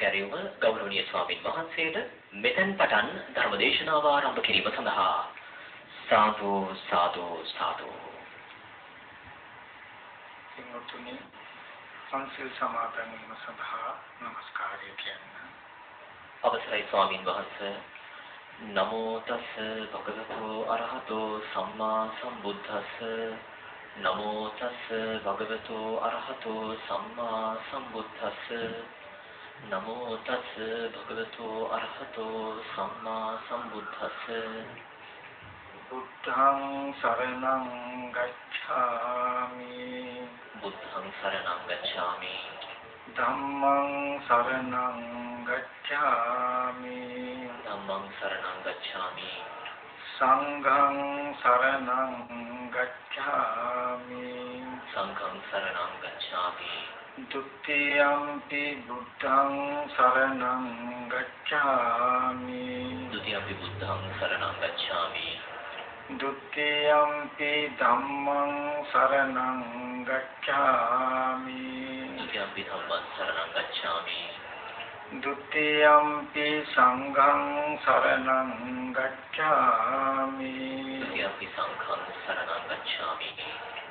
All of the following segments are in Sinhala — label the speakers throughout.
Speaker 1: කැරයුම ගෞරවනීය ස්වාමින් වහන්සේට මෙතෙන් පටන් ධර්මදේශනාව ආරම්භ කිරීම සඳහා සාදු සාදු සාදු.
Speaker 2: සිංහතුනි සංසිල් සමාදන් වීම සඳහා নমස්කාරය කියන්න.
Speaker 1: අවසරයි ස්වාමින් වහන්සේ. නමෝ තස් භගවතෝ අරහතෝ සම්මා සම්බුද්දස්ස. නමෝ තස් භගවතෝ අරහතෝ සම්මා සම්බුද්දස්ස. නමෝ තස් භගවතු අරහතෝ සම්මා සම්බුද්දස්ස
Speaker 2: බුද්ධං සරණං ගච්ඡාමි
Speaker 1: බුද්ධං සරණං ගච්ඡාමි
Speaker 2: ධම්මං සරණං ගච්ඡාමි
Speaker 1: ධම්මං සරණං ගච්ඡාමි
Speaker 2: සංඝං සරණං ගච්ඡාමි
Speaker 1: සංඝං සරණං ගච්ඡාමි
Speaker 2: द्वितीयंपि बुद्धं शरणं
Speaker 1: गच्छामि द्वितीयंपि बुद्धं शरणं गच्छामि द्वितीयंपि धम्मं
Speaker 2: शरणं गच्छामि द्वितीयंपि धम्मं शरणं गच्छामि द्वितीयंपि
Speaker 1: सङ्घं शरणं गच्छामि द्वितीयंपि सङ्घं शरणं गच्छामि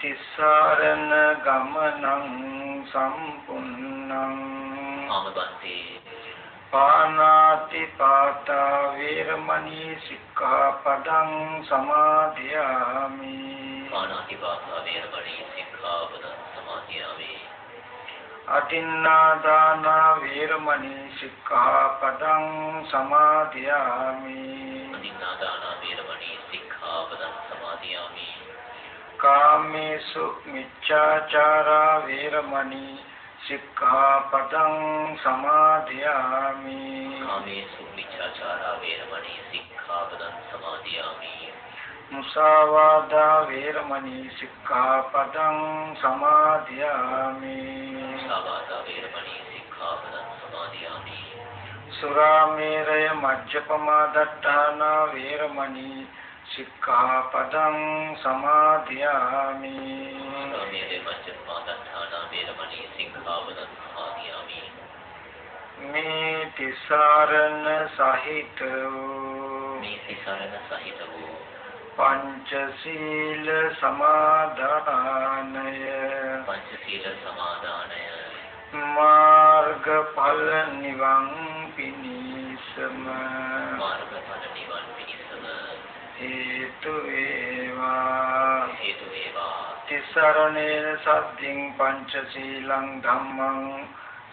Speaker 2: තිස්සරණ ගමනං සම්පුන්නං
Speaker 1: ආමබන්තේ.
Speaker 2: පානාති පාතා වේරමණී සික්ඛාපදං සමාදියාමි
Speaker 1: පානාති පාතා වේරමණී සික්ඛාපදං සමාදියාමි
Speaker 2: අදින්නාදාන වේරමණී සික්ඛාපදං සමාදියාමි
Speaker 1: අදින්නාදාන වේරමණී සික්ඛාපදං සමාදියාමි
Speaker 2: කාමේසු මිච්ඡාචාරා වේරමණී සික්ඛාපදං සමාදියාමි
Speaker 1: කාමේසු මිච්ඡාචාරා වේරමණී සික්ඛාපදං සමාදියාමි
Speaker 2: මුසාවාදා වේරමණී සික්ඛාපදං සමාදියාමි
Speaker 1: මුසාවාදා වේරමණී සික්ඛාපදං සමාදියාමි
Speaker 2: සුරාමේරය මජ්ජපමා දට්ඨානා වේරමණී සික්ඛාපදං සමාදියාමි
Speaker 1: සුරාමේරය මජ්ජපමා දට්ඨානා වේරමණී සික්ඛාපදං සමාදියාමි
Speaker 2: මේ තිසරණ සහිත
Speaker 1: මේ තිසරණ සහිත වූ
Speaker 2: පංචශීල සමාදානය
Speaker 1: පංචශීල සමාදානය
Speaker 2: මාර්ගඵල නිවන් පිණිසම
Speaker 1: මාර්ගඵල නිවන් පිණිසම
Speaker 2: හේතු වේවා.
Speaker 1: හේතු වේවා.
Speaker 2: තිසරණේන සද්ධින් පංචශීලං ධම්මං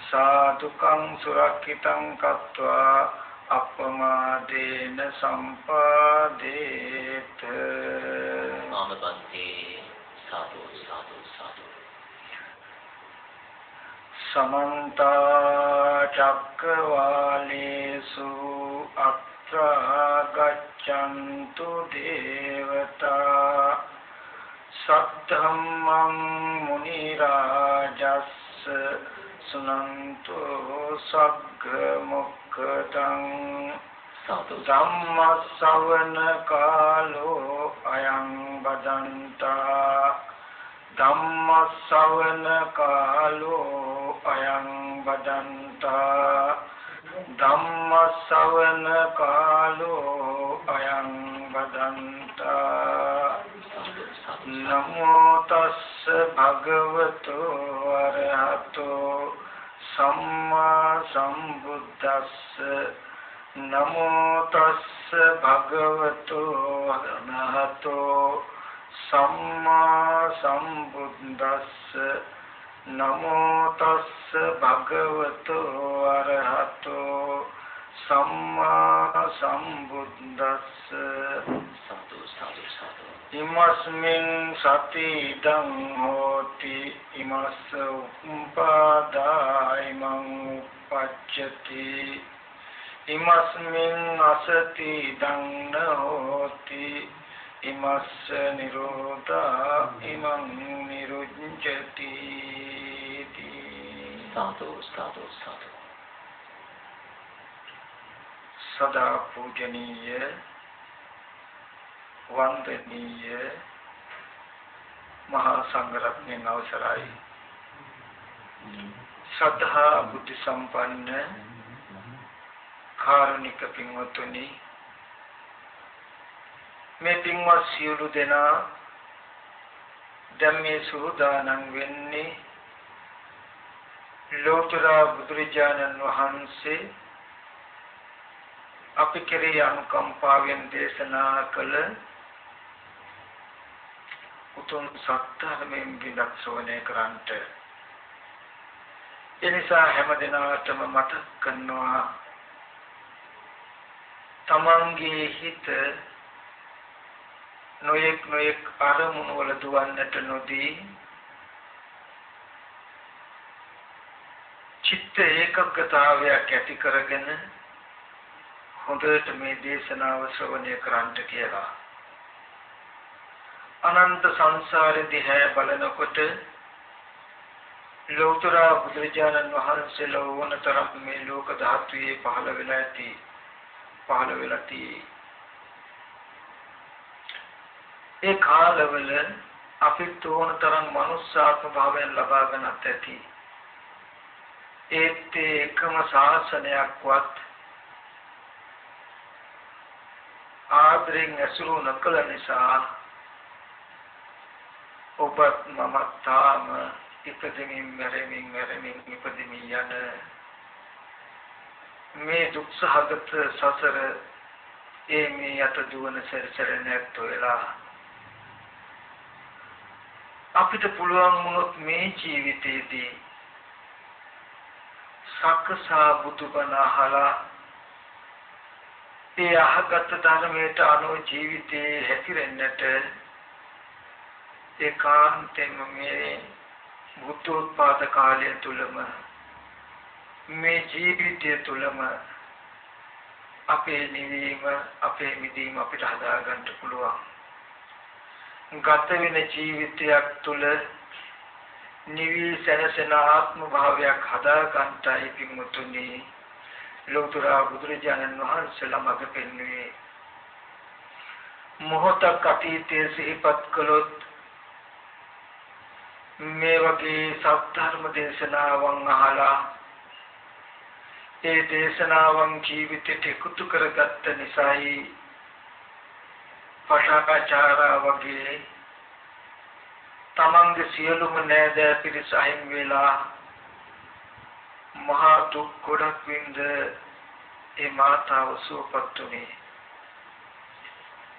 Speaker 2: සාදුකං සුරක්ෂිතං කତ୍වා අපමාදේන සම්පාදේත.
Speaker 1: ආමබන්තේ සාදු සාදු සාදු.
Speaker 2: සමන්ත චක්කවාලේසු අත්‍රා ගච්ඡන්තු දේවතා සද්ධම්මං මුනි රාජස්ස සුනන්තු සග්ග මොක්ඛදං
Speaker 1: සාදු
Speaker 2: ධම්ම ශ්‍රවණ කාලෝ අයං බදන්තා ධම්ම ශ්‍රවණ කාලෝ අයං බදන්තා ධම්ම ශ්‍රවණ කාලෝ අයං බදන්තා නමෝ තස්ස භගවතු අරහතෝ. සම්මා සම්බුද්දස්ස. නමෝ තස්ස භගවතු අරහතෝ. සම්මා සම්බුද්දස්ස. නමෝ තස්ස භගවතු අරහතෝ සම්මා සම්බුද්දස්ස
Speaker 1: සාදු සාදු සාදු
Speaker 2: ඉමස්මින් සති ඉදං හෝති ඉමස්ස උපාදායිමං uppajjati ඉමස්මින් අසති දන්න හෝති ඉමස්ස නිරෝධා ඉමං නිරුඤ්ජති
Speaker 1: සාදු සාදු සාදු
Speaker 2: සදා පූජනීය වන්දනීය මහා සංඝරත්නයන් අවසරයි ශ්‍රද්ධා බුද්ධ සම්පන්න කාරුණික පින්වත්නි මේ පින්වත් සියලු දෙනා දැන් මේ සූදානම් වෙන්නේ ලෝතර බුදුරජාණන් වහන්සේ අපි කෙරෙහි අනුකම්පාවෙන් දේශනා කළ උතුම් සත්‍යයෙන් විදක් සෝනේ කරන්ට එනිසා හැම දිනාටම මතක් කරනවා තමන්ගේ හිත නොයෙක් නොයෙක් අරමුණු වල දුවන්නට නොදී චිත්ත ඒකග්ගතාවයක් ඇති කරගෙන හොඳට මේ දේශනාව ශ්‍රවණය කරන්නට කියලා. අනන්ත සංසාරෙ දිහා බලනකොට ලෝතර බුදුරජාණන් වහන්සේලා වුණතරම් මේ ලෝක ධාතුවේ පහළ වෙලා ඇති පහළ වෙලා තියෙයි. ඒ කාලවල අපිට ඕන තරම් මනුස්සාත්ම භාවයන් ලබා ගන්නත් ඇති. ඒත් එකම ශාසනයක්වත් ආදරෙන් ඇසුරු නොකළ නිසා ඔබත් මම තාම ඉපදෙමින් මැරෙමින් මැරෙමින් ඉපදෙමින් යන මේ දුක්සහගත සසර ඒ මේ යත දුවන සැරසැර නැත් වෙලා අපිට පුළුවන් වුණොත් මේ ජීවිතේදී සක්සා බුදුබණ අහලා ඒ අහගත් ධර්මයට අනුව ජීවිතේ හැතිරෙන්නට ඒකාන්තයෙන්ම මේ බුද්ධෝත්පාද කාලය තුලම මේ ජීවිතය තුලම අපේ නිවීම අපේ මිදීම අපිට හදාගන්න පුළුවන්. ගත වෙන ජීවිතයක් තුල නිවි සැනසෙන ආත්ම භාවයක් හදාගන්නයි පින්මුතුනි ලෝතර බුදුරජාණන් වහන්සේලා මඟ පෙන්වුවේ. මොහොතක් අතීතයේ සිහිපත් කළොත් මේ වගේ සත්‍යධර්ම දේශනාවන් අහලා ඒ දේශනාවන් ජීවිතයට එකතු කරගත්ත නිසායි පටාකාචාරා වගේ. තමන්ගේ සියලුම නෑදෑ පිරිස අහිමි වෙලා මහා දුක් ගොඩක් වින්ද ඒ මාතාව සුවපත් උනේ.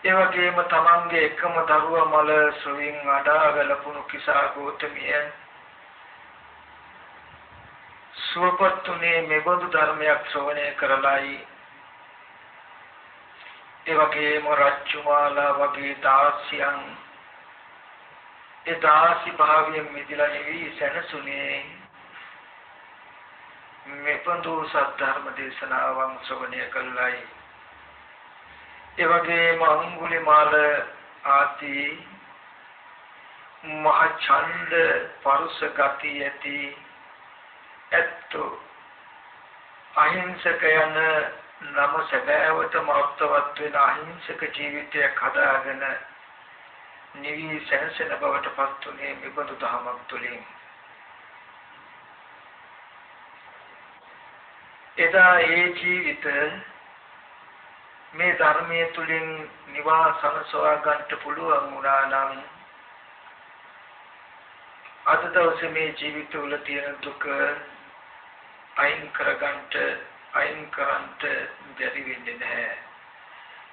Speaker 2: ඒ වගේම තමන්ගේ එකම දරුවා මල සුවින් අඩාගල පුණු කිසා ගෝතමිය සුවපත්තුනේ මෙබඳු ධර්මයක් ශ්‍රවණය කරලායි. ඒ වගේම රච්චුමාලා වගේ දාසියන් ඒ දාසි භාවයෙන් මිදලා නිවි සැනසුනේ. මෙබඳු සද්ධර්ම දේශනාවන් ශ්‍රවණය කළායි. ඒ වගේම අඟුලිමාල ආදී මහ ඡන්ද පරුස ගති ඇති ඇත්තෝ අහිංසක යන නම සැබෑවටම අර්ථවත් වෙන අහිංසක ජීවිතයක් හදාගෙන නිවි සැනසෙන බවට පත් උනේ මෙබඳු දහමක් තුළින්. එදා ඒ ජීවිත මේ ධර්මයේ තුලින් නිවාසන සොයා ගන්නට පුළුවන් වුණා නම් අද දවසේ මේ ජීවිතවල තියෙන දුක අයින් කරගන්නට අයින් කරන්ට බැරි වෙන්නේ නැහැ.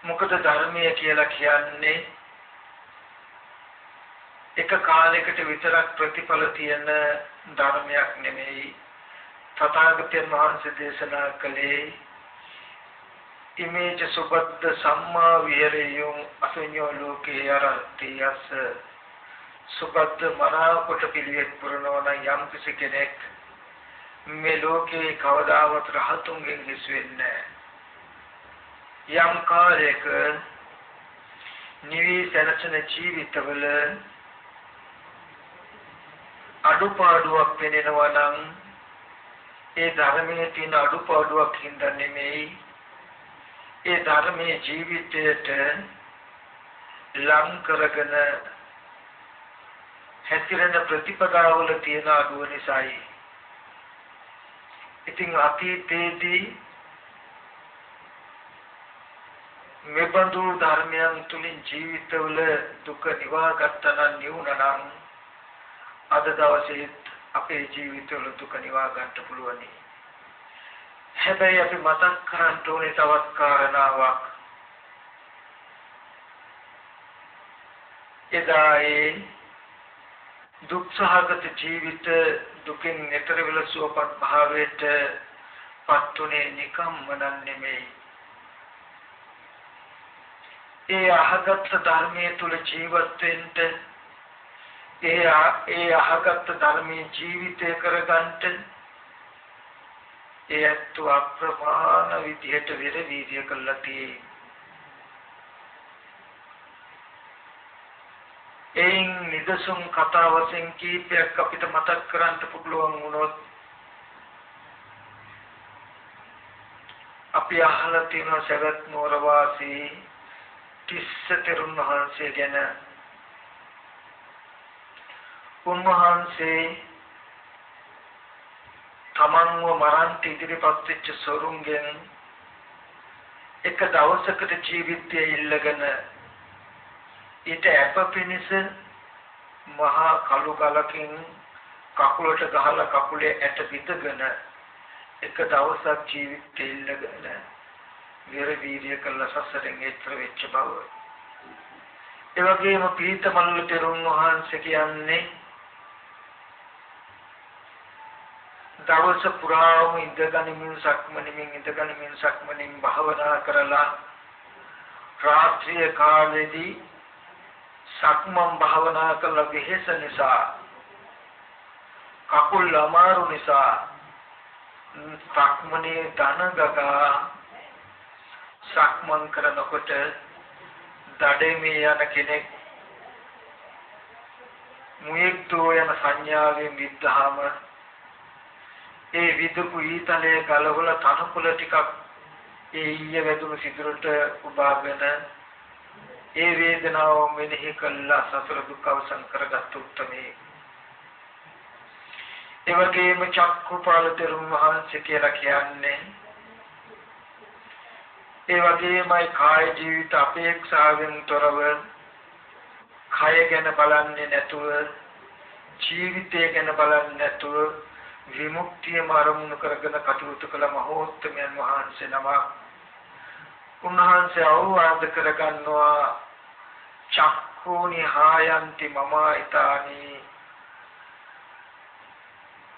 Speaker 2: මොකද ධර්මය කියලා කියන්නේ එක කාලයකට විතරක් ප්‍රතිඵල තියෙන ධර්මයක් නෙමෙයි. තථාගතයන් වහන්සේ දේශනා කළේ ඉමේච සුබද්ද සම්මා විහෙරියුම් අසඤ්ඤෝ ලෝකේ අරති යස් සුබද්ද මනාකොට පිළිවෙත් පුරනවා නම් යම් කිසි කෙනෙක් මේ ලෝකේ කවදාවත් රහතුන්ගෙන් හිස් වෙන්නේ යම් කාලයක නිවි සැනසෙන ජීවිතවල අඩුපාඩුවක් පෙනෙනවා නම් ඒ ධර්මයේ තියෙන අඩුපාඩුවක් හින්දා නෙමෙයි ඒ ධර්මයේ ජීවිතයට ලං කරගෙන හැතිරෙන ප්‍රතිපදාවල තියෙන අඩුව නිසායි. ඉතින් අතීතයේදී මෙබඳු ධර්මයන් තුලින් ජීවිතවල දුක නිවා ගත්තා නම් නිවුණා නම් අද දවසේ අපේ ජීවිතවල දුක නිවා ගන්න පුළුවනි. හැබැයි අපි මතක් කරන්න ඕනේ තවත් කාරණාවක්. එදා ඒ දුක්සහගත ජීවිත දුකින් ඈතර වෙලා සුවපත් භාවයට පත්ුනේ නිකම්ම නෙමෙයි. ඒ අහගත් ධර්මයේ තුල ජීවත් වෙන්න ඒ ඒ අහගත් ධර්මයේ ජීවිතය කරගන්න ඒ ඇත්ත අප්‍රමාණ විදිහට විර වීර්ය කළා තියෙන්නේ. එයින් නිදසුන් කතා වශයෙන් කීපයක් අපිට මතක් කරන්න පුළුවන් වුණොත් අපි අහලා තියෙන සගත් නුවර වාසී තිස්ස තෙරුන් වහන්සේ ගැන. උන්වහන්සේ තමන්ව මරන්ට ඉදිරිපත් වෙච්ච සොරුන්ගෙන් එක දවසකට ජීවිතය ඉල්ලගෙන ඊට අප පිනිස මහා කළු ගලකින් කකුලට ගහලා කකුලේ ඇට පිටගෙන එක දවසක් ජීවිතය ඉල්ලගෙන විර වීර්ය කළ සසරෙන් එතර වෙච්ච බව. ඒ වගේම පීතමල්ල තෙරුන් වහන්සේ කියන්නේ දවස පුරාම ඉඳගනිමින් සක්මනිමින් ඉඳගනිමින් සක්මනින් භාවනා කරලා රාත්‍රිය කාලෙදී සක්මන් භාවනා කළ වෙහෙස නිසා කකුල් අමාරු නිසා සක්මනේ දනගගා සක්මන් කරනකොට දඩේමේ යන කෙනෙක් මුයෙක් දෝ යන සංඥාවෙන් විද්ධාම ඒ විදුපු ඊතලයේ ගලවලා තනකොළ ටිකක් ඒ ඊය වැදුණු සිදුරට උබාගෙන ඒ වේදනාව මෙනෙහි කළා සසර දුක් අවසන් කරගත් උත්මේ. ඒ වගේම චක්කුපාල තෙරුන් වහන්සේ කියලා කියන්නේ ඒ වගේමයි කාය ජීවිත අපේක්ෂාවෙන් තොරව කය ගැන බලන්නේ නැතුව ජීවිතය ගැන බලන්නේ නැතුව විමුක්තියම අරමුණු කරගෙන කටයුතු කළ මහෝත්තමයන් වහන්සේ නමක්. උන්වහන්සේ අවවාද කරගන්නවා චක්ඛූනි හායන්ති මමයිතානි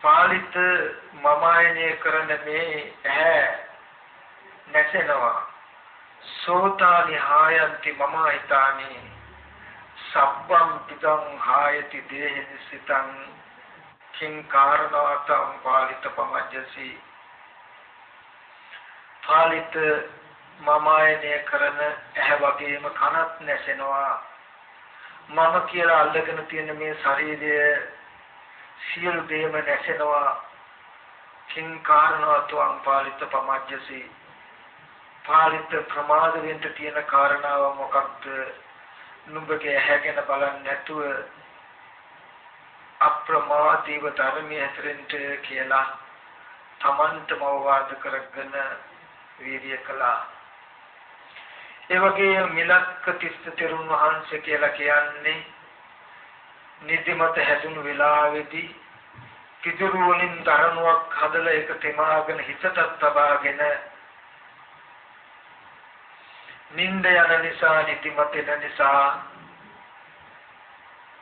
Speaker 2: පාලිත මමයනේ කරන මේ ඇහැ නැසෙනවා. සෝතානි හායන්ති මමයිතානි සබ්බම් පිටං හායති දේහිනි සිතං. කිං කාරණාතං පාලිත පමජ්ජසි. පාලිත මමයනය කරන ඇහැ වගේම කනත් නැසෙනවා. මම කියලා අල්ලගෙන තියෙන මේ ශරීරය සියලු දේම නැසෙනවා. කිං කාරණාතං පාලිත පමජ්ජසි. පාලිත ප්‍රමාද වෙන්න තියෙන කාරණාව මොකක්ද? නුඹගේ ඇහැගෙන බලන්නේ නැතුව අප්‍රමාදීව ධර්මයේ හැතරෙන්ට කියලා තමන්ටම අවවාද කරගෙන වීර්ය කළා. ඒ වගේ මිලක්ක තිස්ස තෙරුන් වහන්සේ කියලා කියන්නේ නිදිමත හැදුණු වෙලාවේදී පිටුරු වලින් දරණුවක් හදලා ඒක තෙමාගෙන හිතට තබාගෙන නිින්ද යන නිසා නිදිමත එන නිසා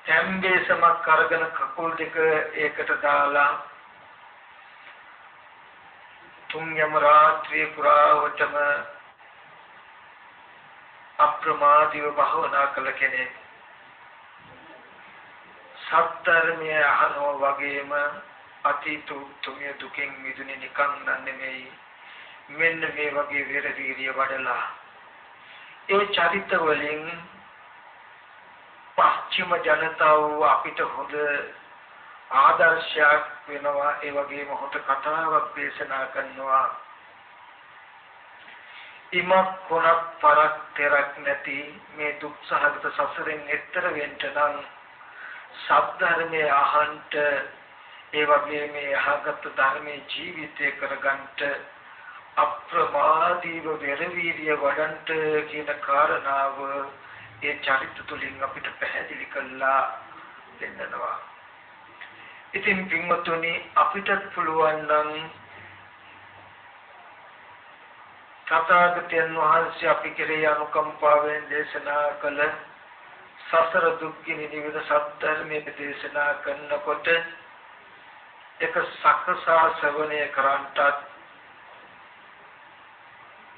Speaker 2: හැම්බේසමක් අරගෙන කකුල් දෙක ඒකට දාලා තුන් යම රාත්‍රියේ පුරාවටම අප්‍රමාදීව භවනා කළ කෙනෙක්. සත්‍යර්මයේ අහනෝ වගේම අතීත උතුමිය දුකෙන් මිදුනේ නිකන් නෙමෙයි. මෙන්න මේ වගේ විර වීර්ය වඩලා. ඒ චරිත වලින් පස්චිම ජනතාව අපිට හොඳ ආදර්ශයක් වෙනවා. ඒ වගේම හොඳ කතාවක් දේශනා කරනවා. ඉමක් කොනක් පරක් තෙරක් නැති මේ දුක් සහගත සසරෙන් එතර වෙන්න නම් සද්ධර්මයේ අහන්ට ඒ වගේ මේ අහගත් ධර්මයේ ජීවිතය කරගන්නට අප්‍රමාදීව වෙරවීර්ය වඩන්ට කියන කාරණාව ඒ චරිත තුලින් අපිට පැහැදිලි කළා දෙන්නවා. ඉතින් පින්වත්නි අපිට පුළුවන් නම් තථාගතයන් වහන්සේ අපි කෙරෙහි අනුකම්පාවෙන් දේශනා කළ සසර දුක්ඛ නිවිද සත්‍යර්මයේ දේශනා කරනකොට එක සකසා ශ්‍රවණය කරන්ටත්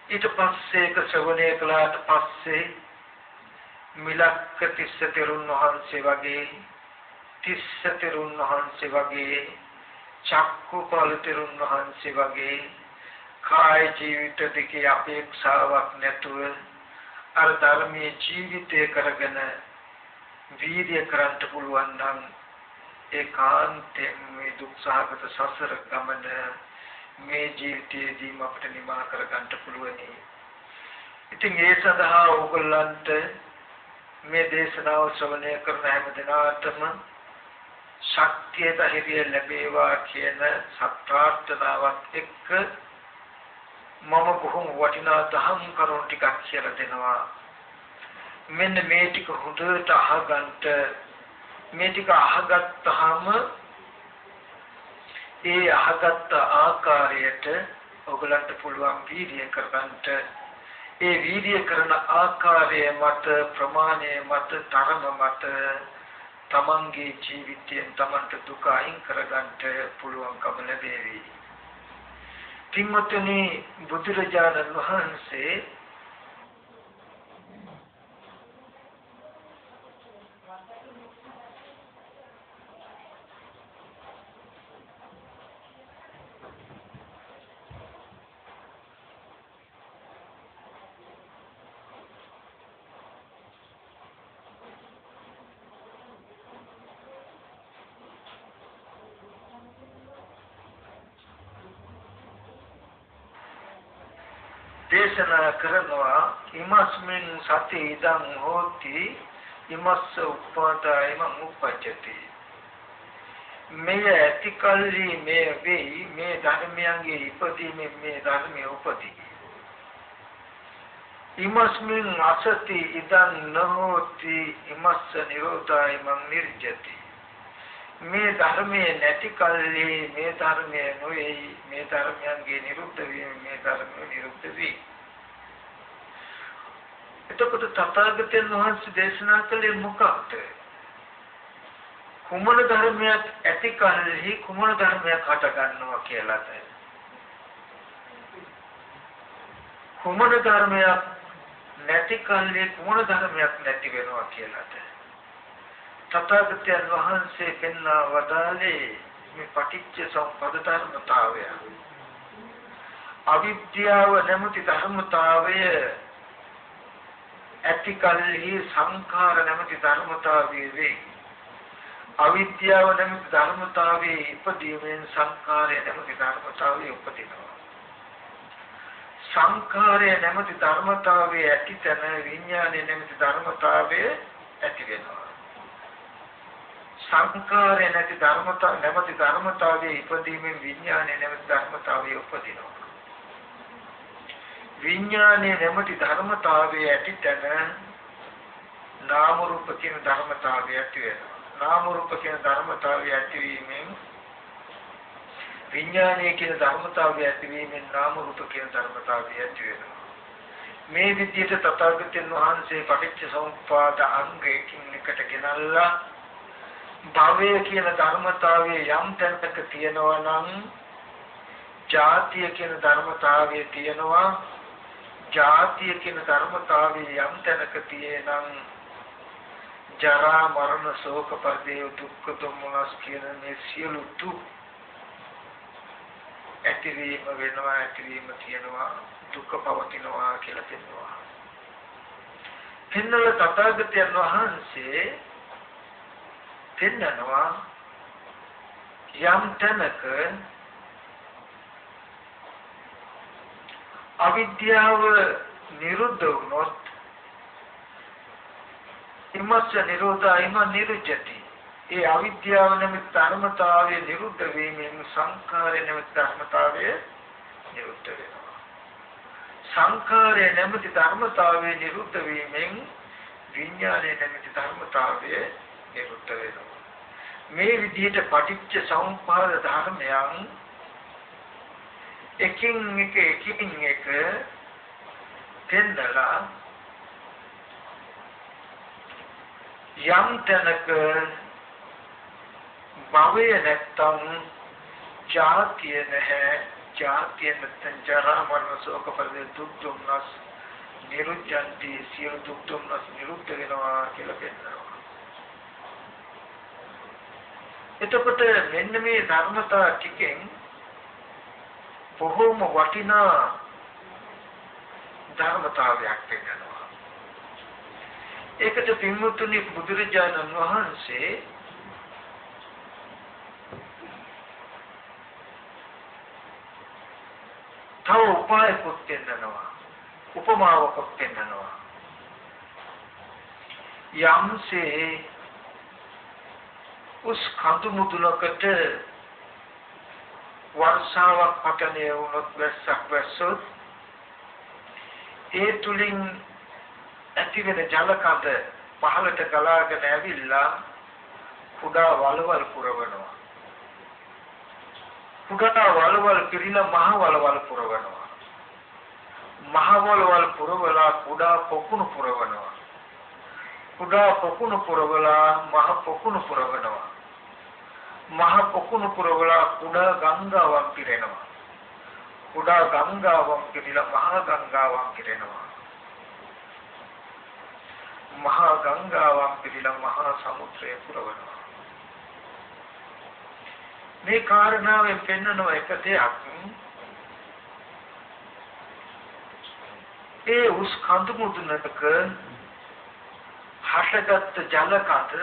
Speaker 2: ඊට පස්සේ එක ශ්‍රවණය කළාට පස්සේ මිලක්ක තිස්ස තෙරුන් වහන්සේ වගේ තිස්ස තෙරුන් වහන්සේ වගේ චක්කුපාල තෙරුන් වහන්සේ වගේ කාය ජීවිත දෙකේ අපේක්ෂාවක් නැතුව අර ධර්මයේ ජීවිතය කරගෙන වීර්ය කරන්න පුළුවන් නම් ඒකාන්තයෙන් මේ දුක්සහගත සසර ගමන මේ ජීවිතයේදීම අපිට නිමා කරගන්න පුළුවනි. ඉතින් ඒ සඳහා ඕගොල්ලන්ට මේ දේශනාව ශ්‍රවණය කරන හැම දිනාටම ශක්තිය ධෛර්යය ලැබේවා කියන සත්‍යාර්ථනාවත් එක්ක මම බොහොම වටිනා දහම් කරුණු ටිකක් කියලා දෙනවා. මෙන්න මේ ටික හොඳට අහගන්න. මේ ටික අහගත්තාම ඒ අහගත්ත ආකාරයට ඔයගලන්ට පුළුවන් වීර්ය කරගන්නට ඒ වීර්ය කරන ආකාරය මත ප්‍රමාණය මත තරම මත තමන්ගේ ජීවිතයෙන් තමන්ට දුක අයින් කරගන්නට පුළුවන්කම ලැබේවි. පින්වත්නි බුදුරජාණන් වහන්සේ දේශනා කරනවා ඉමස්මින් සති ඉදං හෝති ඉමස්ස උප්පාදායම උපජ්ජති. මෙය ඇති කල්හි මේ වෙයි මේ ධර්මයන්ගේ ඉපදීමෙන් මේ ධර්මයේ උපදී. ඉමස්මින් අසති ඉදං නහෝති ඉමස්ස නිරෝධායම නිර්ජති. මේ ධර්මයේ නැති කල්හි මේ ධර්මයේ නොවේ මේ ධර්මයන්ගේ නිරුද්ධ වීම මේ ධර්මය නිරුද්ධ වී. එතකොට තථාගතයන් වහන්සේ දේශනා කළේ මොකක්ද? කුමන ධර්මයක් ඇති කල්හි කුමන ධර්මයක් හට ගන්නවා කියලාද? කුමන ධර්මයක් නැති කල්හි කුමන ධර්මයක් නැති වෙනවා කියලාද? තථාගතයන් වහන්සේ පෙන්වා වදාළේ මේ පටිච්ච සම්පද ධර්මතාවය. අවිද්‍යාව නැමැති ධර්මතාවය ඇති කල්හි සංඛාර නැමැති ධර්මතාවය වේ. අවිද්‍යාව නැමැති ධර්මතාවයේ ඉපදීමෙන් සංඛාරය නැමැති ධර්මතාවය උපදිනවා. සංඛාරය නැමැති ධර්මතාවයේ ඇති තැන විඥානය නැමැති ධර්මතාවය ඇති වෙනවා. සංකාරය නැති ධර්මතා නැමැති ධර්මතාවයේ ඉපදීමෙන් විඥානය නැමැති ධර්මතාවයේ උපදිනවා. විඥානයේ නැමැති ධර්මතාවයේ ඇති තැන නාම රූප කියන ධර්මතාවය ඇති වෙනවා. නාම රූප කියන ධර්මතාවය ඇතිවීමෙන් විඥානයේ කියන ධර්මතාවය ඇතිවීමෙන් නාම රූප කියන ධර්මතාවය ඇති වෙනවා. මේ විදිහට තථාගතයන් වහන්සේ පටිච්ච සමුප්පාද අංගයකින් එකට ගෙනල්ලා භවය කියන ධර්මතාවයේ යම් තැනක තියෙනවා නම් ජාතිය කියන ධර්මතාවයේ තියෙනවා ජාතිය කියන ධර්මතාවයේ යම් තැනක තියෙනම් ජරා මරණ ශෝක පරිදේ දුක්ඛ දුම්නස් කියන මේ සියලු දුක් ඇතිවීම වෙනවා ඇතිවීම තියෙනවා දුක පවතිනවා කියලා පෙන්වනවා. පෙන්වල තථාගතයන් වහන්සේ පෙන්නනවා යම් තැනක අවිද්‍යාව නිරුද්ධ වුණොත් ඉමස්ස නිරෝධයිම නිරුජ්ජති ඒ අවිද්‍යාව නැමැති ධර්මතාවය නිරුද්ධ වීමෙන් සංඛාරය නැමැති ධර්මතාවය නිරුද්ධ වෙනවා. සංඛාරය නැමැති ධර්මතාවය නිරුද්ධ වීමෙන් විඥානය නැමැති ධර්මතාවය නිරුද්ධ වෙනවා. මේ විදිහට පටිච්ච සමුප්පාද ධර්මයන් එකින් එක එකින් එක පෙන්නලා යම් තැනක භවය නැත්තම් ජාතිය නැහැ ජාතිය නැත්තම් ජරා මරණ ශෝක පරිදේ දුක් දුම්නස් නිරුද්ධන්ති සියලු දුක් දුම්නස් නිරුද්ධ වෙනවා කියලා පෙන්නනවා එතකොට මෙන්න මේ ධර්මතා ටිකෙන් බොහෝම වටිනා ධර්මතාවයක් පෙන්නනවා. ඒකට පින්වතුනි බුදුරජාණන් වහන්සේ තව උපායකුත් පෙන්නනවා. උපමාවකුත් පෙන්නනවා. යම්සේ උස් කඳු මුදුනකට වර්ෂාවක් පතනය වුණොත් වැස්සක් වැස්සොත් ඒ තුලින් ඇතිවෙන ජල කඳ පහළට ගලාගෙන ඇවිල්ලා කුඩා වලවල් පුරවනවා. කුඩා වලවල් පිරිලා මහ වලවල් පුරවනවා. මහ වලවල් පුරවලා කුඩා පොකුණු පුරවනවා. කුඩා පොකුණු පුරවලා මහ පොකුණු පුරවනවා. මහ පොකුණු පුරවලා කුඩා ගංගාවක් පිරෙනවා. කුඩා ගංගාවක් පිරিলা මහා ගංගාවක් පිරෙනවා. මහා ගංගාවක් පිරিলা මහා සමුද්‍රය පුරවනවා. මේ කාරණාවෙන් පෙන්වන එක දෙයක් ඒ උස් කඳු මුදුනක හටගත් ජල කඳ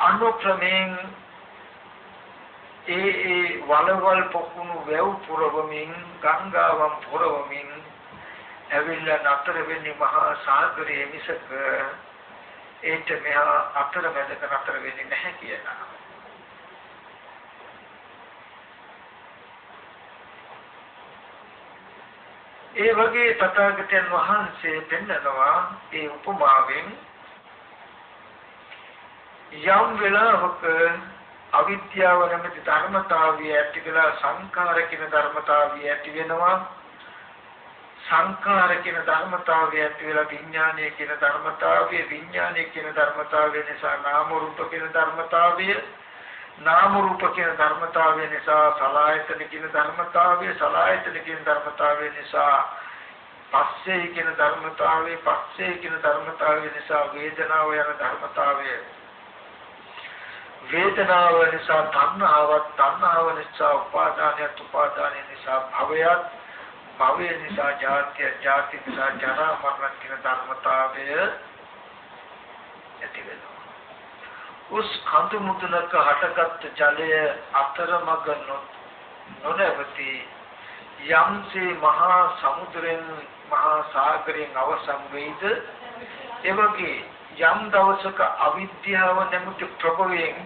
Speaker 2: අනුක්‍රමයෙන් ඒ ඒ වලවල් පොකුණු වැව් පුරවමින් ගංගාවන් පුරවමින් ඇවිල්ලා නතර වෙන්නේ මහා සාගරයේ මිසක ඒට මෙහා අතරමැදක නතර වෙන්නේ නැහැ කියලා. ඒ වගේ තථාගතයන් වහන්සේ පෙන්නනවා ඒ උපමාවෙන් යම් වෙලාවක අවිද්‍යාව නැමැති ධර්මතාවය ඇති වෙලා සංඛාර කියන ධර්මතාවය ඇති වෙනවා. සංඛාර කියන ධර්මතාවය ඇති වෙලා විඥානය කියන ධර්මතාවය විඥානය කියන ධර්මතාවය නිසා නාම රූප කියන ධර්මතාවය නාම රූප කියන ධර්මතාවය නිසා සලආයතන කියන ධර්මතාවය සලආයතන කියන ධර්මතාවය නිසා පස්සේ කියන ධර්මතාවය පස්සේ කියන ධර්මතාවය නිසා වේදනාව යන ධර්මතාවය. වේදනාව නිසා තණ්හාවක් තණ්හාව නිසා උපාදානයත් උපාදානය නිසා භවයත් භවය නිසා ජාතිය ජාති නිසා ජරා මරණ කියන ධර්මතාවය ඇති වෙනවා. උස් කඳු මුදුනක හටගත් ජලය අතරමඟ නොනවති යම්සේ මහා සමුද්‍රයෙන් මහා සාගරයෙන් අවසන් වෙයිද එවගේ යම් දවසක අවිද්‍යාව නැමැති ප්‍රභවයෙන්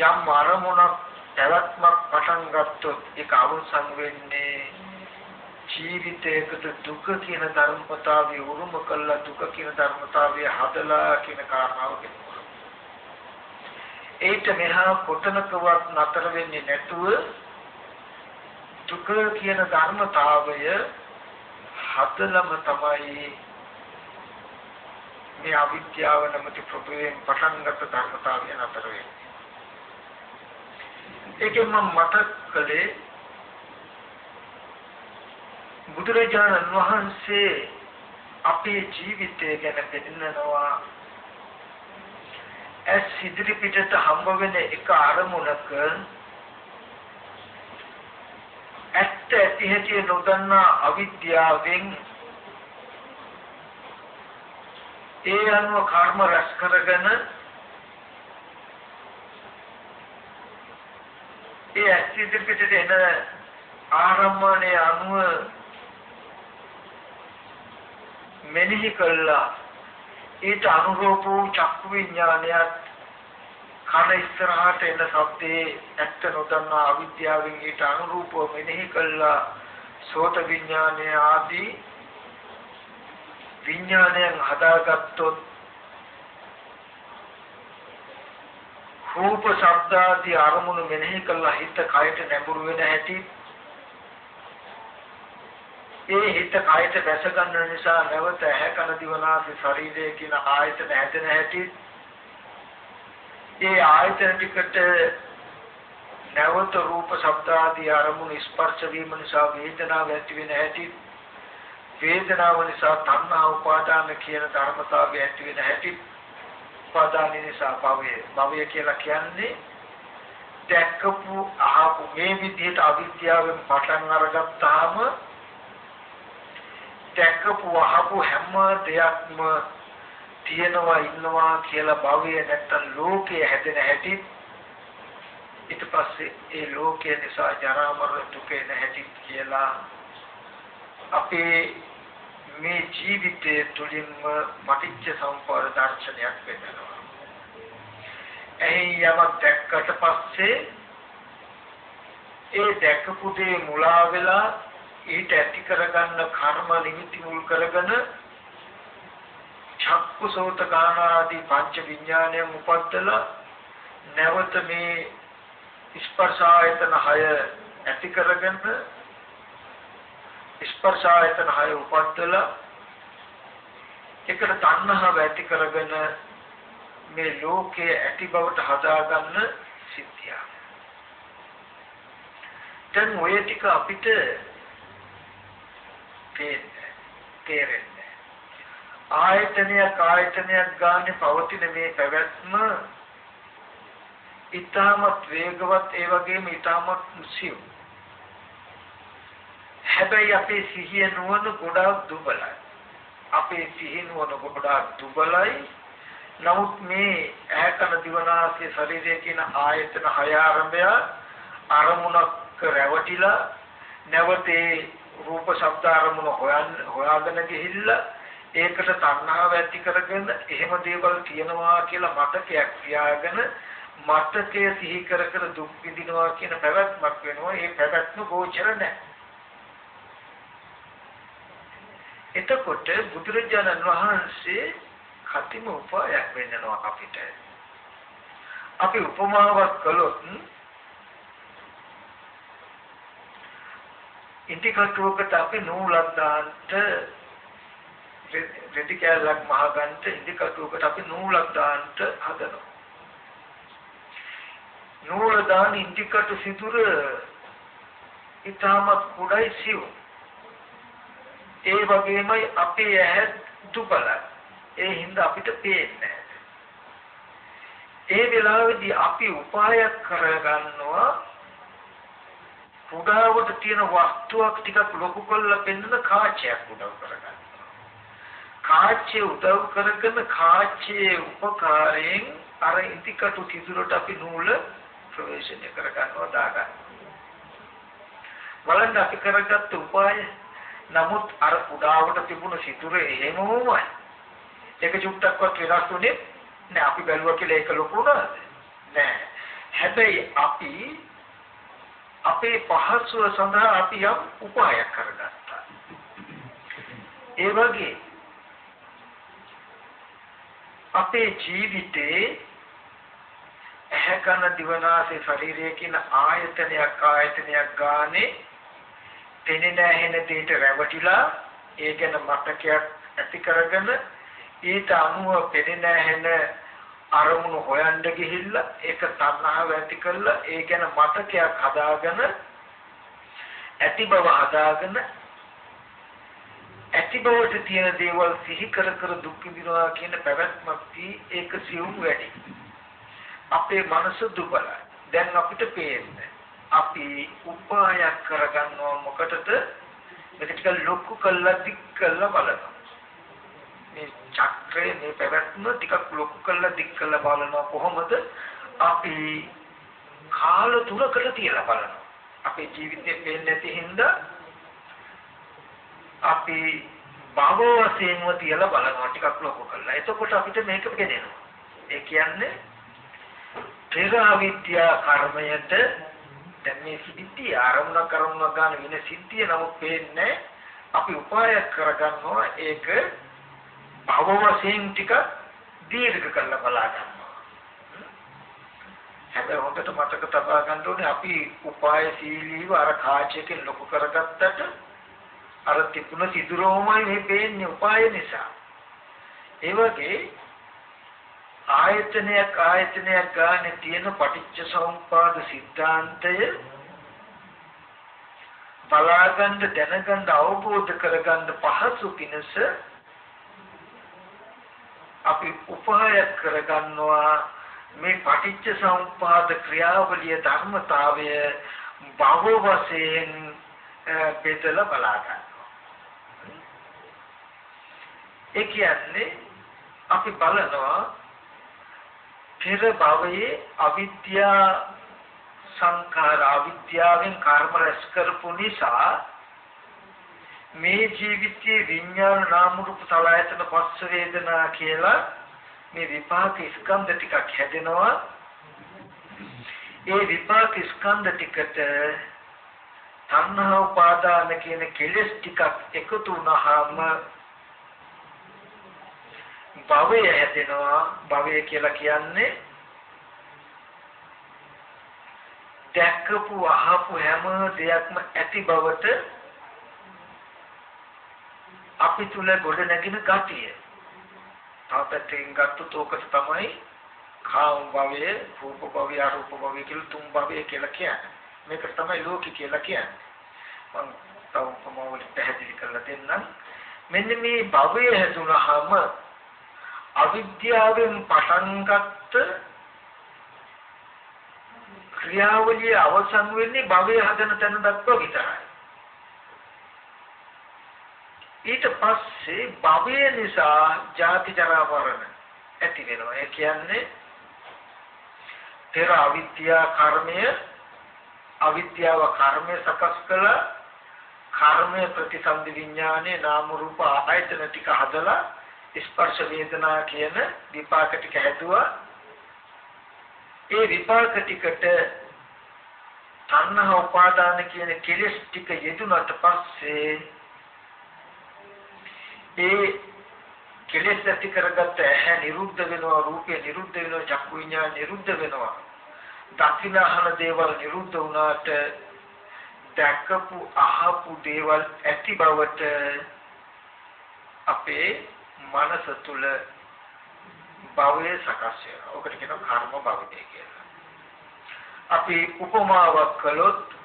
Speaker 2: යම් අරමුණක් පැවැත්මක් පටන් ගත්තොත් ඒක අවසන් වෙන්නේ ජීවිතයකට දුක කියන ධර්මතාවය උරුම කළා දුක කියන ධර්මතාවය හදලා කියන කාරණාව කියනවා. ඒට මෙහා කොතනකවත් නතර වෙන්නේ නැතුව දුක කියන ධර්මතාවය හදලම තමයි මේ අවිද්‍යාව නැමැති ප්‍රභවයෙන් පටන් ගත්ත ධර්මතාවය නතර වෙන්නේ. ඒකෙන් මම මතක් කළේ බුදුරජාණන් වහන්සේ අපේ ජීවිතය ගැන පෙන්නනවා ඇස් ඉදිරි පිටට හම්බ වෙන එක අරමුණක ඇත්ත ඇති හැටි නොදන්නා අවිද්‍යාවෙන් ඒ අනුව කර්ම රැස් කරගෙන ඒ ඇස් ඉදිරිපිටට එන ආරම්භණයේ අනුව මෙනෙහි කළා. ඊට අනුරූප වූ චක්කු විඥානයත් කන ඉස්සරහට එන සබ්දේ ඇත්ත නොදන්නා අවිද්‍යාවෙන් ඊට අනුරූපව මෙනෙහි කළා. සෝත විඥානය ආදී විඥානයන් හදාගත්තොත් රූප ශබ්ද ආදී අරමුණු මෙනෙහි කළා හිත කයට නැඹුරු වෙන හැටි. ඒ හිත කයට දැස ගන්න නිසා නැවත ඇහැ කන දිවනාසය ශරීරය කියන ආයතන හැදෙන හැටි. ඒ ආයතන ටිකට නැවත රූප ශබ්ද ආදී අරමුණු ස්පර්ශ වීම නිසා වේදනාව ඇති වෙන හැටි. වේදනාව නිසා තණ්හා උපාදාන කියන ධර්මතාවය ඇති වෙන හැටි උපාදාන නිසා භවය. භවය කියලා කියන්නේ දැක්කපු අහපු මේ විදිහට අවිද්‍යාවෙන් පටන් අරගත්තාම දැක්කපු අහපු හැම දෙයක්ම තියෙනවා ඉන්නවා කියලා භවය නැත්තම් ලෝකයේ හැදෙන හැටි. ඊට පස්සේ ඒ ලෝකය නිසා ජරා මරණ දුක එන හැටි කියලා අපේ මේ ජීවිතයේ තුලින්ම පටිච්ච සමුප්පාද දර්ශනයක් වෙනවා. එහි යමක් දැක්කට පස්සේ ඒ දැකපු දේ මුලා වෙලා ඊට ඇති කරගන්න කර්ම නිමිති මුල් කරගෙන චක්කුසෝත ගාන ආදී පංච විඥානයන් උපද්දලා නැවත මේ ස්පර්ශ ආයතන 6 ඇති කරගෙන ස්පර්ශ ආයතන හය උපද්දලා එකට තණ්හාව ඇති කරගෙන මේ ලෝකයේ ඇති බවට හදාගන්න සිද්ධිය. දැන් ඔය ටික අපිට තේරෙන්නේ. ආයතනයක් ආයතනයක් ගානේ පවතින මේ පැවැත්ම ඊටමත් වේගවත් ඒ වගේම ඊටමත් සියුම් හැබැයි අපේ සිහිය නුවණ ගොඩාක් දුබලයි. අපේ සිහිය නුවණ ගොඩාක් දුබලයි. නමුත් මේ ඈකන දිවනාසය ශරීරය කියන ආයතන හය ආරම්භය අරමුණක් රැවටිලා නැවතේ රූප ශබ්ද අරමුණ හොයන් හොයාගෙන ගිහිල්ලා ඒකට තණ්හාව ඇති කරගෙන එහෙම දේවල් කියනවා කියලා මතකයක් තියාගෙන මතකය සිහි කර කර දුක් විඳිනවා කියන පැවැත්මක් වෙනවා. ඒ පැවැත්ම ගෝචර නැහැ. එතකොට බුදුරජාණන් වහන්සේ කතිම උපායක් වෙන්නනවා අපිට. අපි උපමාවක් කළොත් ඉන්ටි කටුවකට අපි නූලක් දාන්නට රෙදි කැලක් මහගන්ට ඉන්ටි කටුවකට අපි නූලක් දාන්නට හදනවා. නූල දාන ඉන්ටි කටු සිදුර ඊටමත් කුඩයි සිවුම් ඒ වගේමයි අපේ ඇහැ දුබලයි. ඒ හින්දා අපිට පේන්නේ ඒ වෙලාවේදී අපි උපායක් කරගන්නවා පුඩාවට තියෙන වස්තුවක් ටිකක් ලොකු කරලා පෙන්නන කාචයක් උදව් කරගන්නවා. කාචේ උදව් කරගෙන කාචේ උපකාරයෙන් අර ඉතිකටු කිසුරට අපි නූල ප්‍රවේශනය කරගන්නවා දාගන්නවා. බලන්න අපි කරගත්ත උපාය නමුත් අර කුඩාවට තිබුණු සිතුර එහෙමමයි. ඒක චුට්ටක්වත් වෙනස් වුණේ නෑ අපි බැලුවා කියලා ඒක ලොකු නෑ. හැබැයි අපි අපේ පහසුව සඳහා අපි යම් උපායක් කරගත්තා. ඒ වගේ අපේ ජීවිතේ ඇහැ කන දිවනාසය ශරීරය කියන ආයතනයක් ආයතනයක් ගානේ පෙනෙන ඇහෙන දෙයට රැවටිලා ඒ ගැන මතකයක් ඇති කරගෙන ඊට අනුව පෙනෙන ඇහෙන අරමුණු හොයන්න ගිහිල්ලා ඒක තණ්හාව ඇති කරලා ඒ ගැන මතකයක් හදාගෙන ඇති බව හදාගෙන ඇති බවට තියෙන දේවල් සිහි කර කර දුක් විඳිනවා කියන පැවැත්මක් තී ඒක සිවුම් වැඩි. අපේ මනස දුබලයි. දැන් අපිට පේන්නේ අපි උපායක් කරගන්නවා මොකටද මේක ටික ලොකු කළා දික් කළා බලනවා මේ චක්‍රේ මේ පැවැත්ම ටිකක් ලොකු කළා දික් කළා බලනවා කොහොමද අපි කාල තුනකට තියලා බලනවා අපේ ජීවිතේ පේන්නේ නැති හින්දා අපි භව වශයෙන්ම තියලා බලනවා ටිකක් ලොකු කරලා. එතකොට අපිට මේක පේනවා. ඒ කියන්නේ පෙර අවිද්‍යා කර්මයට දැන් මේ සිද්ධිය ආරම්භ කරන ගන්න වෙන සිද්ධිය නමුත් පේන්නේ අපි උපාය කරගන්නවා ඒක භව වශයෙන් ටික දීර්ඝ කරලා බලා ගන්නවා. හැබැයි හොඳට මතක තබා ගන්න ඕනේ අපි උපායශීලීව අර කාචයකින් ලොකු කරගත්තට අර තිබුණ සිදුරෝමයි මේ පේන්නේ උපාය නිසා. ඒ වගේ ආයතනයක් ආයතනයක් ගානේ තියෙන පටිච්ච සමුප්පාද સિદ્ધාන්තය බලාගන්න දැනගන්න අවබෝධ කරගන්න පහසු පිණිස අපි උපහාය කරගන්නවා මේ පටිච්ච සමුප්පාද ක්‍රියාවලිය ධර්මතාවය බව වශයෙන් බෙදලා බලාගන්න. ඒ කියන්නේ අපි බලනවා පෙර භවයේ අවිද්‍යා සංඛාර අවිද්‍යාවෙන් කර්ම රැස් කරපු නිසා මේ ජීවිතයේ විඤ්ඤාණ නාම රූප සලආයතන පස්ස වේදනා කියලා මේ විපාක ස්කන්ධ ටිකක් හැදෙනවා. ඒ විපාක ස්කන්ධ ටිකට තණ්හා උපාදාන කියන කෙලෙස් ටිකක් එකතු වුණාම භවය හැදෙනවා භවය කියලා කියන්නේ දැක්කපු අහපු හැම දෙයක්ම ඇති බවට අපි තුල ගොඩ නැගින ගතිය. තාපයෙන් ගත්තොත් ඕක තමයි කාම භවය, රූප භවය, අරූප භවය කියලා තුන් භවය කියලා කියන්නේ. මේක තමයි ලෝකي කියලා කියන්නේ. මම තව උපමාවලින් පැහැදිලි කරලා දෙන්නම්. මෙන්න මේ භවය හැදුනහම අවිද්‍යාවෙන් පටන් ගත්ත ක්‍රියාවලිය අවසන් වෙන්නේ භවය හදන තැන දක්වා විතරයි. ඊට පස්සේ භවය නිසා ජාති ජරා මරණ ඇති වෙනවා. ඒ කියන්නේ පෙර අවිද්‍යා කර්මය අවිද්‍යාව කර්මය සකස් කළ කර්මය ප්‍රතිසන්දි විඥානේ නාම රූප ආයතන ටික හදලා ස්පර්ශ වේදනා කියන විපාක ටික හැදුවා ඒ විපාක ටිකට තණ්හා උපාදාන කියන කෙලෙස් ටික යෙදුනට පස්සේ ඒ කෙලෙස් ඇති කරගත්ත ඇහැ නිරුද්ධ වෙනවා රූපය නිරුද්ධ වෙනවා චක්කු විඤ්ඤාණ නිරුද්ධ වෙනවා. දකින්නහන දේවල් නිරුද්ධ වුණාට දැකපු අහපු දේවල් ඇති බවට අපේ මනස තුල භවයේ සකස් වෙනවා. ඔකට කියනවා කර්ම භවය කියලා. අපි උපමාවක් කළොත්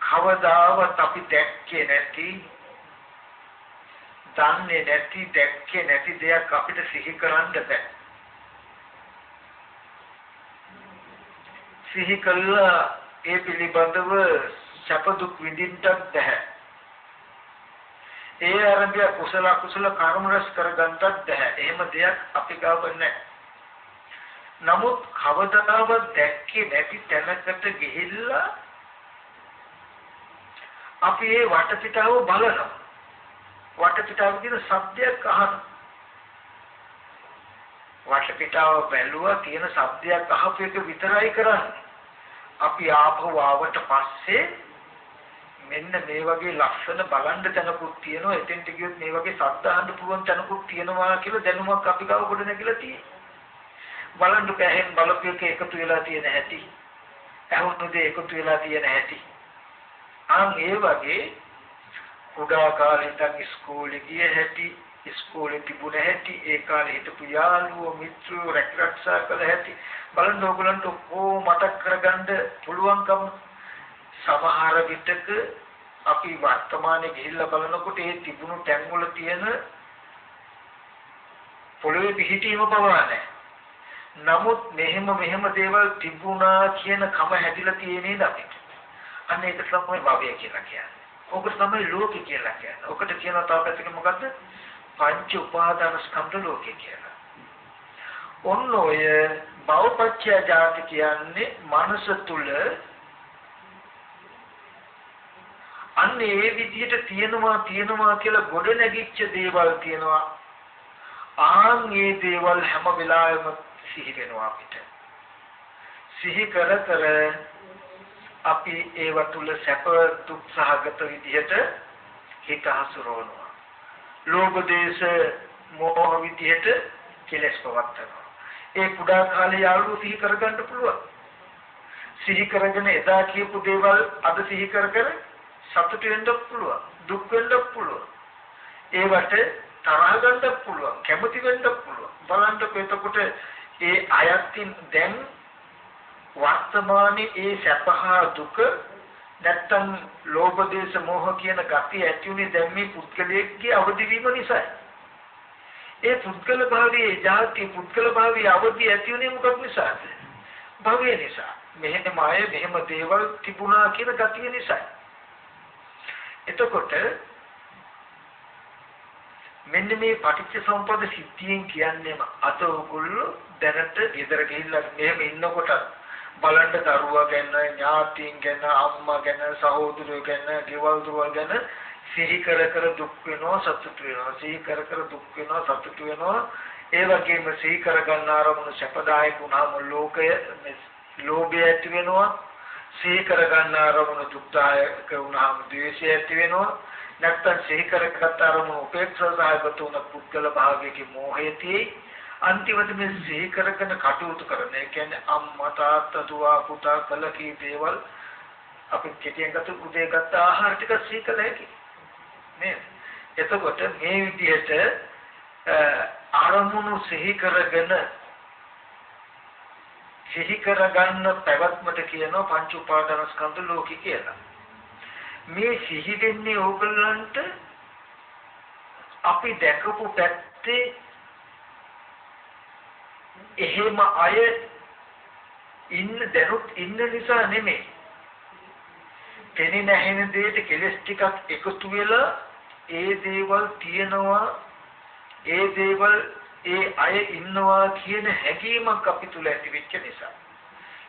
Speaker 2: කවදාවත් අපි දැක්කේ නැති දන්නේ නැති දැක්කේ නැති දෙයක් අපිට සිහි කරන්න බෑ. සිහි කළා ඒ පිළිබඳව සැප දුක් විඳින්නත් බෑ. ඒ ආරම්භය කුසල අකුසල කර්ම රැස් කරගන්නත් බැහැ. එහෙම දෙයක් අපි ගාව නැහැ. නමුත් කවදාවත් දැක්කේ නැති තැනකට ගිහිල්ලා අපි මේ වටපිටාව බලනවා. වටපිටාව කියන શબ્දයක් අහනවා. වටපිටාව බැලුවා කියන શબ્දයක් අහපු එක විතරයි කරන්නේ. අපි ආපහු ආවට පස්සේ මෙන්න මේ වගේ ලක්ෂණ බලන්න තැනකුත් තියෙනවා. එතෙන්ට ගියොත් මේ වගේ ශබ්ද අහන්න පුළුවන් තැනකුත් තියෙනවා කියලා දැනුමක් අපි ගාව කොට නැගිලා තියෙනවා. බලන්න පැහෙන් බලපු එක එකතු වෙලා තියෙන හැටි. ඇහුණු දේ එකතු වෙලා තියෙන හැටි. අන් ඒ වගේ කුඩා කාලේ ඉඳන් ඉස්කෝලේ ගිය හැටි ඉස්කෝලේ තිබුණ හැටි ඒ කාලේ හිටපු යාළුවෝ මිත්‍රයෝ රැකරක්ෂා කළ හැටි. බලන්න ඕගලන්ට ඕ මතක් කරගන්න පුළුවන්කම සමහර විටක අපි වර්තමානයේ ගිහිල්ලා බලනකොට ඒ තිබුණු තැන් වල තියෙන පොළවේ පිහිටීම පවා නැහැ. නමුත් මෙහෙම මෙහෙම දේවල් තිබුණා කියන කම හැදිලා තියෙන්නේ නැති. අන්න ඒක තමයි භවය කියලා කියන්නේ. ඕක තමයි ලෝකය කියලා කියන්නේ. ඔකට කියන තව පැත්තක මොකද්ද? පංච උපාදාන ස්කන්ධ ලෝකය කියලා. ඔන්න ඔය භවපච්චය ජාති කියන්නේ මනස තුල අන්න ඒ විදිහට තියෙනවා තියෙනවා කියලා ගොඩ නැගිච්ච දේවල් තියෙනවා. ආන් මේ දේවල් හැම වෙලාවෙම සිහි වෙනවා අපිට. සිහි කර කර අපි ඒව තුල සැප දුක් සහගත විදිහට හිත හසුරවනවා. ලෝභ දේශ මෝහ විදිහට කෙලස් පවත්නවා ඒ කුඩා කාලේ යාළුවෝ සිහි කරගන්න පුළුවන් සිහි කරගෙන එදා කියපු දේවල් අද සිහි කර කර සතුට වෙන්න පුළුවන් දුක් වෙන්න පුළුවන් ඒවට තරහ ගන්න පුළුවන් කැමති වෙන්න පුළුවන් බලන්නකො එතකොට ඒ අයත්ින් දැන් වර්තමානයේ ඒ සැපහා දුක නැත්තම් ලෝභ දේශ මොහ කියන gati ඇතිුනේ දැන් මේ පුද්ගලයෙක්ගේ අවදි වීම නිසායි. ඒ පුද්ගල භාවයේ ජාති පුද්ගල භාවයේ අවදි ඇතිුනේ මොකක් නිසාද? භවය නිසා. මෙහෙම මාය මෙහෙම දේවල් තිබුණා කියන gati නිසායි. එතකොට මෙන්න මේ පටිච්ච සමුප්පාද සිද්ධියෙන් කියන්නේම අත ඔගොල්ලෝ දැනට ගෙදර ගිහිල්ලා මෙහෙම ඉන්නකොට බලන්න දරුවා ගැන ඥාතීන් ගැන අම්මා ගැන සහෝදරයෝ ගැන ගෙවල් දොරවල් ගැන සිහි කර කර දුක් වෙනවා සතුට වෙනවා. සිහි කර කර දුක් වෙනවා සතුට වෙනවා. ඒ වගේම සිහි කර ගන්න ආරමුණු සැපදායක වුණාම ලෝකය ලෝභය ඇති වෙනවා. සිහි කරගන්න අරමුණු දුක්ඛායක වුණාම ද්වේෂය ඇති වෙනවා. නැත්තම් සිහි කරගත් අරමුණු උපේක්ෂාසහගත වුණ පුද්ගල භාවයේ මෝහයති අන්තිමට මේ සිහි කරගෙන කටයුතු කරන ඒ කියන්නේ අම්මා තාත්තා දුව පුතා කළ කී දේවල් අපි කෙටියෙන් ගත්ත උදේ ගත්ත ආහාර ටික සිහි කළ හැකි. නේද? එතකොට මේ විදිහට අරමුණු සිහි කරගෙන සිහි කරගන්න පැවැත්මට කියනවා පංච උපාදානස්කන්ධ ලෝකي කියලා. මේ සිහි වෙන්නේ ඕගොල්ලන්ට අපි දැකපු පැත්තේ එහෙම අය ඉන්න දැනුත් ඉන්න නිසා නෙමෙයි. පෙනෙන ඇහෙන දෙයට කෙලස් ටිකක් එකතු වෙලා ඒ දේවල් තියෙනවා ඒ දේවල් ඒ අය ඉන්නවා කියන හැඟීමක් අපි තුල ඇති වෙච්ච නිසා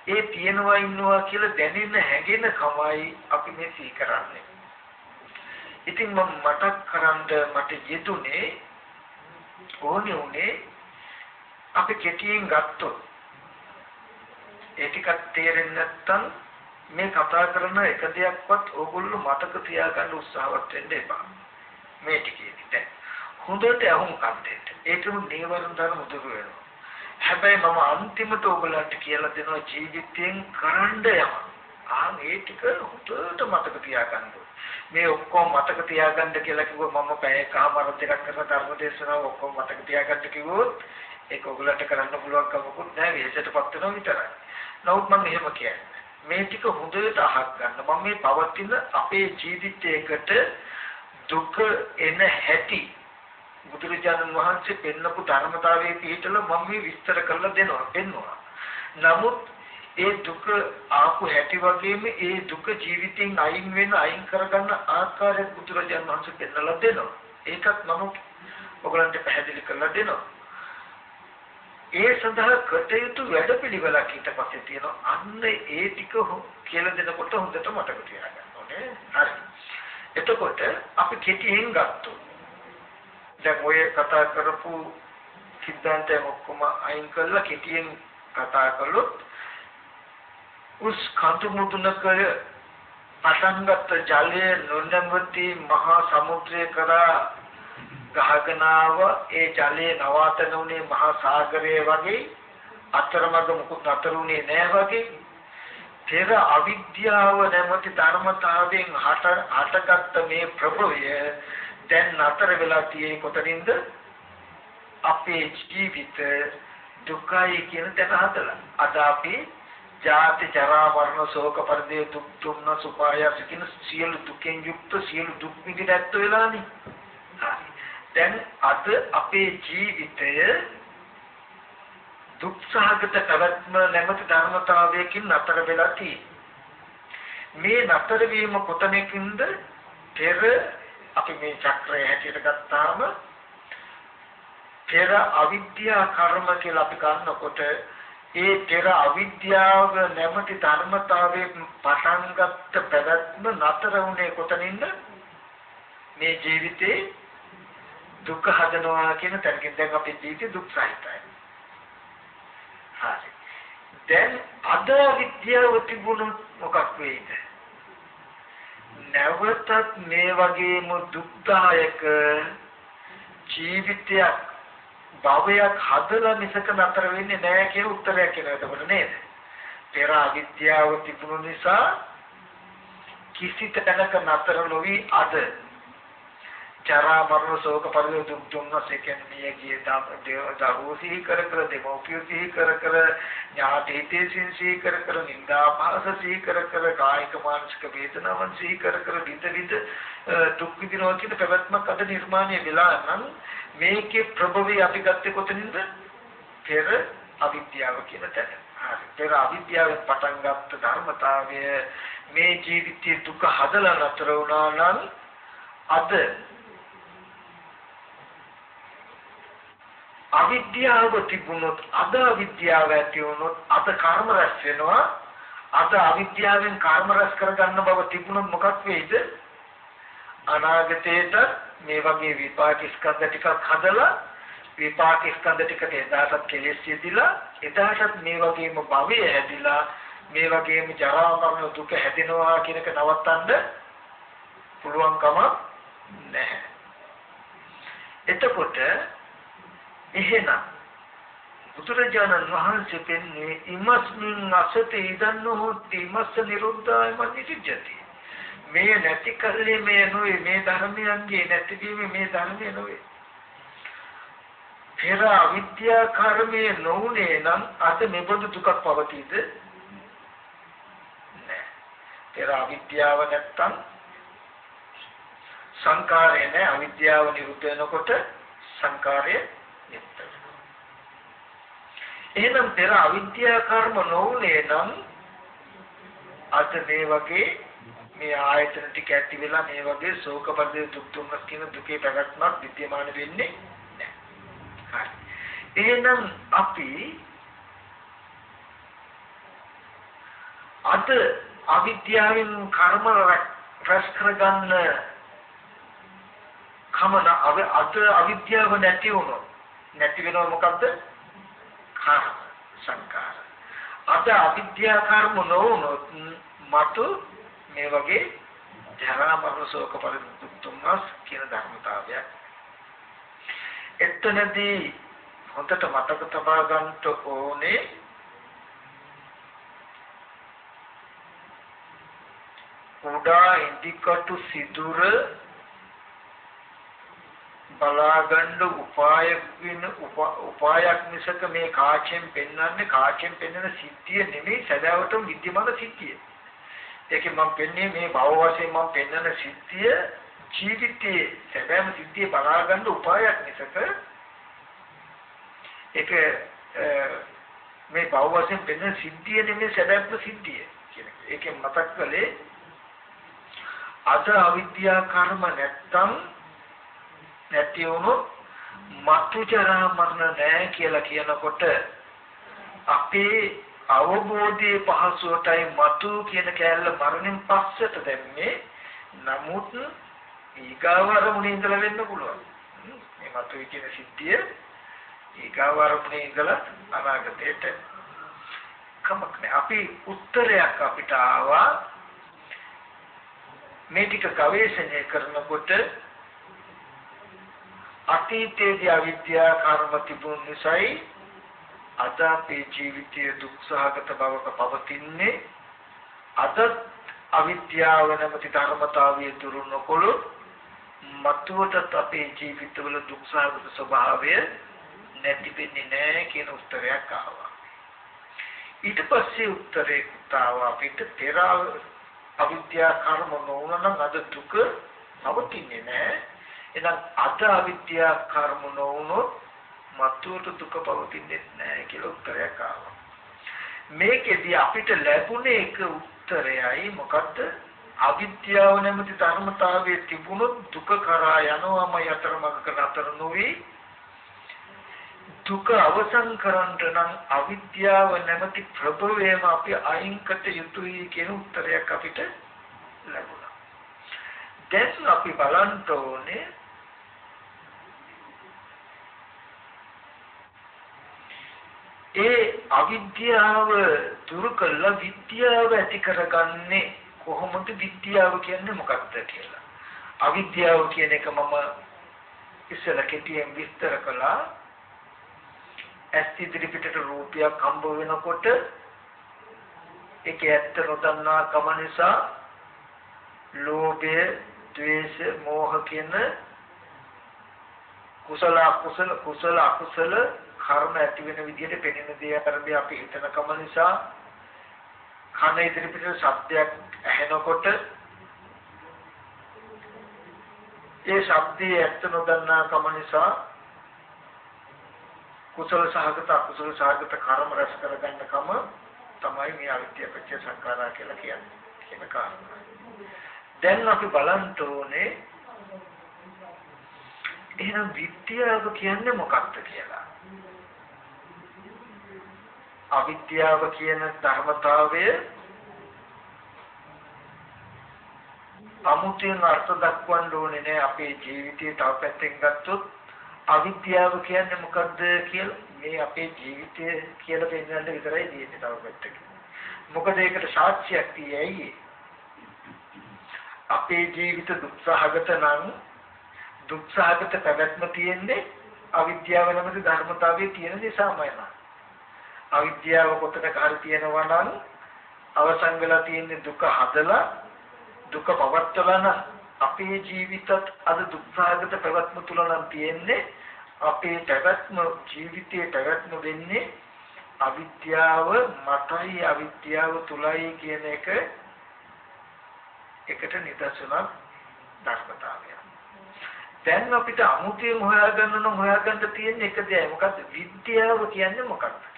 Speaker 2: ඒ තියනවා ඉන්නවා කියලා දැනෙන හැඟෙන කමයි අපි මේ සී කරන්නේ. ඉතින් මම මතක් කරන්ද මට යෙදුනේ ඕනේ උනේ අපි කෙටියෙන් ගත්තොත් ඒ ටිකක් තේරෙන්නේ නැත්නම් මේ කතා කරන එක දෙයක්වත් ඕගොල්ලෝ මතක තියාගන්න උත්සාහවත් වෙන්න එපා. මේ ටිකේදී දැන් හොඳට අහුම්කම් දෙන්න. ඒකම නීවරණ ධර්ම දුරු වෙනවා. හැබැයි මම අන්තිමට ඔයගලන්ට කියලා දෙනවා ජීවිතයෙන් කරන්න යම. ආන් ඒ ටික හොඳට මතක තියාගන්න මේ ඔක්කොම මතක තියාගන්න කියලා කිව්වොත් මම පැය කමාර දෙකක් කරන ධර්ම දේශනාව ඔක්කොම මතක තියාගන්න කිව්වොත් ඒක ඔයගලන්ට කරන්න පුළුවන් කමකුත් නැහැ විශේෂයටපත් වෙනවා විතරයි. නමුත් මම එහෙම කියන්නේ මේ ටික හොඳට අහක් ගන්න. මම මේ පවතින අපේ ජීවිතයකට දුක එන හැටි බුදුරජාණන් වහන්සේ පෙන්නපු ධර්මතාවයේ පිළිතල මම මේ විස්තර කරලා දෙනවා පෙන්නවා. නමුත් ඒ දුක ආපු හැටි වගේම ඒ දුක ජීවිතෙන් අයින් වෙන අයින් කරගන්න ආකාරය බුදුරජාණන් වහන්සේ පෙන්නලා දෙනවා. ඒකත් මම ඔයගලන්ට පැහැදිලි කරලා දෙනවා. ඒ සඳහා කටයුතු වැඩපිළිවෙලක් ඊට පස්සේ තියෙනවා. අන්න ඒ ටික කියලා දෙනකොට හොඳට මතක තියාගන්න ඕනේ. හරි. එතකොට අපි කෙටියෙන් ගත්තොත් දැන් ඔය කතා කරපු සිද්ධාන්තය ඔක්කොම අයින් කරලා කෙටියෙන් කතා කළොත් උස් කඳු මුදුනක පටන්ගත් ජලය නොනවති මහා සමුද්‍රය කරා ගහගෙන ආව ඒ ජලයේ නවාතන උනේ මහා සාගරය වගේ අතරමඟ මුකුත් අතරුනේ නෑ වගේ. පෙර අවිද්‍යාව නැමැති ධර්මතාවයෙන් හට හටගත් මේ ප්‍රභවය දැන් නතර වෙලා තියෙන්නේ කොතනින්ද? අපේ ජීවිත දුකයි කියන තැන හදලා. අද අපි ජාති ජරා මරණ ශෝක පරිදේ දුක් දුම්න සුපායස කියන සියලු දුකෙන් යුක්ත සියලු දුක් විඳින්නත් වෙලානේ. දැන් අද අපේ ජීවිතය දුක්සහගත පැවැත්ම නැමැති ධර්මතාවයකින් නතර වෙලා මේ නතර වීම කොතනකින්ද පෙර අපි මේ චක්‍රය හැටියට ගත්තාම පෙර අවිද්‍යා කර්ම කියලා අපි ගන්නකොට ඒ පෙර අවිද්‍යාව නැමැති ධර්මතාවයේ පටන් ගත්ත පැවැත්ම නතර වුණේ කොතනින්ද මේ ජීවිතේ දුක හදනවා කියන තැනකින් දැන් අපේ ජීවිතේ දුක් සහිතයි. හරි. දැන් අද විද්‍යාව තිබුණොත් මොකක් වෙයිද? නැවතත් මේ වගේම දුක්දායක ජීවිතයක් භවයක් හදලා මිසක නතර වෙන්නේ නැහැ කියන උත්තරයක් එනවා එතකොට නේද? පෙර අවිද්‍යාව තිබුණු නිසා කිසි තැනක නතර නොවි අද ජරා මරණ ශෝක පරිදේ දුක් දුන්නස් කියන්නේ ගිය දරුවෝ සිහි කර කර දෙමෝපියෝ සිහි කර කර ඥාති හිතේසින් සිහි කර කර නිന്ദා භාස සිහි කර කර කායික මානසික වේදනාවන් සිහි කර කර විඳ විඳ දුක් විඳිනවා කියන පැවැත්මක් අද නිර්මාණය වෙලා නම් මේකේ ප්‍රභවය අපි ගත්තේ කොතනින්ද පෙර අවිද්‍යාව කියන තැන. හරි. පෙර අවිද්‍යාවෙන් පටන් ගත්ත ධර්මතාවය මේ ජීවිතයේ දුක හදලා නතර වුණා නම් අද අවිද්‍යාව තිබුණොත් අද අවිද්‍යාව ඇති වුණොත් අද කර්ම රැස් වෙනවා. අද අවිද්‍යාවෙන් කර්ම රැස් කරගන්න බව තිබුණොත් මොකක් වෙයිද? අනාගතේට මේ වගේ විපාක ස්කන්ධ ටිකක් හදලා විපාක ස්කන්ධ ටිකට එදාටත් කෙලෙස් යෙදිලා එදාටත් මේ වගේම භවය හැදිලා මේ වගේම ජරා මරණ දුක හැදෙනවා කියන එක නවත්තන්න පුළුවන්කම නැහැ. එතකොට එහෙනම් බුදුරජාණන් වහන්සේ පෙන්වන්නේ ඉමස්මින් අසති ඉදන්නෝ හොති ඉමස්ස නිරුද්ධාය මනිසිජ්ජති මේ නැති කල්ලි මේ නොවේ මේ ධර්මයන්ගේ නැතිවීම මේ ධර්මය නොවේ. පෙර අවිද්‍යා කර්මයේ නොඋනේ නම් අද මෙබඳු දුකක් පවතීද? නැහැ පෙර අවිද්‍යාව නැත්තම් සංකාරය නැහැ අවිද්‍යාව නිරුද්ධ වෙනකොට සංකාරය එහෙනම් පෙර අවිද්‍යා කර්ම නොවුනේ නම් අද මේ වගේ මේ ආයතන ටික ඇති වෙලා මේ වගේ ශෝක පරිදේ දුක් දුන්නස් කියන දුකේ පැවැත්මක් විද්‍යමාන වෙන්නේ නැහැ. එහෙනම් අපි අද අවිද්‍යාවෙන් කර්ම රැස් කරගන්න කමන අද අවිද්‍යාව නැති වුණොත් නැති වෙනව මොකද්ද? කර්ම සංකාර. අද අවිද්‍යා කර්ම නොවුනොත් මතු මේ වගේ ජරා මරණ ශෝක පරිදුක්තුම්ස් කියන ධර්මතාවයක්. එතනදී හොඳට මතක තබා ගන්නට ඕනේ උඩා ඉදිකටු සිදුර බලාගන්න උපාය වෙන උපායක් මිසක මේ කාචයෙන් පෙන්වන්නේ කාචයෙන් පෙන්වන සිද්ධිය නෙමෙයි සදාවටම විද්‍යමාන සිද්ධිය. ඒකෙන් මම පෙන්න්නේ මේ භව වශයෙන් මම පෙන්වන සිද්ධිය ජීවිතයේ සැබෑම සිද්ධිය බලාගන්න උපායක් මිසක ඒක මේ භව වශයෙන් පෙන්වන සිද්ධිය නෙමෙයි සැබෑම සිද්ධිය කියන එක. ඒකෙන් මතක් කළේ අද අවිද්‍යා කර්ම නැත්තම් නැති වුණොත් මතු ජරා මරණ නැහැ කියලා කියනකොට අපේ අවබෝධයේ පහසුවටයි මතු කියන කැලල මරණයෙන් පස්සට දැම්මේ. නමුත් ඊගාවරමුණේ ඉඳලා වෙන්න පුළුවන්. මේ මතු කියන සිද්ධිය ඊගාවරමුණේ ඉඳලා අනාගතයට කමක් නෑ. අපි උත්තරයක් අපිට ආවා. මේ ටික ගවේෂණය කරනකොට අතීතයේදී අවිද්‍යා කර්ම තිබුණු නිසායි අද අපේ ජීවිතයේ දුක්සහගත බවක පවතින්නේ. අද අවිද්‍යාව නැමැති ධර්මතාවය දුරු නොකොළොත් මතුවට අපේ ජීවිතවල දුක්සහගත ස්වභාවය නැති වෙන්නේ නැහැ කියන උත්තරයක් ආවා. ඊට පස්සේ උත්තරේ ආවා අපිට පෙර අවිද්‍යා කර්ම නොවුනනම් අද දුක නවතින්නේ නැහැ එහෙනම් අද අවිද්‍යා කර්ම නොවුනොත් මතුවට දුක පවතින්නේ නැහැ කියලා උත්තරයක් ආවා. මේකෙදි අපිට ලැබුණේ එක උත්තරයයි මොකද්ද? අවිද්‍යාව නැමැති ධර්මතාවයේ තිබුණොත් දුක කරා යනවාම යතරමඟක නතර නොවේ. දුක අවසන් කරන්න නම් අවිද්‍යාව නැමැති ප්‍රභවයම අපි අයින්කට යුතුයි කියන උත්තරයක් අපිට ලැබුණා. දැන් අපි බලන්න ඕනේ ඒ අවිද්‍යාව දුරු කළා විද්‍යාව ඇති කරගන්නේ කොහොමද විද්‍යාව කියන්නේ මොකක්ද කියලා. අවිද්‍යාව කියන එක මම ඉස්සෙල්ල කෙටියෙන් විස්තර කළා. ඇස් ඉදිරි පිටට රූපයක් හම්බ වෙනකොට ඒක ඇත්ත නොදන්නා කම නිසා ලෝභය, ද්වේෂ, මෝහ කියන කුසල අකුසල කුසල අකුසල කර්ම ඇති වෙන විදිහට පෙනෙන දේ අතරදී අපි හිතන කම නිසා කන ඉදිරි පිට ශබ්දයක් ඇහෙනකොට ඒ ශබ්දයේ ඇත්ත නොදන්නා කම නිසා කුසල සහගත අකුසල සහගත කර්ම රැස් කරගන්න කම තමයි මේ අවිද්‍යාව පත්‍ය සංඛාරා කියලා කියන්නේ කියන කාරණා. දැන් අපි බලන්න ඕනේ එහෙනම් විද්‍යාව කියන්නේ මොකක්ද කියලා. අවිද්‍යාව කියන ධර්මතාවය අමුතුවෙන් අර්ථ දක්වන්න ඕනේ නෑ අපේ ජීවිතයේ තව පැත්තෙන් ගත්තොත් අවිද්‍යාව කියන්නේ මොකද්ද කියලා මේ අපේ ජීවිතය කියලා පෙන්වන්න විතරයි තියෙන්නේ තව පැත්තකින්. මොකද ඒකට සාක්ෂියක් තියෙයි. අපේ ජීවිත දුක්සහගත නම් දුක්සහගත පැවැත්ම තියෙන්නේ අවිද්‍යාව නැමැති ධර්මතාවයේ තියෙන නිසාමයි නේද? අවිද්‍යාව කොතනක හරි තියෙනවා නම් අවසන් වෙලා තියෙන දුක හදලා දුක පවත්වලා නම් අපේ ජීවිතත් අද දුක්ඛාගත පැවැත්ම තුල නම් තියෙන්නේ අපේ පැවැත්ම ජීවිතයේ පැවැත්ම වෙන්නේ අවිද්‍යාව මතයි අවිද්‍යාව තුලයි කියන එක එකට නිදර්ශනක් ධර්මතාවය. දැන් අපිට අමුතියම හොයාගන්න නම් හොයාගන්න තියෙන එක දෙයයි. මොකද්ද? විද්‍යාව කියන්නේ මොකක්ද?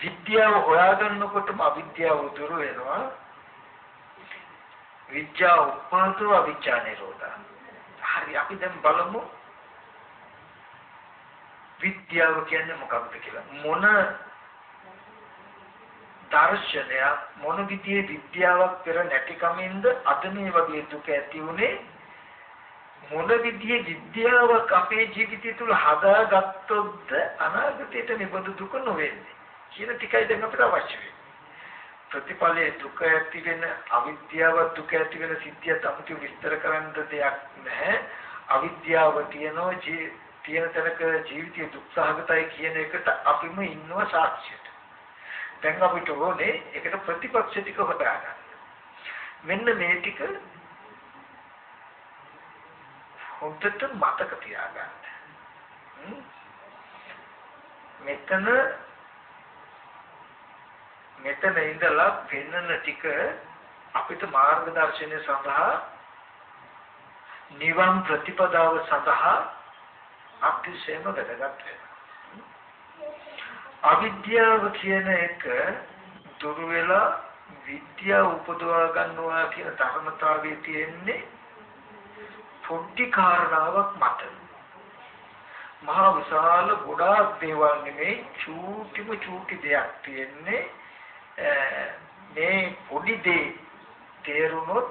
Speaker 2: විද්‍යාව හොයාගන්නකොටම අවිද්‍යාව දුරු වෙනවා. විද්‍යාව උපන්තු අවිචා නිරෝධා. හරි අපි දැන් බලමු. විද්‍යාව කියන්නේ මොකක්ද කියලා. මොන දර්ශනය මොන විදිහේ විද්‍යාවක් පෙර නැති කමින්ද අද මේ වගේ දුක ඇති උනේ මොන විදිහේ විද්‍යාවක් අපේ ජීවිතය තුළ හදාගත්තොත්ද අනාගතයට නිබඳු දුක නොවෙන්නේ? කියන ටිකයි දැන් අපිට අවශ්‍ය වෙන්නේ. ප්‍රතිපලයේ දුක ඇති වෙන අවිද්‍යාව දුක ඇති වෙන සිද්ධිය තමයි විස්තර කරන්න දෙයක් නැහැ. අවිද්‍යාව තියනෝ ජී තියෙන තැනක ජීවිතය දුක්සහගතයි කියන එකට අපිම ඉන්නව සාක්ෂියට. දැන් අපිට ඕනේ ඒකට ප්‍රතිපක්ෂ ටික හොදාගන්න. මෙන්න මේ ටික හොඳට මතක තියාගන්න. මෙතන මෙතන ඉඳලා පෙන්වන ටික අපිට මාර්ගදර්ශනය සඳහා නිවන් ප්‍රතිපදාව සඳහා අතිශයම වැදගත් වෙනවා. අවිද්‍යාව කියන එක දුරු වෙලා විද්‍යාව උපදවා ගන්නවා කියන ධර්මතාවයේ තියෙන්නේ පොඩි කාරණාවක් මත. මහා විශාල ගොඩාක් දේවල් නෙමෙයි චූටිම චූටි දෙයක් තියෙන්නේ මේ පොඩි දේ තේරුනොත්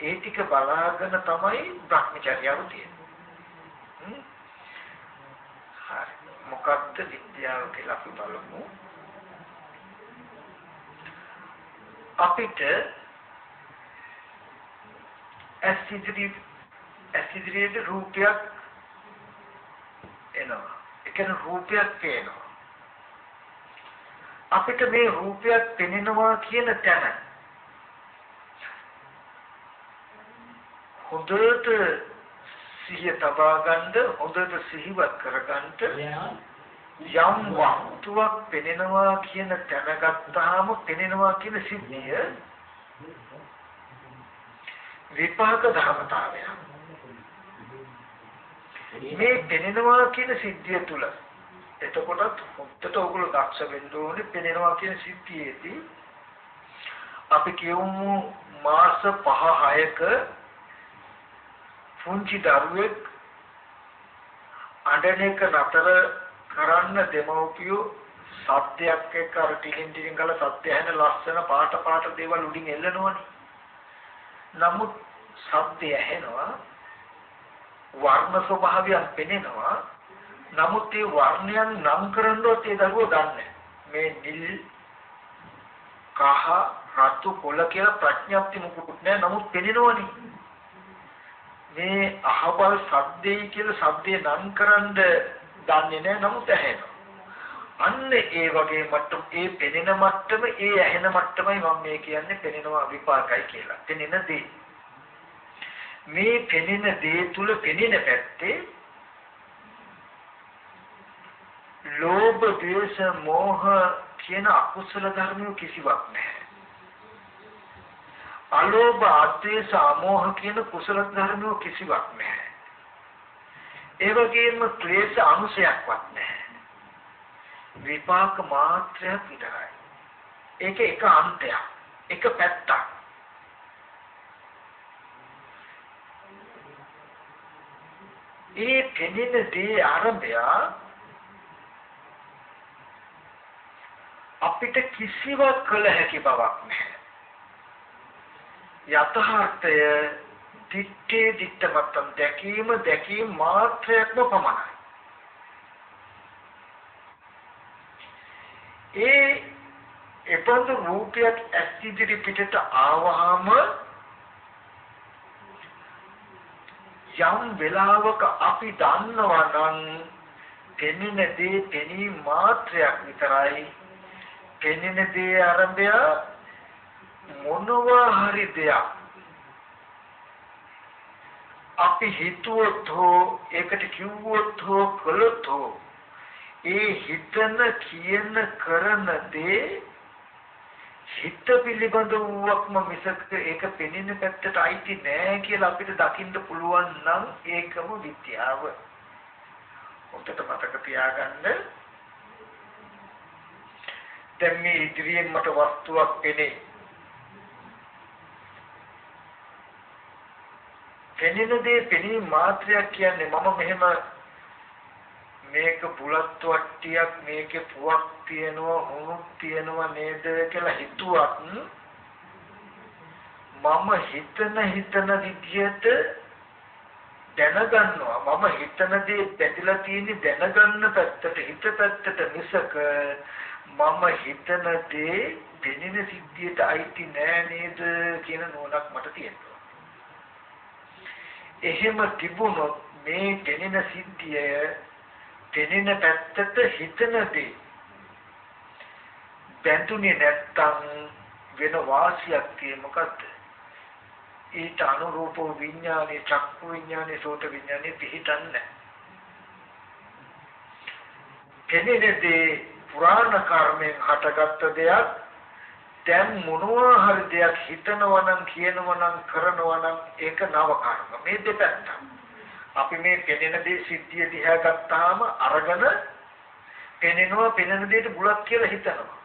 Speaker 2: ඒ ටික බලාගෙන තමයි භ්‍රමචර්යාව තියෙන්නේ. හරි. මොකක්ද විද්‍යාව කියලා අපි බලමු. අපිට ඇසිඩ්‍රි ඇසිඩ්‍රියේ රූපයක් එනවා. ඒ කියන්නේ රූපයක් පේනවා. අපිට මේ රූපයක් පෙනෙනවා කියන තැන හොඳට සිහිය තබා ගන්න හොඳට සිහිවත් කරගන්න යම් වස්තුවක් පෙනෙනවා කියන තැන ගත්තාම පෙනෙනවා කියන සිද්ධිය විපාක ධර්මතාවය මේ පෙනෙනවා කියන සිද්ධිය තුල එතකොටත් හොත්තට ඕගොල්ලෝ දක්ෂ වෙන්න ඕනේ පෙනෙනවා කියන සිද්ධියේදී අපි කියමු මාස 5 6ක පුංචි දරුවෙක් අඬන එක නතර කරන්න දෙමව්පියෝ සත්‍යයක් එක්ක අර ටිකින් ටිකින් ගාලා සත්‍ය ඇහෙන ලස්සන පාට පාට දේවල් උඩින් එල්ලනවනේ. නමුත් සත්‍ය ඇහෙනවා වර්ණ ස්වභාවයන් පෙනෙනවා. නමුත් ඒ වර්ණයන් නම් කරන්නවත් ඒ දරුවෝ දන්නේ මේ නිල් කහ රතු කොළ කියලා ප්‍රඥාප්ති මුකුත් නැහැ. නමුත් පෙනෙනවනේ. මේ අහවල් සද්දේ කියලා සද්දේ නම් කරන්න දන්නේ නැහැ. නමුත් ඇහෙනවා. අන්න ඒ වගේ මට්ටම ඒ පෙනෙන මට්ටම ඒ ඇහෙන මට්ටමයි මම මේ කියන්නේ පෙනෙනවා විපාකයි කියලා. පෙනෙන දේ. මේ පෙනෙන දේ තුල පෙනෙන පැත්තේ ලෝභ, ද්වේෂ, මෝහ කියන අකුසල ධර්ම කිසිවක් නැහැ. අලෝභ, අද්වේෂ, අමෝහ කියන කුසල ධර්ම කිසිවක් නැහැ. ඒ වගේම ක්ලේශ අනුසයක්වත් නැහැ. විපාක මාත්‍රයක් විතරයි. ඒක එක අන්තයක්. එක පැත්තක්. ඒ පෙනෙන දේ ආරම්භය අපිට කිසිවක් කළ හැකි බවක් නැහැ. යථාර්ථය දිත්තේ දිත්තමත්තම් දැකීම දැකීම මාත්‍රයක්ම පමණයි. ඒ එපන්දු රූපයක් ඇස් ඉදිරි පිටට ආවහම යම් වෙලාවක අපි දන්නවා නම් පෙනෙන දේ පෙනීම මාත්‍රයක් විතරයි පෙනෙන දේ ආරම්භය මොනවා හරි දෙයක් අපි හිතුවොත් හෝ ඒකට කිව්වොත් හෝ කළොත් හෝ ඒ හිතන කියන කරන දේ හිත පිළිබඳ වූවක්ම මිසක ඒක පෙනෙන පැත්තට අයිති නෑ කියලා අපිට දකින්න පුළුවන් නම් ඒකම විද්‍යාව. ඔතට මතක තියාගන්න. දැන් මේ ඉදිරියෙන් මට වස්තුවක් පෙනේ. පෙනෙන දේ පෙනීම මාත්‍රයක් කියන්නේ මම මෙහෙම මේක බුලත් වට්ටියක් මේකේ පුවක් තියෙනවා හුණුක් තියෙනවා නේද කියලා හිතුවත් මම හිතන හිතන විදියට දැනගන්නවා මම හිතන දේ පැතිලා තියෙන්නේ දැනගන්න පැත්තට හිත පැත්තට මිසක මම හිතන දේ දෙනින සිද්ධියට අයිති නෑ නේද කියන නෝනක් මට තියෙනවා. එහෙම තිබුණොත් මේ දෙනින සිද්ධිය පෙනෙන පැත්තට හිතන දේ බැඳුනේ නැත්තම් වෙන වාසියක් tie මොකද්ද? ඊට අනුරූප විඥානේ චක්කු විඥානේ සෝත විඥානේ පිහිටන්නේ පෙනෙන දේ පුරාණ කර්මයෙන් හටගත්ත දෙයක් දැන් මොනවා හරි දෙයක් හිතනවා නම් කියනවා නම් කරනවා නම් ඒක නව කර්ම මේ දෙපැත්ත අපි මේ පෙනෙන දේ සිද්ධිය දිහා ගත්තාම අරගෙන පෙනෙනවා පෙනෙන දෙයට බුලත් කියලා හිතනවා.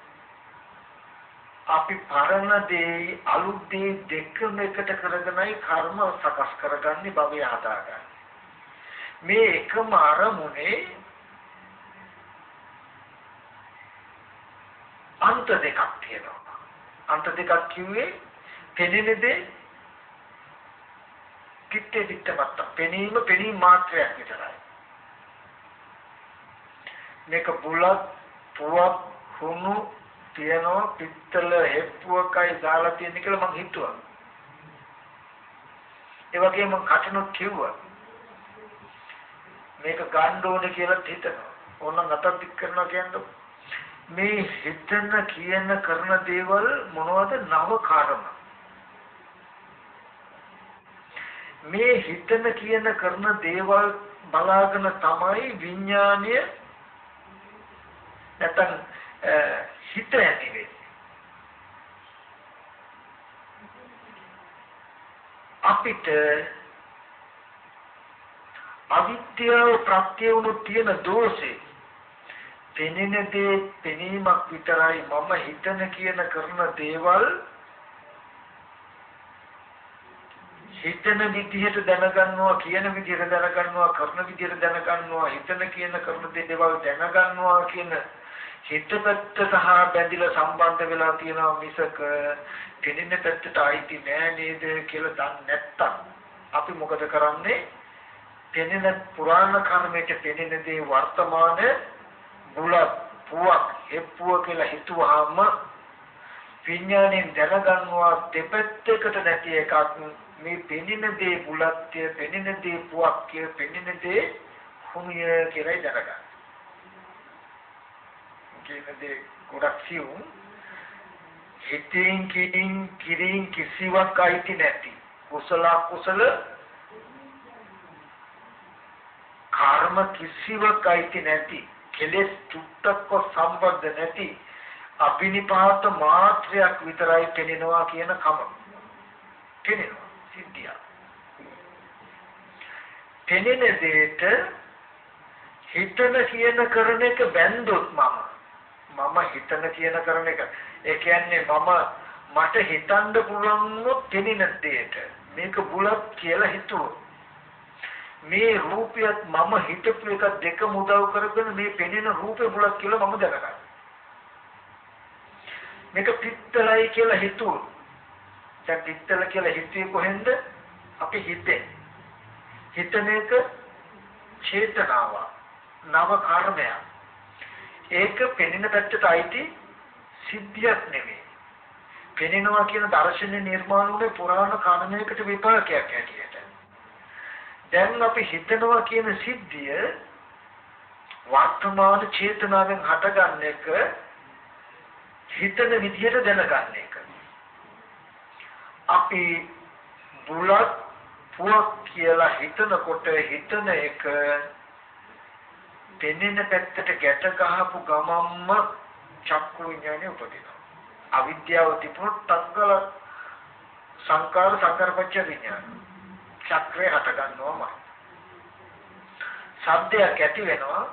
Speaker 2: අපි පරණ දේ අලුත් දේ දෙකම එකට කරගෙනයි කර්ම සකස් කරගන්නේ භවය හදාගන්නේ. මේ එකම අරමුණේ අන්ත දෙකක් තියෙනවා. අන්ත දෙකක් කිව්වේ පෙනෙන දේ කිත්තේ දිත්තමත්ත පෙනීම පෙනීම මාත්‍රයක් විතරයි. මේක බුලත් පුවක් හුණු තියනවා පිත්තල හෙප්පුවකයි දාලා තියෙන කියලා මං හිතුවා. ඒ වගේම කටනොත් කිව්වා. මේක ගන්න ඕනේ කියලා හිතනවා. ඕනනම් අතක් දික් කරනවා කියන්නේ මේ හිතන කියන කරන දේවල් මොනවද නව කාරණා මේ හිතන කියන කරන දේවල් බලාගෙන තමයි විඥානය නැත්නම් හිත ඇති වෙන්නේ. අපිට අවිද්‍යාව ප්‍රත්‍ය වුණු තියෙන දෝෂේ පෙනෙන දේ පෙනීමක් විතරයි මම හිතන කියන කරන දේවල් හිතන විදිහට දැනගන්නවා කියන විදිහට දැනගන්නවා කරන විදිහට දැනගන්නවා හිතන කියන කරන දේවල් දැනගන්නවා කියන හිත පැත්ත සහ බැඳිලා සම්බන්ධ වෙලා තියෙනවා මිසක පෙනෙන පැත්තට අයිති නෑ නේද කියලා දන්නේ නැත්තම්. අපි මොකද කරන්නේ? පෙනෙන පුරාණ කර්මයට පෙනෙන දේ වර්තමාන බුලත් පුවක් හෙප්පුව කියලා හිතුවාම විඥාණයෙන් දැනගන්නවා දෙපැත්තකට නැති එකක් මේ පෙනෙන දේ බුලත්ය පෙනෙන දේ පුවක්ය පෙනෙන දේ හුමිය කියලා දැනගන්න. කියන දේ ගොඩක් සියුම් හිතින් කියින් කිරින් කිසිවක් අයිති නැති කුසල කුසල කර්ම කිසිවක් අයිති නැති කෙලෙස් චුට්ටක්ව සම්බන්ධ නැති අබිනිපාත මාත්‍රයක් විතරයි පෙනෙනවා කියන කම. පෙනෙනවා සිද්ධිය පෙනෙන දෙයට හිතන කියන කරන එක බැන්දොත් මම. මම හිතන කියන කරන එක. ඒ කියන්නේ මම මට හිතන්න පුළුවන් පෙනෙන දෙයට. මේක බුලත් කියලා හිතුවොත්. මේ රූපයත් මම හිතපු එක දෙකම උදව් කරගෙන මේ පෙනෙන රූපේ බුලක් කියලා මම දැනගන්නවා. මේක පිත්තලයි කියලා හිතුවොත් දැන් පිත්තල කියලා හිතුවේ කොහෙන්ද? අපි හිතේ. හිතන එක චේතනාව, නව කර්මයක්. ඒක පෙනෙන පැත්තට අයිති සිද්ධියක් නෙමෙයි. පෙනෙනවා කියන දර්ශනේ නිර්මාණ වුණේ පුරාණ කර්මයකට විපාකයක් ඇටියට. දැන් අපි හිතනවා කියන සිද්ධිය වර්තමාන චේතනාවෙන් හටගන්න එක හිතන විදිහට දැනගන්න එක. අපි බුලත් පුවක් කියලා හිතනකොට හිතන එක පෙනෙන පැත්තට ගැට ගහපු ගමම්ම චක්කු විඥානය උපදිනවා. අවිද්‍යාව තිබුණොත් තංගල සංකාර සංකල්පච්ච විඥානය. චක්‍රය හට ගන්නවමයි. සද්දයක් ඇති වෙනවා.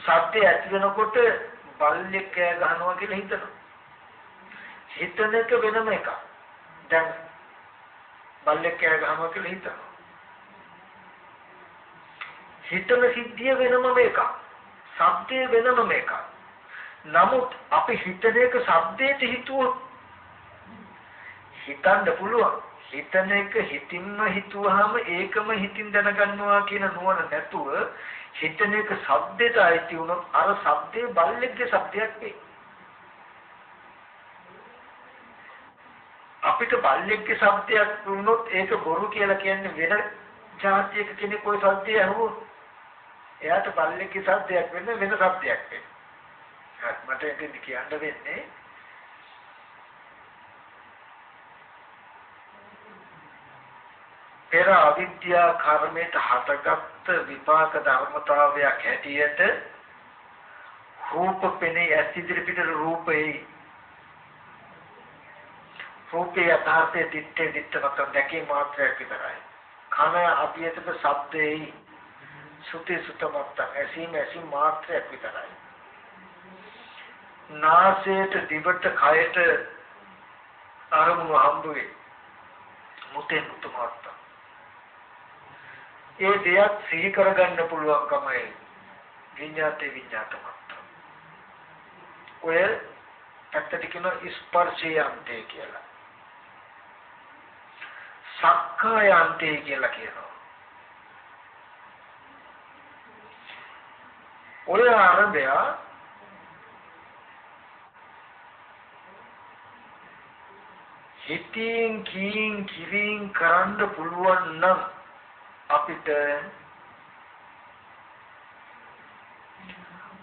Speaker 2: සද්දය ඇති වෙනකොට බල්ලෙක් කෑ ගහනවා කියලා හිතනවා. හිතන එක වෙනම එකක්. දැන් බල්ලෙක් කෑ ගහනවා කියලා හිතනවා. හිතන සිද්ධිය වෙනම එකක්. සද්දය වෙනම එකක්. නමුත් අපි හිතන එක සද්දයට හිතුවොත් හිතන්න පුළුවන්. හිතන එක හිතින්ම හිතුවාම ඒකම හිතින් දැනගන්නවා කියන නුවණ නැතුව හිතන එක ශබ්දයට අයිති වුණොත් අර ශබ්දේ බල්ලෙක්ගේ ශබ්දයක් වේ. අපිට බල්ලෙක්ගේ ශබ්දයක් වුණොත් ඒක බොරු කියලා කියන්නේ වෙන ජාතියක කෙනෙක් ওই ශබ්දය අහුවොත් එයාට බල්ලෙක්ගේ ශබ්දයක් වෙන්න වෙන ශබ්දයක් වෙන්න. මට ඒක කියන්න වෙන්නේ පෙර අවිද්‍යා කර්මයට හටගත් විපාක ධර්මතාවයක් හැටියට රූප පෙනේ ඇස් ඉදිරි පිටර රූපේ රූපේ යථාර්ථයේ දිත්තේ දිත්තමක දැකීම මාත්‍රයක් විතරයි. කන අභියතක ශබ්දේ සුති සුතමත්ත ඇසීම ඇසීම මාත්‍රයක් විතරයි. නාසයට දිවට කයට අරමුණු හම්බුවේ මුතේ මුතුමාත්ත ඒ දෙයක් සිහි කරගන්න පුළුවන්කමයි විඤ්ඤාතේ විඤ්ඤාතමත්. ඔය පැත්තට කියන ස්පර්ශයන්තේ කියලා. සක්කායන්තේ කියලා කියනවා. ඔය ආරම්භය හිතින් කීන් කිරින් කරන්න පුළුවන් නම් අපිට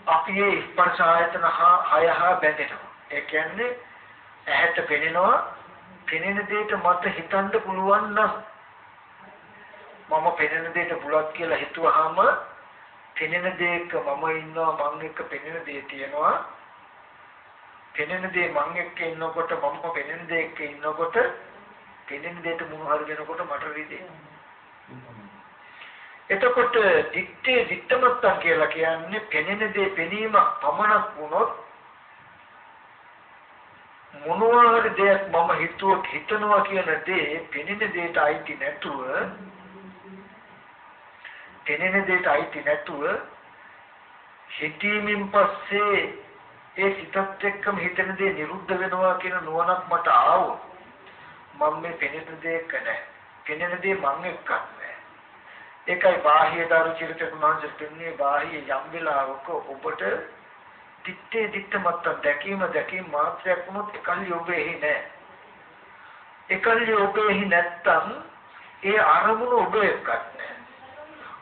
Speaker 2: අපි මේ ස්පර්ශ ආයතන හය හා බැඳෙනවා. ඒ කියන්නේ ඇහැට පෙනෙනවා පෙනෙන දෙයට මට හිතන්න පුළුවන් නම් මම පෙනෙන දෙයට බුලත් කියලා හිතුවාම පෙනෙන දෙයක මම ඉන්නවා මං එක්ක පෙනෙන දේ තියෙනවා පෙනෙන දේ මං එක්ක ඉන්නකොට මම පෙනෙන දේ එක්ක ඉන්නකොට පෙනෙන දෙයට මුණ හරි වෙනකොට මට රිදෙනවා එතකොට දිත්තේ දිත්තමත්තන් කියලා කියන්නේ පෙනෙන දේ පෙනීම පමණක් වුණොත් මොනවා හරි දෙයක් මම හිතුවොත් හිතනවා කියන දේ පෙනෙන දෙයට අයිති නැතුව පෙනෙන දෙයට අයිති නැතුව හිතීමෙන් පස්සේ ඒ සිතත් එක්කම හිතෙන දේ නිරුද්ධ වෙනවා කියන නුවණක් මට ආවොත් මම මේ පෙනෙන දෙයක නැහැ. පෙනෙන දේ මං එක්කත් නැහැ. ඒකයි බාහ්‍ය දාරු චිරිතක මාංශ දෙන්නේ බාහ්‍ය යම් වෙලාවක ඔබට තිත්තේ තිත්ත මත දැකීම දැකීම මාත්‍රයක් වුණොත් එකල්ලි ඔබ එහි නැහැ. එකල්ලි ඔබ එහි නැත්තම් ඒ අරමුණ ඔබ එක්කත් නැහැ.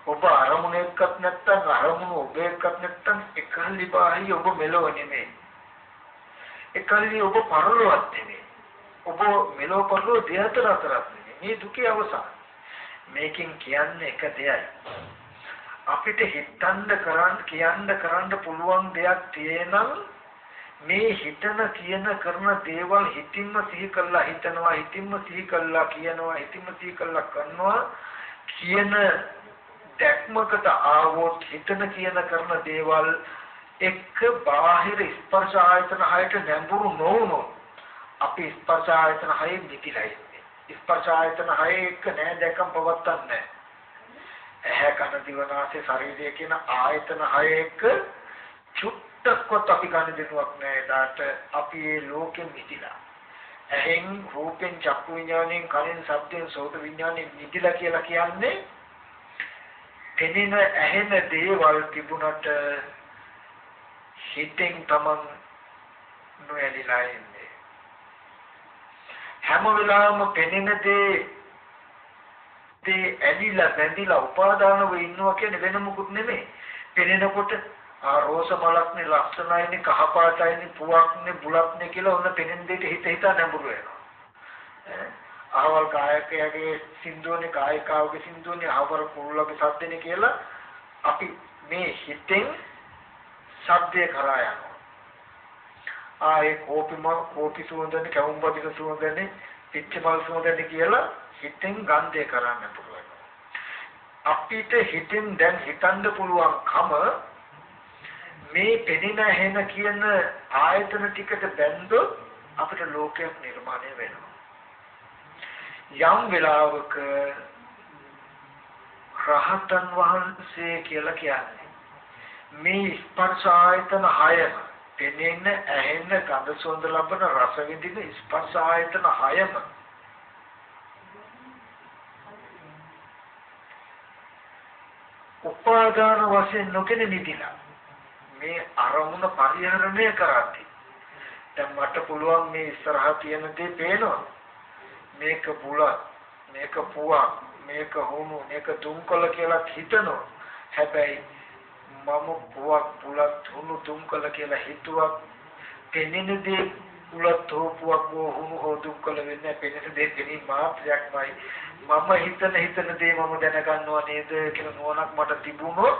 Speaker 2: ඔබ අරමුණ එක්කත් නැත්තම් අරමුණ ඔබ එක්කත් නැත්තම් එකල්ලි බාහ්‍ය ඔබ මෙලොව නෙමෙයි. එකල්ලි ඔබ පරලොවත් නෙමෙයි. ඔබ මෙලොව පරලොව දෙයතර අතරත් නෙමෙයි. මේ දුකේ අවසාන. මේකෙන් කියන්නේ එක දෙයයි. අපිට හිතන්න කරන්න කියන්න කරන්න පුළුවන් දෙයක් තියෙනම් මේ හිතන කියන කරන දේවල් හිතින්ම සිහි කළා හිතනවා හිතින්ම සිහි කළා කියනවා හිතින්ම සිහි කළා කරනවා කියන දැක්මකට ආවොත් හිතන කියන කරන දේවල් එක්ක බාහිර ස්පර්ශ ආයතන හයට නැඹුරු නොවුනොත් අපි ස්පර්ශ ආයතන හයෙන් නිතිලයි ස්පර්ශ ආයතන හය එක නෑ දැකම් පවත්තන්නේ ඇහැ කන දිව නාසය ශරීරය කියන ආයතන හය එක චුට්ටක්වත් අපි ගන්න දෙනුවක් නෑ. එදාට අපි මේ ලෝකෙ මිදිලා. ඇහෙන් රූපෙන් චක්කු විඥාණයෙන් කනෙන් ශබ්දෙන් සෝත විඥාණයෙන් මිදිලා කියලා කියන්නේ පෙනෙන ඇහෙන දේවල් තිබුණට හිතෙන් තමන් නොඇලිලා ඉන්නේ හැම වෙලාවෙම පෙනෙන දේ දේ ඇලිලා බැඳිලා උපාදානව ඉන්නවා කියන්නේ වෙන මොකුත් නෙමෙයි. පෙනෙනකොට ආ රෝස මලක්නේ ලක්ෂණයිනේ කහ පාටයිනේ පුවක්නේ බුලක්නේ කියලා ඔන්න පෙනෙන දෙයට හිත හිතා නැඹුරු වෙනවා. අහවල් කායකයාගේ සින්දුවනේ කායිකාවගේ සින්දුවනේ අහවර කුරුල්ලගේ සද්දනේ කියලා අපි මේ හිතෙන් ශබ්දය කරා යනවා. ආයේ කෝපිම කෝපි සුවඳනේ කැවුම් බදික සුවඳනේ පිච්ච මල් සුවඳනේ කියලා හිතෙන් ගන්ධය කරන්න පුළුවන්. අපිට හිතෙන් දැන් හිතන්න පුළුවන්කම මේ පෙනෙන හැන කියන ආයතන ටිකට බැඳොත් අපිට ලෝකයක් නිර්මාණය වෙනවා. යම් වෙලාවක රහතන් වහන්සේ කියලා කියන්නේ මේ ස්පර්ශ ආයතන හයම පෙනෙන, ඇහෙන, ගඳ සුවඳ ලබන, රස විඳින ස්පර්ශ ආයතන හයම උපාදාන වශයෙන් නොගෙන නිදිලා මේ අරමුණ පරිහරණය කරද්දී දැන් මට පුළුවන් මේ ඉස්සරහා තියෙන දේ පේනවා. මේක බුලත් මේක පුවක් මේක හුණු මේක දුම්කොළ කියලා හිතනවා. හැබැයි මම පුවක් පුලත් හුණු තුම්කල කියලා හිතුවක් පෙනෙන දේ පුලත් හෝ පුවක් හෝ හුණු හෝ තුම්කල වෙන්නේ පෙනෙන දේ පෙනී මාත්‍රයක්මයි. මම හිතන හිතන දේ මම දැනගන්නවා නේද කියලා නුවණක් මට තිබුණොත්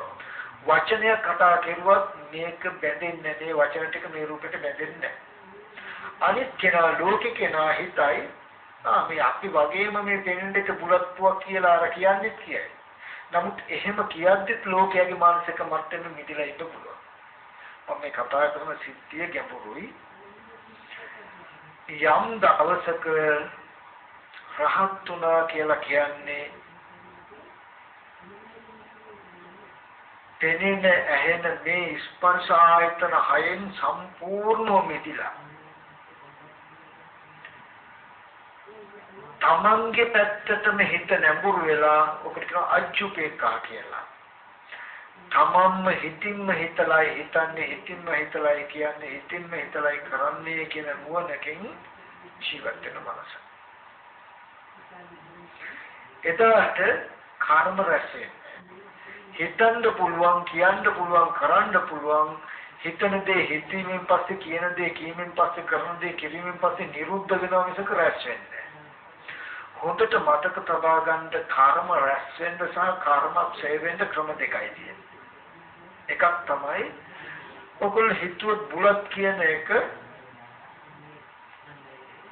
Speaker 2: වචනය කතා කරුවත් මේක බැඳෙන්නේ නැහැ. වචන ටික මේ රූපෙට බැඳෙන්නේ නැහැ. අනිත් කෙනා ලෝකේ කෙනා හිතයි ආ මේ අපි වගේම මේ පෙනෙන දෙක බුලත් පුවක් කියලා අර කියන්නේ කියයි. නමුත් එහෙම කියද්දිත් ලෝකයාගේ මානසික මට්ටමේ මිදලා ඉන්න පුළුවන්. මම මේ කතා කරන සිද්ධිය ගැඹුරුයි. යම් දවසක රහත් උනා කියලා කියන්නේ පෙනෙන ඇහෙන මේ ස්පර්ශ ආයතන හයෙන් සම්පූර්ණව මිදිලා තමන්ගේ පැත්තටම හිත නැඹුරු වෙලා ඔකට කියනවා අජ්ජුපේක්ඛා කියලා. තමන්ම හිතින්ම හිතලයි හිතන්නේ හිතින්ම හිතලයි කියන්නේ හිතින්ම හිතලයි කරන්නේ කියන නුවණකින් ජීවත් වෙන මනස. එතකොට කර්ම රැස්යෙන් හිතන්න පුළුවන් කියන්න පුළුවන් කරන්න පුළුවන් හිතන දේ හිතීමෙන් පස්සේ කියන දේ කීමෙන් පස්සේ කරන දේ කිරීමෙන් පස්සේ නිරුද්ධ වෙනවා මිසක රැස් වෙන්නේ හොඳට මතක තබා ගන්න කර්ම රැස් වෙන්න සහ කර්ම ක්ෂය වෙන්න ක්‍රම දෙකයි තියෙන්නේ. එකක් තමයි ඔගොල්ලෝ හිතුවත් බුලත් කියන එක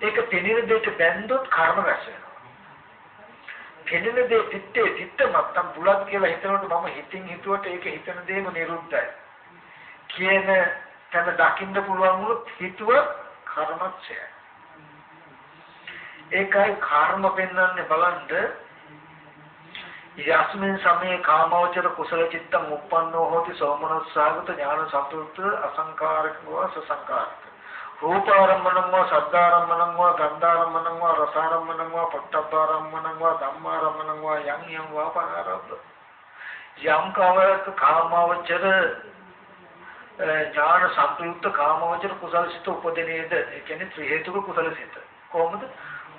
Speaker 2: ඒක පෙනෙන දෙයට බැඳොත් කර්ම රැස් වෙනවා. කෙනෙන දේ තිත්තේ තිත්ත මත්තම් බුලත් කියලා හිතනකොට මම හිතින් හිතුවට ඒක හිතන දේම නිරුද්ධයි කියන තැන දකින්න පුළුවන් වුණොත් හිතුව කර්මක්ෂය ඒකයි කර්ම පෙන්වන්නේ බලන්න. යස්මින් සමේ කාමවචර කුසල චිත්තං උප්පන්නෝ හෝති සෝමනස්සාගත ඥාන සතුත් අසංකාරකව සසංකාරක රූපාරම්මණං වා සද්ධාරම්මණං වා ගන්ධාරම්මණං වා රසාරම්මණං වා පොට්ටබ්බාරම්මණං වා ධම්මාරම්මණං වා යම් යම් වා පරාරබ්බ. යම් කවරක කාමවචර ඥාන සම්ප්‍රයුක්ත කාමවචර කුසල සිත උපදිනේද? ඒ කියන්නේ ත්‍රි හේතුක කුසල සිත. කොහොමද?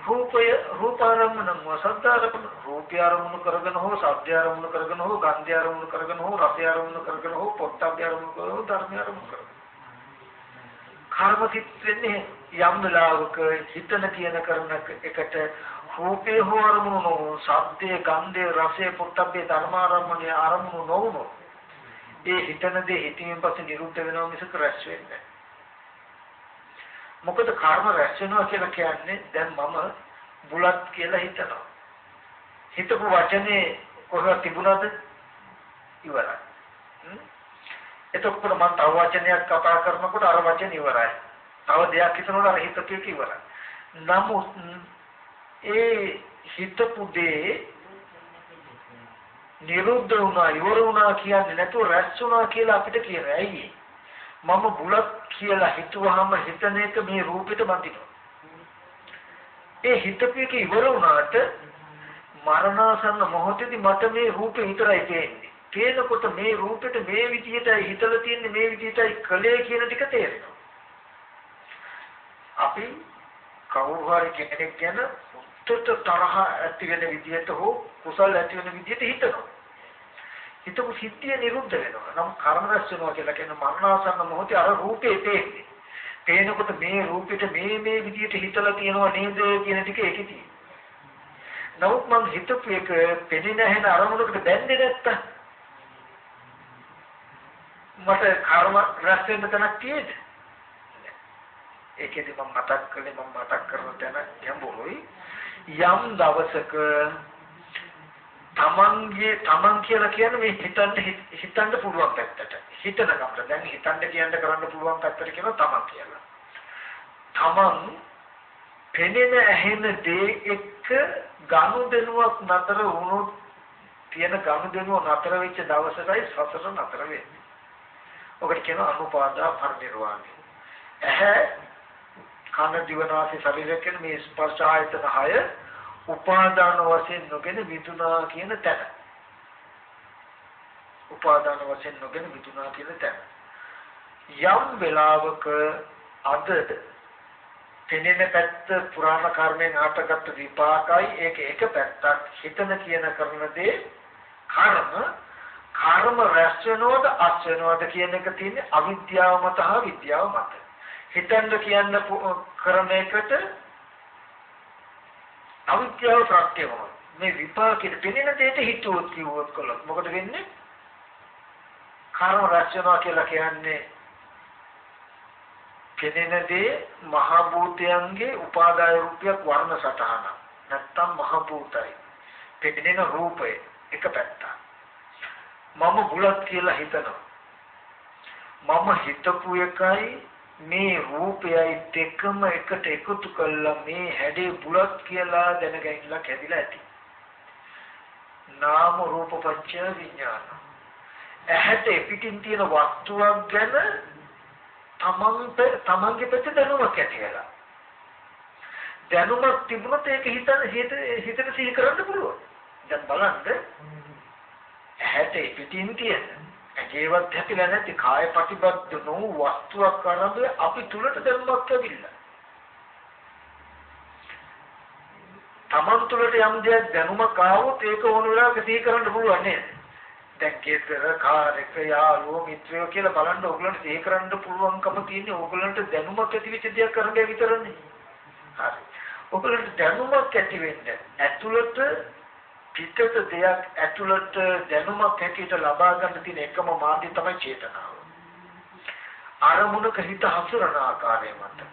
Speaker 2: රූපය රූපාරම්මණං වසද්දාරම්මන රූපය ආරම්මන කරගෙන හෝ සද්ද ආරම්මන කරගෙන හෝ ගන්ධය ආරම්මන කරගෙන හෝ රසය ආරම්මන කරගෙන හෝ පොට්ටබ්බය ආරම්මන කරගෙන හෝ ධර්මය ආරම්මන කරගෙන. කර්ම සිත් වෙන්නේ යම් වෙලාවක හිතන කියන කරන එකට රූපේ හෝ ආරම්මන නොවු සද්දේ ගන්ධේ රසය පොට්ටබ්බේ ධර්මාරම්මණය ආරම්මන නොවුනො ඒ හිතන දේ හිතීමෙන් පස්සේ නිරුද්ධ වෙනවා මිසක රැස් වෙන්නේ නැහැ. මොකද කර්ම රැස් වෙනවා කියලා කියන්නේ දැන් මම බුලත් කියලා හිතනවා. හිතපු වචනේ කොහොමද තිබුණාද? ඉවරයි. එතකොට මම තව වචනයක් කතා කරනකොට අර වචන ඉවරයි. තව දෙයක් හිතනකොට අර හිතපු එක ඉවරයි. නමුත් ඒ හිතපු දේ නිරුද්ධ වුණා ඉවර වුණා කියන්නේ නැතුව රැස් වුණා කියලා අපිට කියනවා. ඇයි? මම බුලත් කියලා හිතුවාම හිතන එක මේ රූපෙට බඳිනවා. ඒ හිතපු එක ඉවර වුණාට මරණාසන්න මොහොතේදී මට මේ රූපේ විතරයි පේන්නේ. පේනකොට මේ රූපෙට මේ විදිහටයි හිතලා තියෙන්නේ මේ විදිහටයි කලේ කියන ටික තේරෙනවා. අපි කවුරු හරි කෙනෙක් ගැන උත්තර තරහ ඇති වෙන විදිහට හෝ කුසල ඇති වෙන විදිහට හිතනවා. හිතපු සිද්ධිය නිරුද්ධ වෙනවා. නම් කර්ම රැස් වෙනවා කියලා කියන මරණාසන්න මොහොතේ අර රූපේ පේන්නේ. පේනකොට මේ රූපෙට මේ මේ විදියට හිතලා තියෙනවා නේද කියන ටික ඒකේ තියෙනවා. නමුත් මම හිතපු එක පෙනෙන හැන අරමුණකට බැඳෙන්නේ නැත්තම් මට කර්ම රැස් වෙන්න තැනක් තියෙද? ඒකෙදි මම මතක් කළේ මම මතක් කරන තැන ගැඹුරුයි. යම් දවසක තමන්ගේ තමන් කියලා කියන්නේ මේ හිතන්න හිතන්න පුළුවන් පැත්තට හිතන කමට දැන් හිතන්න කියන්න කරන්න පුළුවන් පැත්තට කියනවා තමන් කියලා තමන් පෙනෙන ඇහෙන දේ එක්ක ගනුදෙනුවක් නතර වුණොත් තියෙන ගනුදෙනුව නතර වෙච්ච දවසටයි සසර නතර වෙන්නේ. ඔකට කියනවා අනුපාදා පරිනිර්වාණය. ඇහැ කන දිව නාසය ශරීරය කියන මේ ස්පර්ශ ආයතන 6 උපාදාන වශයෙන් නොගෙන විදුනා කියන තැන. උපාදාන වශයෙන් නොගෙන විදුනා කියන තැන. යම් වෙලාවක අද පෙනෙන පැත්ත පුරාණ කර්මෙන් ආටගත් විපාකයි ඒක එක පැත්තක් හිතන කියන කරන දේ කර්ම කර්ම රැස් වෙනවද අස් වෙනවද කියන එක තියෙන්නේ අවිද්‍යාව මත හා විද්‍යාව මත හිතන්න කියන්න කරන එකට අවිද්‍යාව ප්‍රත්‍ය වෙනවා. මේ විපාකෙට පෙනෙන දෙයට හිතුවොත් කිව්වොත් කළොත් මොකද වෙන්නේ? කර්ම රචනවා කියලා කියන්නේ පෙනෙන දේ මහ භූතයන්ගේ උපාදාය රූපයක් වර්ණ සටහන. නැත්තම් මහ භූතයි. පෙනෙන රූපය එක පැත්තක්. මම බුලත් කියලා හිතනවා. මම හිතපු එකයි මේ රූපයයි දෙකම එකට එකතු කළා මේ හැඩේ බුලත් කියලා දැනගැනලා කැදිලා ඇති. නාම රූප පත්‍ය විඥාන. ඇහැට පිටින් තියෙන වස්තුවක් ගැන තමන් තමන්ගේ පැත්තේ දැනුමක් ඇති වෙලා. දැනුමක් තිබුණොත් ඒක හිතන හිත හිතට සිහි කරන්න පුළුවන්. දැන් බලන්න ඇහැට පිටින් තියෙන ඇගේවත් හැපිලා නැති කාය ප්‍රතිබද්ධ නොවු වස්තුවක් කරනද අපි තුලට දැම්මක් ඇවිල්ලා. Taman තුලට යම් දෙයක් දැනුමක් ආවොත් ඒක ඕන වෙලාවක සිහි කරන්න පුළුවන් නේද? දැන් කේතර කාර්යක යාළුවෝ මිත්‍රයෝ කියලා බලන්න ඕගලන්ට සිහි කරන්න පුළුවන්කම තියෙන්නේ ඕගලන්ට දැනුමක් ඇති වෙච්ච දෙයක් කරන්න විතරනේ. හරි. ඕගලන්ට දැනුමක් ඇති වෙන්න ඇතුළත පිටත දෙයක් ඇතුළත දැනුමක් හැටියට ලබා ගන්න තියෙන එකම මාර්ගය තමයි චේතනාව. අරමුණක හිත හසුරන ආකාරය මත.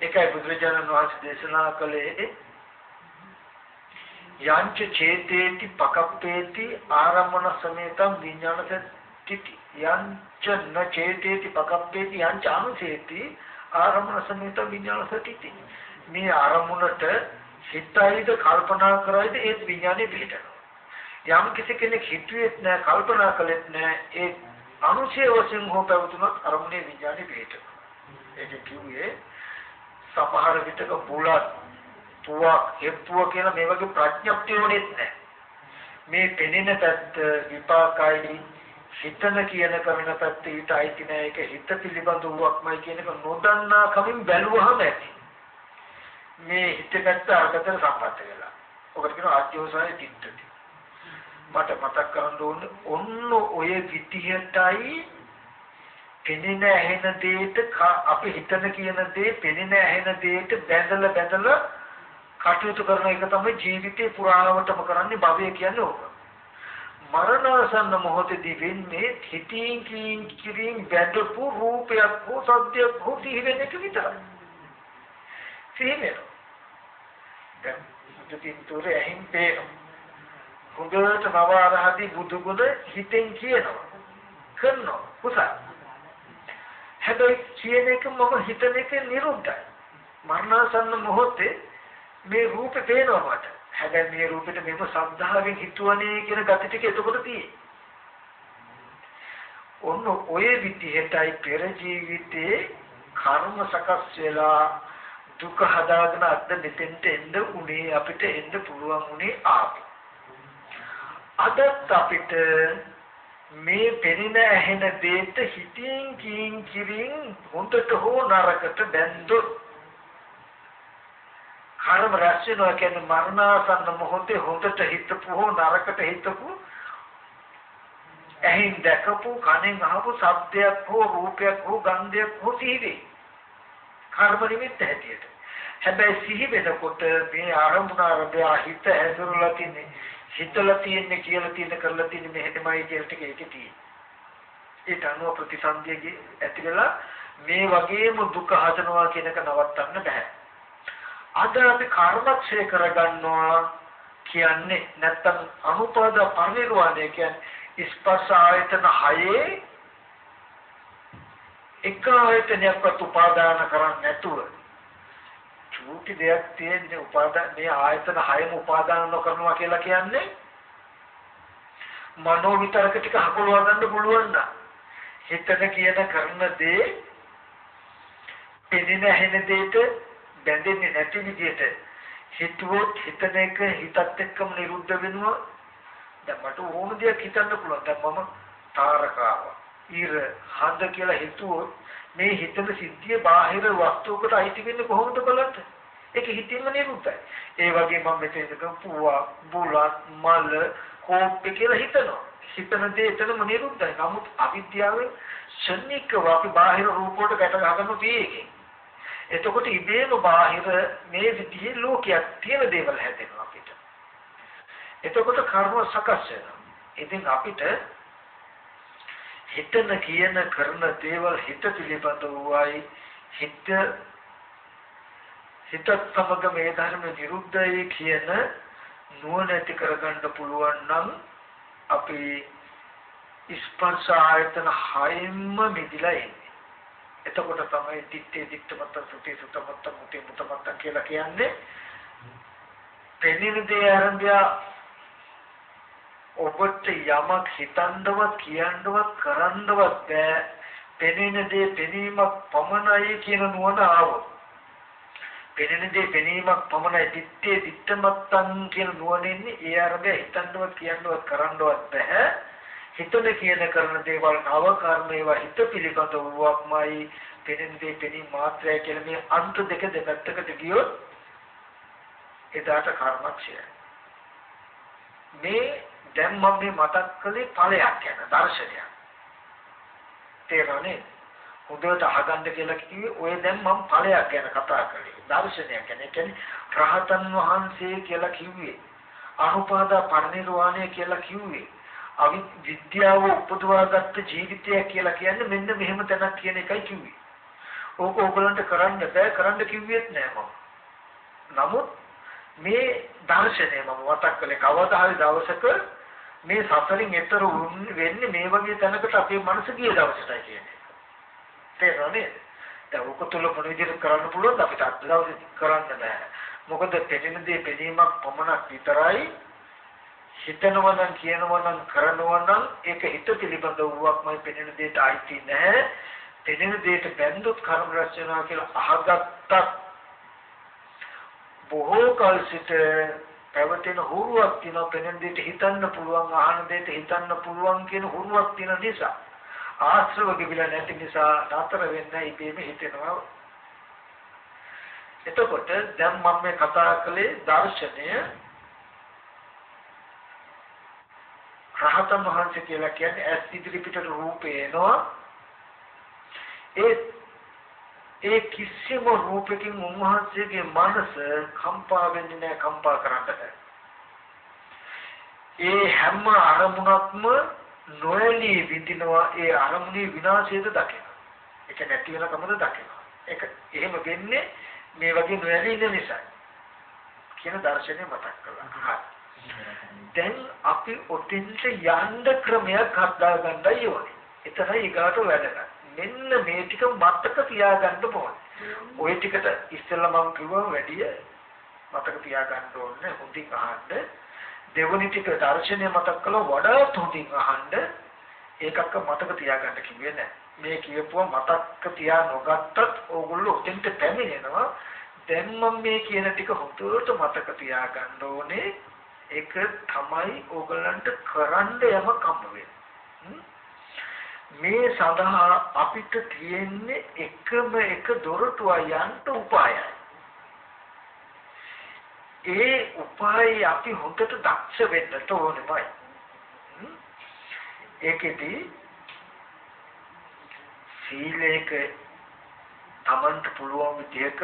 Speaker 2: ඒකයි බුදුරජාණන් වහන්සේ දේශනා කළේ යංච චේතේති පකප්පේති ආරම්මන සමේතම් විඥානසති යංච න චේතේති පකප්පේති යංච අනුසේති ආරම්මන සමේතම් විඥානසති මේ ආරමුණට හිතයිද කල්පනා කරයිද ඒ විඥානේ පිළිටනවා යම් කිසි කෙනෙක් හිතුවේත් නැහැ කල්පනා කළෙත් නැහැ ඒ අනුශේ වශයෙන් හෝ පැවතුනොත් අරමුණේ විඥානේ පිළිටනවා ඒක කිව්වේ සමහර විටක බුලත් පුවක් හෙප්පුව කියලා මේ වගේ ප්‍රඥප්තිය ඕනෙත් නැහැ. මේ පෙනෙන පැත්ත විපාකයි හිතන කියන කමින පැත්ත ඊට අයිති නෑ ඒක හිත පිළිබඳ වූක්මයි කියන එක නොදන්නා කමින් බැලුවහම ඇති. මේ හිත පැත්ත අර්ථතර සම්පත් වෙලා. ඔකට කියනවා ආත්‍යෝසාය තිත්තටි. මට මතක් කරන්න ඕනේ ඔන්න ඔය විදිහටයි පෙනෙන ඇහෙන දෙයට අපි හිතන කියන දේ පෙනෙන ඇහෙන දෙයට බැඳලා බැඳලා කටයුතු කරන එක තමයි ජීවිතේ පුරාවටම කරන්නේ භවය කියන්නේ ඕක. මරණාසන්න මොහොතේදී වෙන්නේ හිතින් කින් කිරින් බැඳපු රූපයක් හෝ සද්දයක් හෝ සිහිවෙන එක විතරයි. සිහිවෙන. දැන් මුදින් තුරේ ඇහින් පේන. හොඳට නව අරහදී බුදුගුණ හිතෙන් කියනවා. කරනවා. කුසල. හැබැයි කියන එක මම හිතන එක නිරුද්ධයි. මරණාසන්න මොහොතේ මේ රූපේ පේනවා මට. හැබැයි මේ රූපෙට මෙව ශ්‍රද්ධාවෙන් හිතුවනේ කියන gati ටික එතකොට තියෙයි. ඔන්න ඔය විදිහටයි පෙර ජීවිතේ කර්ම සකස් වෙලා දුක හදාගෙන අද මෙතෙන්ට එන්න උනේ අපිට එන්න පුළුවන් උනේ ආපි. අදත් අපිට මේ පෙනෙන ඇහෙන දෙයට හිතින් කින් කිරින් හොඳට හෝ නරකට බැඳොත් කර්ම රැස් වෙනවා කියන්නේ මරණාසන්න මොහොතේ හොඳට හිතපු හෝ නරකට හිතපු ඇහින් දැකපු කනෙන් අහපු ශබ්දයක් හෝ රූපයක් හෝ ගන්ධයක් හෝ සිහිවේ කර්ම නිමිත්ත හැටියට. හැබැයි සිහි වෙනකොට මේ ආරමුණ ආරම්භය හිත ඇසුරුලා තින්නේ හිතලා තියන්නේ කියලා තියෙන කරලා තියන්නේ මෙහෙමයි කියලා ටික ඒකේ තියෙන්නේ. ඒට අනුව ප්‍රතිසන්දියගේ ඇති වෙලා මේ වගේම දුක හදනවා කියන එක නවත්තන්න බෑ. අද අපි කර්මක්ෂය කරගන්නවා කියන්නේ නැත්තම් අනුපද පරිනිර්වාණය කියන්නේ ස්පර්ශ ආයතන හයේ එක ආයතනයක්වත් උපාදාන කරන්නේ නැතුව චූටි දෙයක් තියෙන උපාදාන මේ ආයතන හයම උපාදාන නොකරනවා කියලා කියන්නේ මනෝ විතරක ටික හකුලවා ගන්න පුළුවන් නම්. හිතන කියන කරන දේ පෙනෙන ඇහෙන දෙයට බැඳෙන්නේ නැති විදිහට හිතුවොත් හිතන එක හිතත් එක්කම නිරුද්ධ වෙනවා. දැන් මට ඕන දෙයක් හිතන්න පුළුවන්. දැන් මම තාරකාව ඉර හඳ කියලා හිතුවොත් මේ හිතන සිද්ධිය බාහිර වස්තුවකට අයිති වෙන්නේ කොහොමද බලන්න? ඒක හිතින්ම නිරුද්ධයි ඒ වගේ මම මෙතනක පුවා බුලත් මල කෝප්ප කියලා හිතනවා හිතන දේ එතනම නිරුද්ධයි නමුත් අවිද්‍යාවෙන් ශනිකව අපි බාහිර රූප වලට ගැට ගන්න තියෙන්නේ එතකොට ඉබේම බාහිර මේ විදිහේ ලෝකයක් තියෙන දේවල් හැදෙනවා අපිට. එතකොට කර්ම සකස් වෙනවා. ඉතින් අපිට හිතන කියන කරන දේවල් හිත පිළිබඳ වූයි හිත හිතත් සමග මේ ධර්ම විරුද්ධයි කියන නුවණ ඇති කරගන්න පුළුවන් නම් අපි ස්පර්ශ ආයතන හයෙන්ම මිදිලා ඉන්නේ. එතකොට තමයි දිත්තේ දිත්තමත්ත සුති සුතමත්ත මුති මුතමත්ත කියලා කියන්නේ පෙනෙන දේ ආරම්භය ඔබට යමක් හිතන්නවත් කියන්නවත් කරන්නවත් බෑ පෙනෙන දේ පෙනීමක් පමණයි කියන නුවණ ආවොත් පෙනෙන දේ පෙනීමක් පමණයි. දිත්තේ දිත්තමත්තන් කියන නුවණින්නේ ඒ ආරම්භය හිතන්නවත් කියන්නවත් කරන්නවත් බෑ හිතන කියන කරන දේවල් නව කර්ම ඒවා හිත පිළිබඳ වූවක්මයි. පෙනෙන දේ පෙනී මාත්‍රය කියලා මේ අන්ත දෙක දෙපැත්තකට ගියොත් එදාට කර්මක්ෂය මේ දැන් මම මේ මතක් කළේ ඵලයක් යන දර්ශනයක්. තේරෙන්නේ හොඳට අහගන්න කියලා කිව්වේ ඔය දැන් මම ඵලයක් ගැන කතා කළේ දර්ශනයක් ගැන ඒ කියන්නේ රහතන් වහන්සේ කියලා කිව්වේ අනුපාදා පරිනිර්වාණය කියලා කිව්වේ අවිද්‍යාව උපදවාගත්ත ජීවිතය කියලා කියන්නේ මෙන්න මෙහෙම තැනක් කියන එකයි කිව්වේ. ඕක ඕගලන්ට කරන්න බෑ කරන්න කිව්වෙත් නෑ මම. නමුත් මේ දර්ශනය මම මතක් කළේ කවදා හරි දවසක මේ සසරින් එතර වෙන්නේ මේ වගේ තැනකට අපේ මනස ගිය දවසටයි කියන්නේ. තේරෙනවද? දැන් ඔක තුල මොන විදිහට කරන්න පුළුවන්ද අපිට අද දවසේ කරන්න බෑ. මොකද පෙනෙන දේ පෙනීමක් පමණක් විතරයි හිතනවා නම් කියනවා නම් කරනවා නම් ඒක හිත පිළිබඳ වූවක්මයි පෙනෙන දෙයට අයිති නැහැ. පෙනෙන දෙයට බැඳුත් කර්ම රැස් වෙනවා කියලා අහගත්තත් බොහෝ කල සිට පැවතෙන හුරුවක් තියෙනවා පෙනෙන දෙයට හිතන්න පුළුවන් අහන දෙයට හිතන්න පුළුවන් කියන හුරුවක් තියෙන නිසා ආශ්‍රව කිවිලා නැති නිසා නතර වෙන්න ඉබේම හිතෙනවා. එතකොට දැන් මම මේ කතා කළේ දර්ශනය රහතන් වහන්සේ කියලා කියන්නේ ඇස් ඉදිරි පිටට රූපේ එනවා. ඒ ඒ කිසිම රූපකින් උන්වහන්සේගේ මනස කම්පා වෙන්නේ නැහැ කම්පා කරන්න ඒ හැම අරමුණක්ම නොයලී විඳිනවා ඒ අරමුණේ විනාශයද දකිනවා. ඒක නැති වෙන කමද දකිනවා. ඒක එහෙම වෙන්නේ මේ වගේ නොයලී ඉන්න නිසා කියන දර්ශනය මතක් කළා දැන් අපි ඔතෙන්ට යන්න ක්‍රමයක් හදා ගන්නයි ඕනේ. එතනයි ඊගාට වැඩගන්න මෙන්න මේ ටික මතක තියාගන්න ඕනේ. ওই ටිකට ඉස්සෙල්ලා මම කිව්වා වැඩි මතක තියාගන්න ඕනේ හොඳින් අහන්න. දෙවනි ටික දර්ශනය මතක් කළා වඩාත් හොඳින් අහන්න. ඒකක්ක මතක තියාගන්න කිව්වේ නෑ. මේ කියපුවා මතක තියා නොගත්තත් ඕගොල්ලෝ උතෙන්ට පැමිණෙනවා. දැන් මම මේ කියන ටික හොඳට මතක තියාගන්න ඕනේ. ඒක තමයි ඕගලන්ට කරන්න යමක් හම්බ වෙන්නේ. මේ සඳහා අපිට තියෙන්නේ එකම එක දොරටුව යන්න උපායයි. ඒ උපායය අපි හොඳට දක්ෂ වෙන්නට ඕනෙමයි. ඒකෙදි සීලේක තමන්ට පුළුවන් විදිහක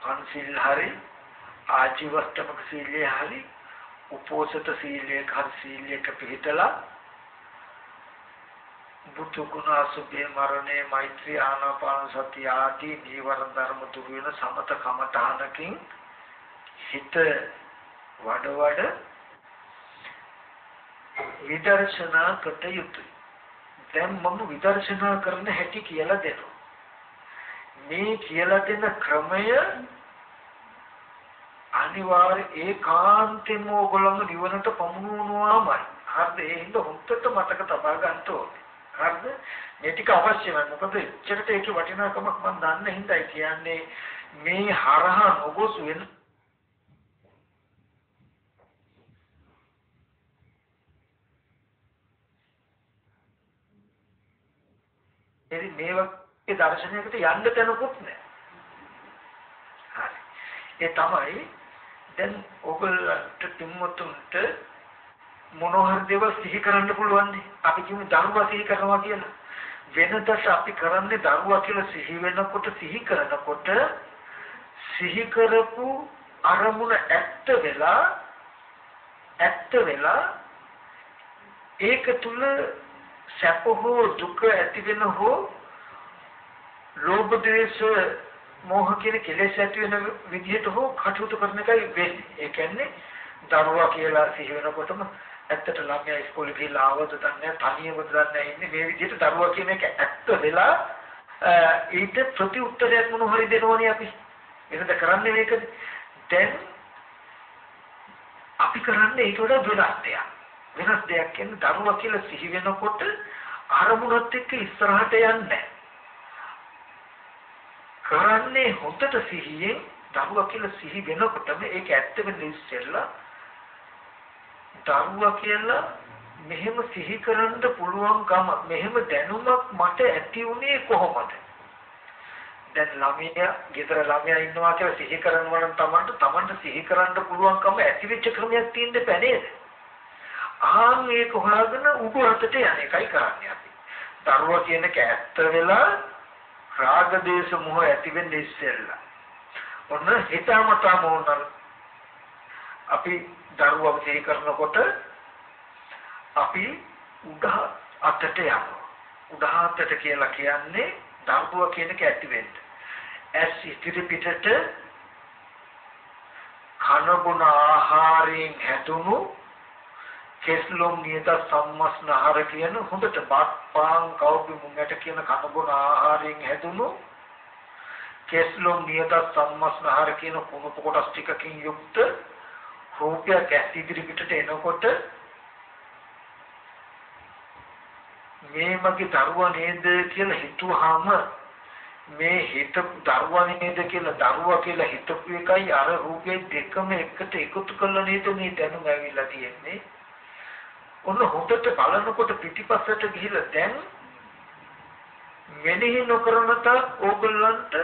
Speaker 2: පන්සිල් හරි ආජීවස්තමක සීලය හරි උපෝසත සීලයක හරි සීලයක පිළිතලා බුදු ගුණ අසුභේ මරණේ මෛත්‍රී ආනාපාන සති ආදී නීවරණ ධර්ම දුරු වෙන සමත කමඨානකින් හිත වඩ වඩ විදර්ශනා කොට යුතුයි. දැන් මම විදර්ශනා කරන හැටි කියලා දෙනවා. මේ කියලා දෙන ක්‍රමය අනිවාර්ය ඒකාන්තයෙන්ම ඕගොල්ලෝ නිවනට පමුණුවනවාමයි. හරිද? ඒ හින්දා හොඳට මතක තබා ගන්න ඕනේ. හරිද? මේ ටික අවශ්‍යමයි. මොකද එච්චරට ඒකේ වටිනාකමක් මම දන්න හින්දායි කියන්නේ මේ හරහා නොගොස් වෙන එරි මේ වගේ දර්ශනයකට යන්න තැනකුත් නැහැ. හරි. ඒ තමයි දැන් ඔයගොල්ලන්ට තිම්මතුන්ට මොනෝහර දේවල් සිහි කරන්න පුළුවන් අපි කියමු දරුවා සිහි කරනවා කියලා. වෙනදට අපි කරන්නේ දරුවා කියලා සිහි වෙනකොට සිහි කරනකොට සිහි කරපු අරමුණ ඇත්ත වෙලා ඇත්ත වෙලා ඒක තුල සැප හෝ දුක ඇති වෙන හෝ ලෝභ ද්වේෂ මෝහ කියන කෙලෙස් ඇති වෙන විදිහට හෝ කටයුතු කරන එකයි වෙන්නේ. ඒ කියන්නේ දරුවා කියලා සිහි වෙනකොටම ඇත්තට ළමයා ඉස්කෝලේ ගිහලා ආවද දන්නේ තනියමද දන්නේ ඉන්නේ. මේ විදිහට දරුවා කියන එක ඇත්ත වෙලා ඊට ප්‍රති උත්තරයක් මොන හරි දෙනවනේ අපි. එහෙනම් කරන්නේ මේකද? දැන් අපි කරන්නේ ඊට වඩා වෙනස් දෙයක් වෙනස් දෙයක් කියන්නේ දරුවා කියලා සිහි වෙනකොට අරමුණත් එක්ක ඉස්සරහට යන්නේ. කරන්නේ හොඳට සිහියෙන් දරුවා කියලා සිහි වෙනකොටම ඒක ඇත්ත වෙන්නේ ඉස්සෙල්ලා දරුවා කියලා මෙහෙම සිහි කරන්න පුළුවන්කම මෙහෙම දැනුමක් මට ඇති වුණේ කොහොමද? දැන් ළමයා ගෙදර ළමයා ඉන්නවා කියලා සිහි කරනවා නම් Tamanට Tamanට සිහි කරන්න පුළුවන්කම ඇති වෙච්ච ක්‍රමයක් තියෙන්න බෑ නේද? ආන් මේක හොයාගෙන උගුරටට යන එකයි කරන්නේ අපි දරුවා කියන එක ඇත්ත වෙලා රාග දේශ මොහ ඇති වෙන්නේ ඉස්සෙල්ලා ඔන්න හිතාමතාම ඕනනම් අපි දරුවව සිහි කරනකොට අපි උඩ අතට යනවා. උඩ අතට කියලා කියන්නේ දරුවා කියන එක ඇති වෙන්න. ඇස් ඉදිරි පිටට කන බොන ආහාරයෙන් හැදුණු කෙස්ලොම් නියත සම්මස්නහර කියන හොඳට බත් පාන් කවුපි මුංගට කියන කන බොන ආහාරයෙන් හැදුණු කෙස්ලොම් නියත සම්මස්නහර කියන කුණප කොටස් ටිකකින් යුක්ත රූපයක් ඇස් ඉදිරි පිටට එනකොට මේ මගේ දරුවා නේද කියලා හිතුවාම මේ හිත දරුවා නේද කියලා දරුවා කියලා හිතපු එකයි අර රූපේ දෙකම එකට එකතු කරලා නේද මේ දැනුම ඇවිල්ලා තියෙන්නේ. ඔන්න හොඳට බලනකොට පිටිපස්සට ගිහිල්ලා දැන් මෙනෙහි නොකරනත ඕගොල්ලන්ට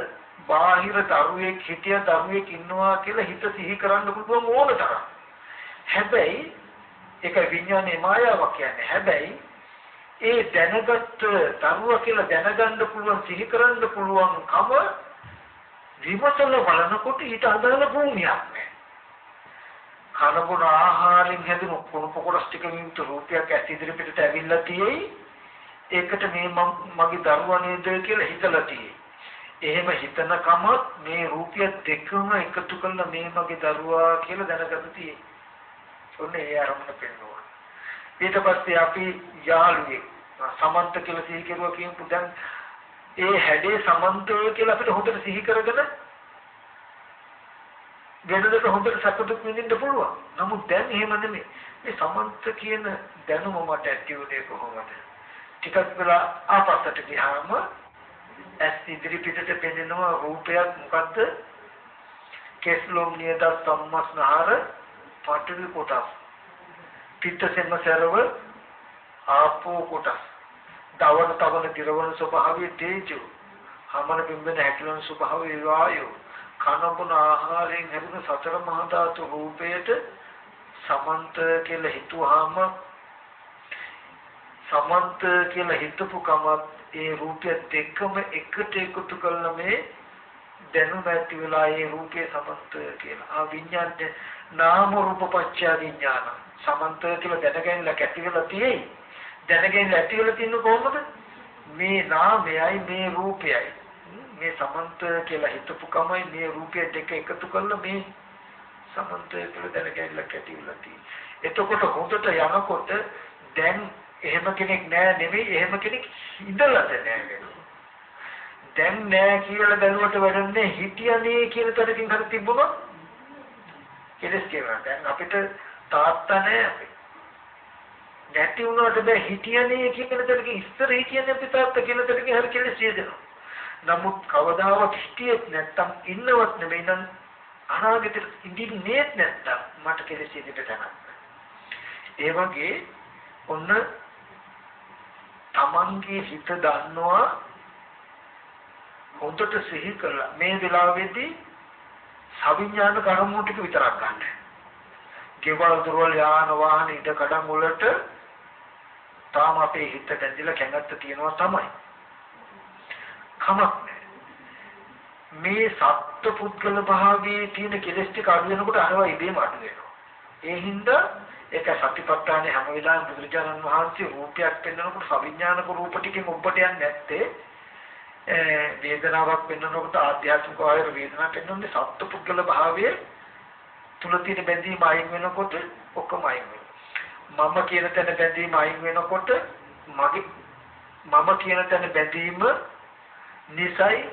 Speaker 2: බාහිර දරුවෙක් හිටිය දරුවෙක් ඉන්නවා කියලා හිත සිහි කරන්න පුළුවන් ඕන තරම්. හැබැයි ඒක විඥානයේ මායාවක් කියන්නේ. හැබැයි ඒ දැනගත් දරුවා කියලා දැනගන්න පුළුවන් සිහි කරන්න පුළුවන් කම විමසල බලනකොට ඊට අදාළ භූමියක් නෑ. කනබුන ආහාරයෙන් හැදුණු කුණු පොකොරස් ටික වින්තු රූපයක් ඇස් ඉදිරි පිටට ඇවිල්ලා තියෙයි. ඒකට මේ මගේ දරුවා නේද කියලා හිතලා තියෙයි. එහෙම හිතනකම මේ රූපය දෙකම එකතු කරලා මේ මගේ දරුවා කියලා දැනගත තියෙයි. ඔන්න ඒ අරමුණ පෙන්වනවා. ඊට පස්සේ අපි යාළුවෙක් සමන්ත කියලා සිහි කරුවා කියමු දැන් ඒ හැඩේ සමන්තය කියලා අපිට හොඳට සිහි කරගෙන වෙනදට හොඳට සැප දුක් විඳින්න පුළුවන්. නමුත් දැන් එහෙම නෙමෙයි. මේ සමන්ත කියන දැනුම මට ඇති වුණේ කොහොමද? ටිකක් වෙලා ආපස්සට ගියාම ඇස් ඉදිරි පිටට පෙනෙනවා රූපයක් මොකද්ද? කෙස්ලොම් නියත සම්මස්නහර පටවි කොටස්. පිටසෙම සරව ආපෝ කොටස්. දවන තවන දිරවන ස්වභාවයේ තේජෝ. හමන බිම්බන හැකිලන ස්වභාවයේ වායෝ. කනබුන ආහාරයෙන් ලැබුණ සතර මහා ධාතු රූපයට සමන්ත කියලා හිතුවාම සමන්ත කියලා හිතපු කමත් ඒ රූපය දෙකම එකට එකතු කරන මේ දැනුම ඇති වෙලා ඒ රූපේ සමන්ත කියලා. ආ විඥානේ නාම රූප පත්‍ය විඥාන. සමන්ත කියලා දැනගැනලා කැටි වෙලා තියෙයි. දැනගැනලා ඇති වෙලා තින්නේ කොහොමද? මේ නාමයයි මේ රූපයයි. මේ සමන්ත කියලා හිතපු කමයි මේ රූපය දෙක එකතු කරලා මේ සමන්තය කියලා දැනගැනලා කැටිවිලා තියෙන්නේ. එතකොට හොඳට යනකොට දැන් එහෙම කෙනෙක් නෑ නෙමෙයි එහෙම කෙනෙක් ඉඳලාද නෑ දැන් නෑ කියලා බැලුවට වැඩන්නේ හිටියනේ කියන තරකින් හරි තිබුණොත් කෙලස් කියනවා. දැන් අපිට තාත්තා නෑ අපි. නැති වුණාට බෑ හිටියනේ කියන තරකින් ඉස්සර හිටියනේ අපි තාත්තා කියන තරකින් හරි කෙලස් කියනවා. නමුත් කවදාවත් හිටියෙත් නැත්තම් ඉන්නවත් නෙමෙයි නම් අනාගතේ ඉඳින්නේත් නැත්තම් මට කෙලෙස් ඉදිරියට යනවා. ඒ වගේ ඔන්න තමන්ගේ හිත දන්නවා හොඳට සිහි කරලා මේ වෙලාවේදී සවිඥාන කර්මෝ ටික විතරක් ගන්න. කෙවල් දුරවල් යාන වාහන ඉද කඩන් වලට තාම අපේ හිත දැඳිලා කැඟත්ත තියෙනවා තමයි. කමක් මේ සත්ත්ව පුද්ගල භාවයේ තියෙන කෙලෙස් ටික අඩු වෙනකොට අරවා ඉබේම අඩු වෙනවා. ඒ හින්දා ඒක සතිපට්ඨානේ හැම වෙලාවෙම බුදුරජාණන් වහන්සේ රූපයක් පෙන්වනකොට සවිඥානික රූප ටිකෙන් ඔබට යන්නේ නැත්තේ වේදනාවක් පෙන්වනකොට ආධ්‍යාත්මික ආයර වේදනාවක් පෙන්වන්නේ සත්ත්ව පුද්ගල භාවයේ තුල තියෙන බැඳීම අයින් වෙනකොට ඔක්කොම අයින් වෙනවා. මම කියන තැන බැඳීම අයින් වෙනකොට මගේ මම කියන තැන බැඳීම නිසයි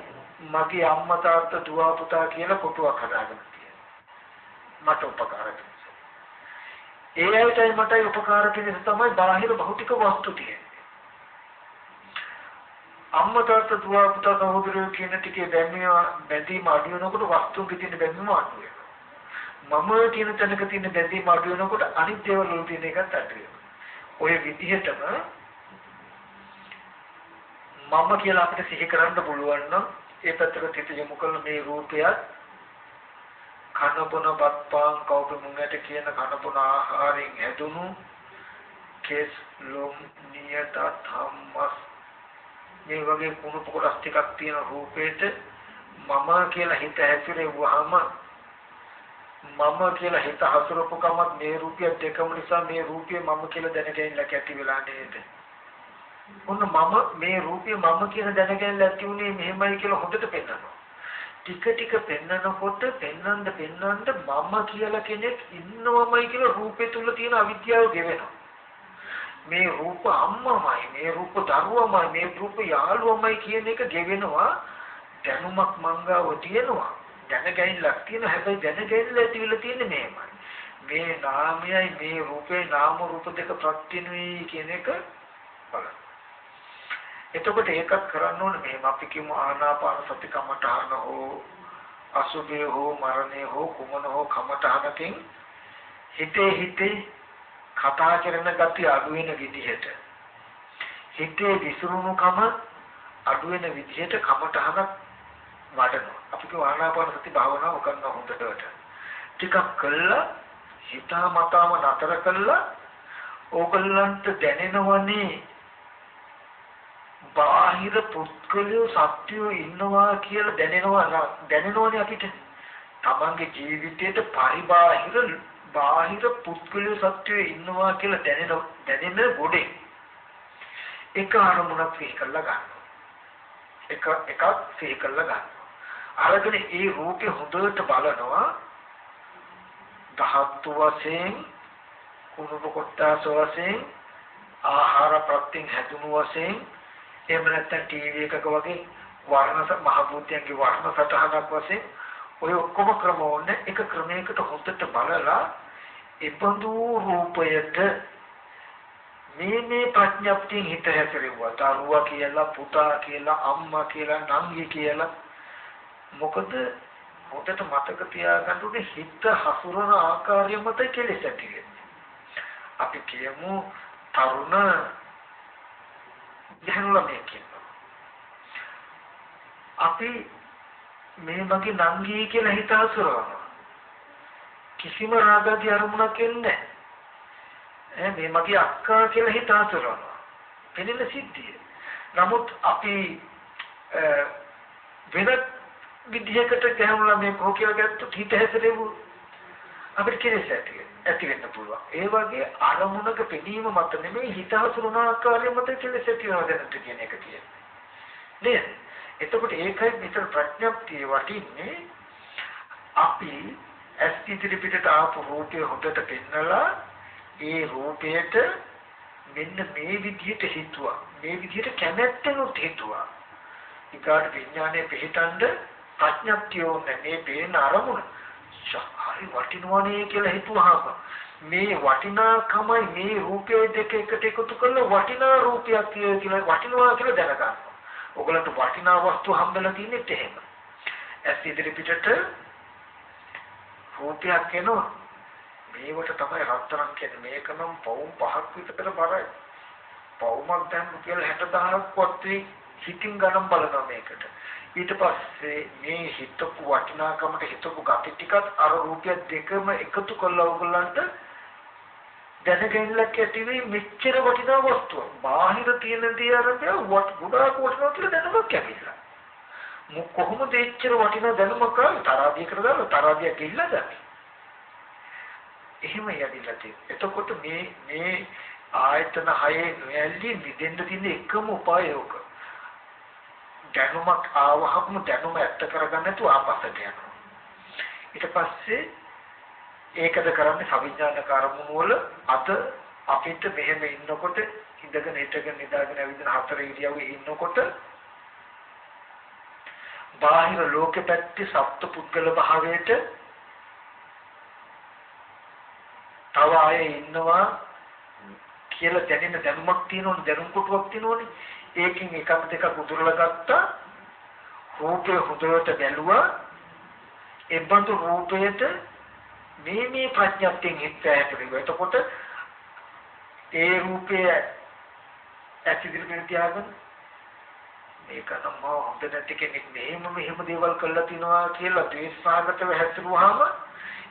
Speaker 2: මගේ අම්මා තාත්තා දුව පුතා කියලා කොටුවක් හදාගෙන තියෙනවා. මට උපකාර ඒ ඇයිටයි මටයි උපකාර පිණිස තමයි බාහිර භෞතික වස්තු තියෙන්නේ. අම්මා තාත්තා දුව පුතා සහෝදරයෝ කියන ටිකේ බැඳීම බැඳීම අඩු වෙනකොට වස්තුන්ගේ තියෙන බැඳීම අඩු වෙනවා. මම කියන තැනක තියෙන බැඳීම අඩු වෙනකොට අනිත් දේවල් වල තියෙන එකත් අඩු වෙනවා. ඔය විදිහටම මම කියලා අපිට සිහි කරන්න පුළුවන් නම් ඒ පැත්තට හිත යොමු කළ මේ රූපයත් කන බොන බත්පාන් කවුරු මුංගට කියන කන බොන ආහාරයෙන් හැදුණු කේස් ලොම් නියත ධම්මස් මේ වගේ කුණු කොටස් ටිකක් තියෙන රූපේට මම කියලා හිත හැසිරෙව්වහම මම කියලා හිත හසුරපු කමත් මේ රූපය දෙකම නිසා මේ රූපය මම කියලා දැනගැනලා කැටි වෙලා නේද? ඔන්න මම මේ රූපේ මම කියන දැනගැනලා ඇති උනේ මෙහෙමයි කියලා හොඳට පෙන්නනවා. ටික ටික පෙන්නකොට පෙන්නඳ පෙන්නඳ මම කියලා කෙනෙක් ඉන්නවමයි කියලා රූපේ තුල තියෙන අවිද්‍යාව ගෙවෙනවා. මේ රූප අම්මමයි මේ රූප දරුවමයි මේ රූප යාළුවමයි කියන එක ගෙවෙනවා දැනුමක් මංගාව තියෙනවා දැනගැනිල්ලක් තියෙන හැබැයි දැනගැනිල්ල ඇතිවිලා තියෙන්නේ මේමයි මේ නාමයයි මේ රූපේ නාම රූප දෙක ප්‍රත්‍යනුයි කියන එක බලන්න. එතකොට ඒකත් කරන්න ඕනේ මෙහෙම අපි කියමු ආනාපාන සති කමඨාන හෝ අසුභය හෝ මරණය හෝ කුමන හෝ කමඨානකින් හිතේ හිතේ කතා කරන gati අඩු වෙන විදිහට හිතේ විසිරුණුකම අඩු වෙන විදිහට කමඨානක් වඩනවා. අපි කියමු ආනාපාන සති භාවනාව කරනවා හොඳට. ටිකක් කළා හිතා මතාම නතර කළා ඕගොල්ලන්ට දැනෙනවනේ බාහිර පුත්කලිය සත්‍යෝ ඉන්නවා කියලා දැනෙනවා දැනෙනවනේ අපිට. තමන්ගේ ජීවිතේට පරිබාහිර බාහිර පුත්කලිය සත්‍යෝ ඉන්නවා කියලා දැනෙන දැනෙන ගොඩේ එක අරමුණක් සිහි කරලා ගන්නවා. එක එකක් සිහි කරලා ගන්නවා. අරගෙන ඒ රූපේ හොඳට බලනවා. ධාතු වශයෙන් කුණුප කොටස් වශයෙන් ආහාර ප්‍රත්‍යයෙන් හැදුණු වශයෙන් එහෙම නැත්නම් ටීවී එකක වගේ වර්ණ මහ භූතයන්ගේ වර්ණ සටහනක් වශයෙන් ඔය ඔක්කොම ක්‍රම ඕනේ. එක ක්‍රමයකට හොඳට බලලා ඉබඳු රූපයට මේ මේ ප්‍රඥප්තියෙන් හිත හැසිරෙවුවා. දරුවා කියලා පුතා කියලා අම්මා කියලා නංගි කියලා. මොකද හොඳට මතක තියාගන්න ඕනේ හිත හසුරන ආකාරය මත කෙලෙස ඇති අපි කියමු තරුණ දැනුලමේ කියනවා අපි මේ මගේ නංගී කියලා හිත හසුරවනවා කිසිම රාගදී අරමුණක් එන්නේ නැහැ. මේ මගේ අක්කා කියලා හිත හසුරවනවා පෙනෙන සිද්ධිය. නමුත් අපි වෙනත් විදිහකට ගැහුණා මේ කෝ කියලා ගත්තොත් හිත හැසිරෙවු අපිට කෙලෙස් ඇති ඇති වෙන්න පුළුවන්. ඒ වගේ අරමුණක පෙනීම මත නෙමෙයි හිත හසුරුන ආකාරය මත කෙලෙස් ඇති වෙනවද කියන එක කියන්නේ. නේද? එතකොට ඒකයි විතර ප්‍රඥප්තිය වටින්නේ අපි ඇස් ඉදිරි පිටට ආපු රූපය හොඳට පෙන්නලා ඒ රූපයට මෙන්න මේ විදිහට හිතුවා. මේ විදිහට කැමැත්තෙනුත් හිතුවා. ඊකාට විඥානයේ පිහිටන්ද ප්‍රඥප්තිය ඕනේ මේ පේන අරමුණ හරි වටිනවනේ කියලා හිතුවාම මේ වටිනාකමයි මේ රූපය දෙක එකට එකතු කරලා වටිනා රූපයක් කියලා වටිනවා කියලා දැනගන්නවා. ඔයගලන්ට වටිනා වස්තු හම්බෙලා තින්නේ එහෙම. ඇස් ඉදිරි පිටට රූපයක් එනවා. මේවට තමයි රත්තරන් කියන්නේ. මේක නම් පවුම් පහක් විතර බරයි. පවුමක් දැම්ම කියලා 60000ක් වත්‍රි හිතින් ගණන් බලනවා මේකට. ඊට පස්සේ මේ හිතපු වටිනාකමට හිතපු gati ටිකත් අර රූපය දෙකම එකතු කරලා ඕගොල්ලන්ට දැනගැනලක් ඇති වෙයි මෙච්චර වටිනා වස්තුවක්. බාහිර තියෙන දේ අරගෙන වට ගොඩාක් වටිනවා කියලා දැනුමක් ඇවිල්ලා. මො කොහොමද එච්චර වටිනා දැනුමක් තරාදිය කරලා තරාදිය ගිහිල්ලාද? එහෙම යදිලා තියෙන්නේ. එතකොට මේ මේ ආයතන හයේ නොයල්ලි මිදෙන්න තියෙන එකම උපායය ඕක. දැනුමක් ආවහම දැනුම ඇත්ත කරගන්න නැතුව ආපස්සට යනවා. ඊට පස්සේ ඒකද කරන්නේ සවිඥානික අරමුණු වල අද අපිට මෙහෙම ඉන්නකොට ඉඳගෙන හිටගෙන නිදාගෙන ඇවිදින හතර ඉරියව්වේ ඉන්නකොට බාහිර ලෝකෙ පැත්තේ සත්ත්ව පුද්ගල භාවයට තව අය ඉන්නවා කියලා දැනෙන දැනුමක් තියෙනවනේ දැනුම් කොටුවක් තියෙනවනේ ඒකෙන් එකක් දෙකක් උදුරලා ගත්තා. රූපය හොඳට බැලුවා. එබඳු රූපයට මේ මේ ප්‍රඥප්තියෙන් හිත ඇතුළේ එතකොට ඒ රූපය ඇතිදිරි මෙන් තියාගෙන මේක නම් හොඳ නැති කෙනෙක් මෙහෙම මෙහෙම දේවල් කළා තිනවා කියලා ද්වේෂාගතව හැසිරුවාම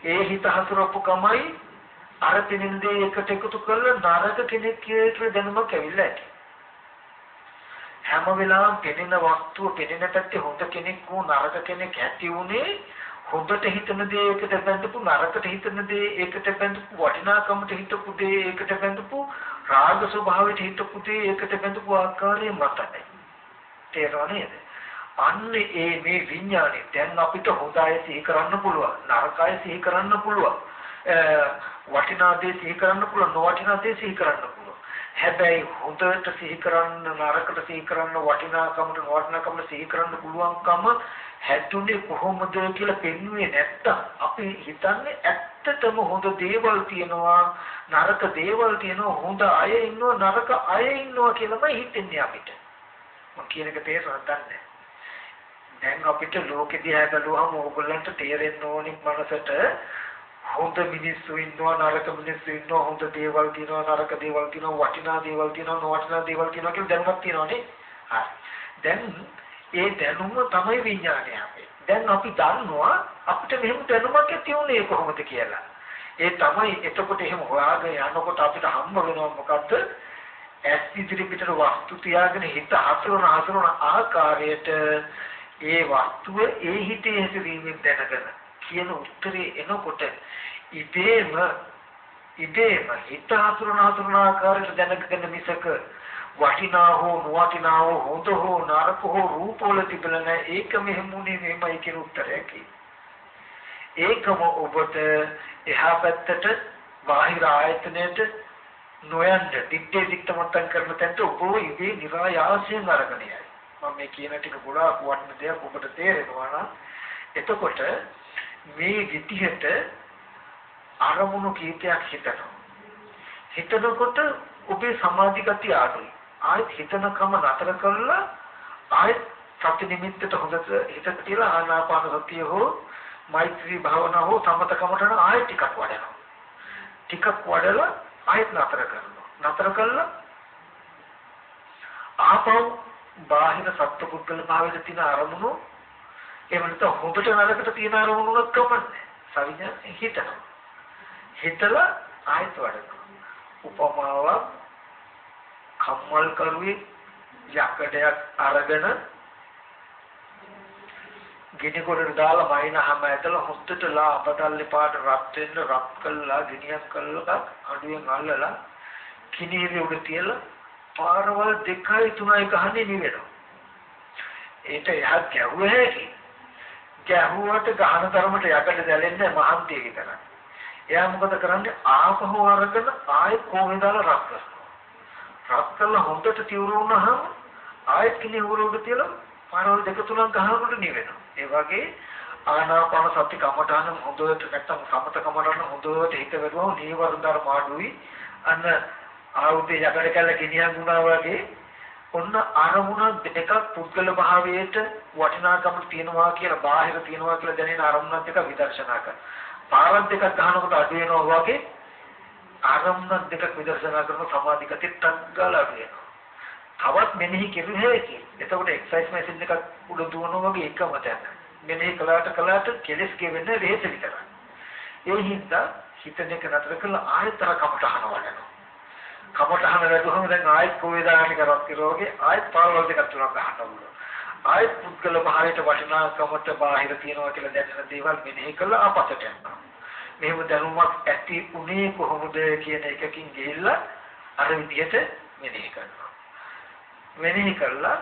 Speaker 2: ඒ හිත හසුරපු කමයි අර පිනින් දේ එකට එකතු කරලා නරක කෙනෙක් කියලා දැනුමක් ඇවිල්ලා ඇති. හැම වෙලාවෙම පෙනෙන වස්තුව පෙනෙන පැත්තේ හොඳ කෙනෙක් වූ නරක කෙනෙක් ඇති උනේ හොඳට හිතන දේ ඒකට බැඳපු නරකට හිතන දේ ඒකට බැඳපු වටිනාකමට හිතපු දේ ඒකට බැඳපු රාග ස්වභාවයට හිතපු දේ ඒකට බැඳපු ආකාරය මතයි. තේරෙනව නේද? අන්න ඒ මේ විඥානේ. දැන් අපිට හොඳයි සිහි කරන්න පුළුවන් නරකයි සිහි කරන්න පුළුවන් වටිනා දේ සිහි කරන්න පුළුවන් නොවටිනා දේ සිහි කරන්න පුළුවන් හැබැයි හොඳට සිහි කරන්න නරකට සිහි කරන්න වටිනාකමට නොවටිනාකමට සිහි කරන්න පුළුවන්කම හැදුනේ කොහොමද කියලා පෙන්වුවේ නැත්තම් අපි හිතන්නේ ඇත්තටම හොඳ දේවල් තියෙනවා නරක දේවල් තියෙනවා හොඳ අය ඉන්නවා නරක අය ඉන්නවා කියලාමයි හිතෙන්නේ අපිට. මම කියන එක තේරෙන්නත් නැහැ. දැන් අපිට ලෝකෙ දිහා බලුවම ඕගොල්ලන්ට තේරෙන්න ඕනි මනසට හොඳ මිනිස්සු ඉන්නවා නරක මිනිස්සු ඉන්නවා හොඳ දේවල් තියෙනවා නරක දේවල් තියෙනවා වටිනා දේවල් තියෙනවා නොවටිනා දේවල් තියෙනවා කියලා දැනුමක් තියෙනවානේ හරි. දැන් ඒ දැනුම තමයි විඥානය අපේ. දැන් අපි දන්නවා අපිට මෙහෙම දැනුමක් ඇති උනේ කොහොමද කියලා. ඒ තමයි එතකොට එහෙම හොයාගෙන යනකොට අපිට හම්බ වෙනවා මොකද්ද? ඇස් ඉදිරි පිටට වස්තු තියාගෙන හිත හසුරන හසුරන ආකාරයට ඒ වස්තුව ඒ හිතේ හැසිරීමෙන් දැනගෙන කියන උත්තරේ එනකොට ඉබේම ඉබේම හිත හසුරන හසුරන ආකාරයට දැනගෙන මිසක වටිනා හෝ නොවටිනා හෝ හොඳ හෝ නරක හෝ රූපවල තිබෙන නැහැ ඒක මෙහෙමුනේ මෙහෙමයි කියන උත්තරයක්. ඒකම ඔබට එහා පැත්තට බාහිර ආයතනයට නොයන්න දිත්තේ දික්තමත්තන් කරන තැනට ඔබ ඉබේ નિરાයාසයෙන් අරගෙන යයි. මම මේ කියන ටික ගොඩාක් වටින දෙයක් ඔබට තේරෙනවා නම් එතකොට මේ විදිහට අරමුණු කීපයක් හිතනවා. හිතනකොට ඔබේ සමාධි ගතිය අඩුයි. ආයෙත් හිතනකම නතර කරලා ආයෙත් සති නිමිත්තට හොඳට හිත තියලා ආනාපාන සතිය හෝ මෛත්‍රී භාවනාව හෝ සමතකමට ආයෙත් ටිකක් වඩනවා. ටිකක් වඩලා ආයෙත් නතර කරනවා. නතර කළා ආපහු බාහිර සත්පුද්ගල භාවයේ තියෙන අරමුණු එහෙම නැත්නම් හොඳට නරකට තියෙන අරමුණුවක් කමන්නේ. සවිඥා හිතනවා. හිතලා ආයත වඩනවා. උපමාව කම්මල් කරුවේ යකඩයක් අරගෙන ගෙඩි කොටට දාලා මයින්හම ඇදලා හොත්තට ලා අපතල්ලේ පාට රත් වෙන්න රත් කළා ගෙනියක් කළා අඩුවෙන් අල්ලලා කිනිහිරි උඩ තියලා පාරවල් දෙකයි තුනයි ගහන්නේ නිවෙනවා. ඒට එහා ගැහුව හැකි. ගැහුවට ගහන තරමට යකඩ දැලෙන්නේ මහන්තිය විතරයි. එයා මොකද කරන්නේ ආපහු අරගෙන ආයෙත් කොහේ දාලා රත් කරනවා. රත් කළා හොඳට තියුරු වුණාම ආයෙත් කිනි උරුඩ තියලා පාරවල් දෙක තුනක් ගහනකොට නිවෙනවා. ඒ වගේ ආනාපාන සති කමඨාන හොඳට නැත්තම් සමත කමඨාන හොඳට හිත වැදුවම නීවරණ ධර්ම අඩුයි. අන්න ආයුධය යකඩ කැල්ල ගෙනියන් වුණා වගේ ඔන්න අරමුණ දෙකක් පුද්ගල භාවයට වටිනාකම තියනවා කියලා බාහිර තියනවා කියලා දැනෙන අරමුණත් එක විදර්ශනා කරනවා. පාරක් දෙකක් ගන්නකොට අඩු වෙනවා වගේ අරමුණ දෙකක් විදර්ශනා කරන සමාධි ගතිය ටක් ගාලා වෙනවා. තවත් මෙනෙහි කෙරුවේ කි. එතකොට එක්සර්සයිස් මැෂින් එකක් උඩ දුවනවා වගේ එකම තැන. මෙනෙහි කළාට කළාට කෙලස් ගෙවෙන්නේ රේස විතරයි. ඒ හින්දා හිත දෙක නතර කරලා ආයතර කමට අහනවා. කමටහන වැදුවම දැන් ආයෙත් කෝවේදානික කරක් කිරෝගේ ආයෙත් පාරවල් දෙකක් තුනක් ගහන්න ඕන. ආයෙත් පුද්ගල භාවයට වටිනාකමට බාහිර තියනවා කියලා දැනෙන දේවල් මෙනෙහි කළා අපතට යනවා. මෙහෙම දැනුමක් ඇති උනේ කොහොමද කියන එකකින් ගිහිල්ලා අර විදිහට මෙනෙහි කරනවා. මෙනෙහි කළා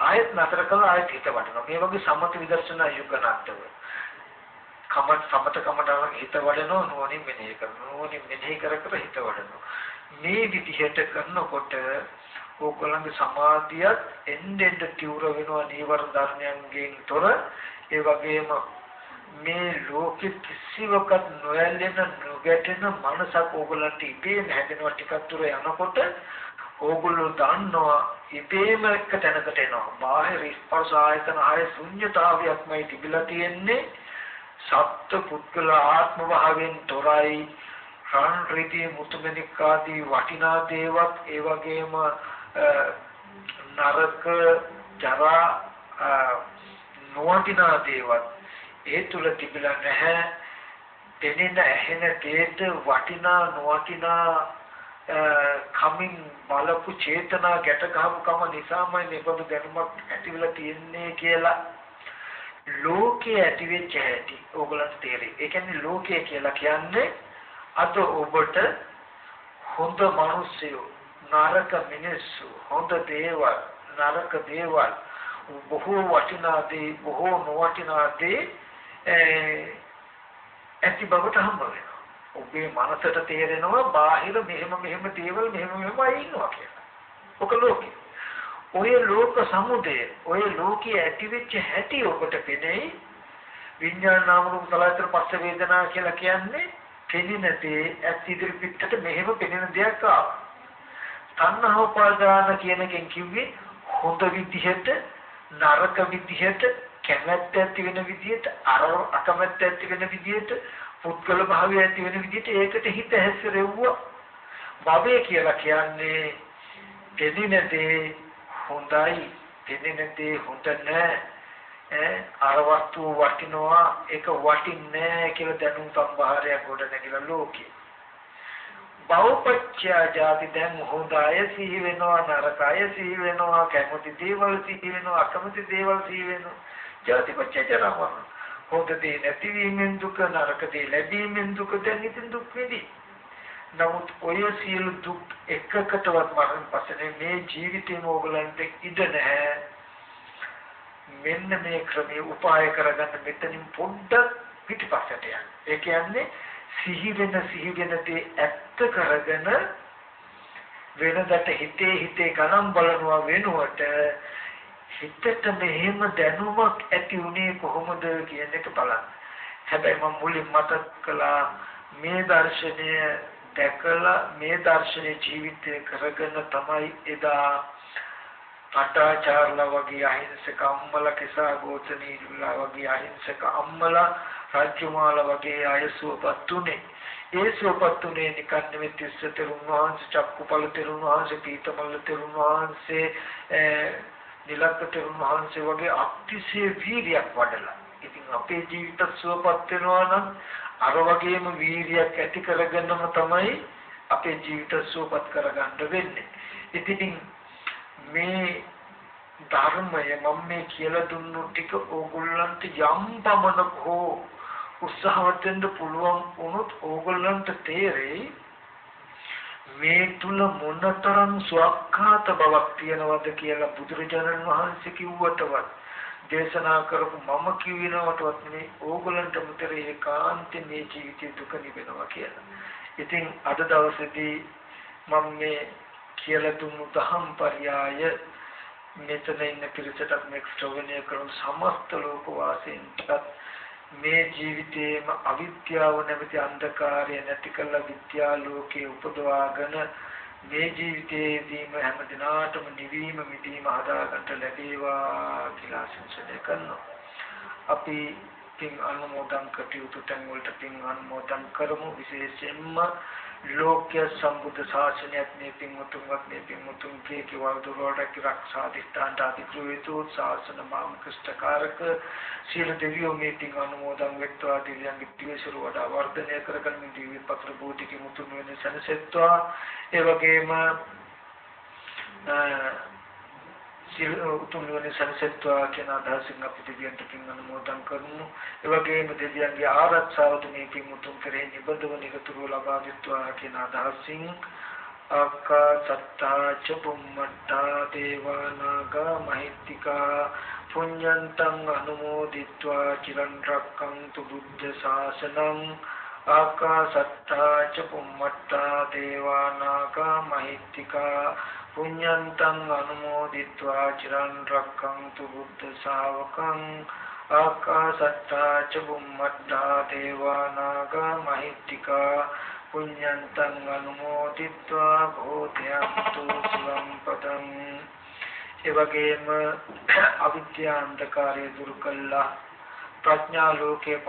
Speaker 2: ආයෙත් නතර කළා ආයෙත් හිත වටනවා. මේ වගේ සමත විදර්ශනා යුග නාට්‍යව. කමත් සමත කමට හිත වඩනවා නෝනින් මෙනෙහි කරනවා. නෝනින් මෙනෙහි කර කර හිත වඩනවා. මේ විදිහට කරනකොට ඕගොල්ලන්ගේ සමාධියත් එන්නෙන්ද තිවුර වෙනවා නීවරණ ධර්මයන්ගෙන් තොර. ඒ වගේම මේ ලෝකෙ කිසිවකට නොයැලෙන නොගැටෙන මනසක් ඕගොල්ලන්ට ඉබේම හැදෙනවා. ටිකක් දුර යනකොට ඕගොල්ලෝ දන්නවා ඉබේම එක තැනකට එනවා. බාහිර ස්පර්ශ ආයතන ආය ශුන්්‍යතාවයක්මයි තිබිලා තියෙන්නේ. සත්ත්ව පුද්ගල ආත්ම භාවයෙන් තොරයි. රන් රීති මුතුමැණික් ආදී වටිනා දේවත් ඒ වගේම නරක ජරා නොවටිනා දේවත් ඒ තුල තිබිලා නැහැ දෙනෙන ඇහෙන දේට වටිනා නොවටිනා කමින් බලපු චේතනා ගැට ගහපු කම නිසාමයි මේබඳු දැනුමක් ඇතිවලා තියෙන්නේ කියලා ලෝකයේ ඇතිවෙච්ච හැටි ඕගලන්ට තේරෙයි. ඒ කියන්නේ ලෝකය කියලා කියන්නේ අද ඔබට හොඳ මිනිස්සු නරක මිනිස්සු හොඳ දේවල් නරක දේවල් බොහෝ වටිනා දේ බොහෝ නොවටිනා දේ ඇති බවට හම්බ වෙනවා. ඔබේ මනසට තේරෙනවා බාහිර මෙහෙම මෙහෙම දේවල් මෙහෙම මෙහෙමයි ඉන්නවා කියලා. ඔක ලෝකේ. ඔය ලෝක සමුදය ඔය ලෝකයේ ඇතිවෙච්ච හැටි ඔබට පෙනෙයි විඥාන නාම රූප සලආයතන පස්ස වේදනා කියලා කියන්නේ පෙනෙන දේ ඇත් ඉදිරි පිටට මෙහෙම පෙනෙන දෙයක් ආවා. තණ්හා උපාදාන කියන එකෙන් කිව්වේ හොඳ විදිහට නරක විදිහට කැමැත්ත ඇති වෙන විදිහට අර අකමැත්ත ඇති වෙන විදිහට පුද්ගල භාවය ඇති වෙන විදිහට ඒකට හිත හැසිරෙව්වා භවය කියලා කියන්නේ දෙදින දේ හොඳයි දෙදින දේ හොඳ නෑ අර වස්තුව වටිනවා ඒක වටින්නේ නෑ කියලා දැනුම් සම්භාරයක් ගොඩ නැගිලා ලෝකේ. බෞපච්චය ජාති දැන් හොඳය සිහි වෙනවා නරකය සිහි වෙනවා කැමති දේවල් සිහි වෙනවා අකමැති දේවල් සිහි වෙනවා. ජාතිපච්චය ජරාවන හොඳ දේ නැතිවීමෙන් දුක නරක දේ ලැබීමෙන් දුක දැන් ඉතින් දුක් වෙදී නමුත් ඔය සියලු දුක් එකකටවත් මරණ පස්සේ මේ ජීවිතේම ඕගලන්ට ඉඩ නැහැ. මෙන්න මේ ක්‍රමයේ උපාය කරගන්න මෙතනින් පොඩ්ඩක් පිටිපස්සට යන්න ඒ කියන්නේ සිහි වෙන සිහි වෙන දේ ඇත්ත කරගෙන වෙනදට හිතේ හිතේ ගණන් බලනවා වෙනුවට හිතට මෙහෙම දැනුමක් ඇති උනේ කොහොමද කියන එක බලන්න. හැබැයි මම මුලින් මතක් කළා මේ දර්ශනය දැකලා මේ දර්ශනය ජීවිතය කරගෙන තමයි එදා පටාචාර්ලා වගේ අහිංසක අම්මලා කෙසා ගෝතනීලා වගේ අහිංසක අම්මලා රාජ්‍යමාල වගේ අය සුවපත් උනේ. ඒ සුවපත් උනේ නිකන් නෙවෙයි තිස්ස තෙරුන් වහන්සේ, චක්කුපල තෙරුන් වහන්සේ, පීතමල්ල තෙරුන් වහන්සේ, නිලක්ක තෙරුන් වහන්සේ වගේ අතිශය වීරියක් වඩලා. ඉතින් අපේ ජීවිත සුවපත් වෙනවා නම් අර වගේම වීරියක් ඇති කරගන්නම තමයි අපේ ජීවිත සුවපත් කරගන්න වෙන්නේ. ඉතින් මේ ධර්මය මම මේ කියලා දුන්නු ටික ඕගොල්ලන්ට යම් පමණක හෝ උත්සාහවත් වෙන්න පුළුවන් වුණොත් ඕගොල්ලන්ට තේරෙයි මේ තුල මොනතරම් ස්වකහාත බවක් තියනවද කියලා බුදුරජාණන් වහන්සේ කිව්වටවත් දේශනා කරපු මම කියනවටවත් නෙමෙයි ඕගොල්ලන්ට මුතර ඒකාන්තේ මේ ජීවිතේ දුක නිවෙනවා කියලා. ඉතින් අද දවසේදී මම මේ කියලා දුන්නු දහම් පරයය මෙතන ඉන්න පිරිසටත් මේක ශ්‍රවණය කරන සමස්ත ලෝක වාසීන්ටත් මේ ජීවිතේම අවිද්‍යාව නැමැති අන්ධකාරය නැති කළ විද්‍යා ලෝකයේ උපදවාගෙන මේ ජීවිතයේදීම හැම දිනාටම නිවීම මිදීම හදාගන්න ලැබේවා කියලා ආශිර්වාද කරනවා. අපි පින් අනුමෝදන් කටයුතු තැන් වලට පින් අනුමෝදන් කරමු විශේෂයෙන්ම ලෝක්‍ය සම්බුද්ධ ශාසනයත් මේ පින්වතුන්වත් මේ පින්වතුන්ගේ කිවල් දුරවලට රක්ෂාදිස්ථානට අධිකෘතු ශාසන මාම් ක්‍රිෂ්ඨකාරක සීල දෙවියෝ මේ පින් අනුමෝදන් වෙත්වා දිව්‍යංග පිළිසුර වඩා වර්ධනය කරගෙන මේ දිව්‍ය පත්‍ර බෝධික මුතුන් වෙන සනසෙත්වා. ඒ වගේම සිල් උතුම් නිවන සැනසෙත්වා කියන අදහසින් අපි දෙවියන්ට පින් අනුමෝදන් කරමු. ඒ වගේම දෙවියන්ගේ ආරක්ෂාව තුනේ පින් උතුම් කරේ නිබඳව නිරතුරුව ලබා දෙත්වා කියන අදහසින් අක්කා සත්තා ච බුම්මට්ටා දේවානාගා මහිත්‍තිකා පුඤ්ඤන්තං අනුමෝදිත්වා චිරන් රක්කන්තු බුද්ධ ශාසනං ආකා සත්තා ච බුම්මට්ටා දේවානාගා මහිත්‍තිකා පුඤ්ඤන්තං අනුමෝදිत्वा චිරන් රක්ඛන්තු බුද්ධ ශාවකං ආකාශත්තා ච බුම්මත්තා දේවා නාග මහිත්‍තිකා පුඤ්ඤන්තං අනුමෝදිत्वा භෝධයන්තු සුවං පදං එවැගේම අවිද්‍යාන්තකාරය දුරු කළා ප්‍රඥා ලෝකේ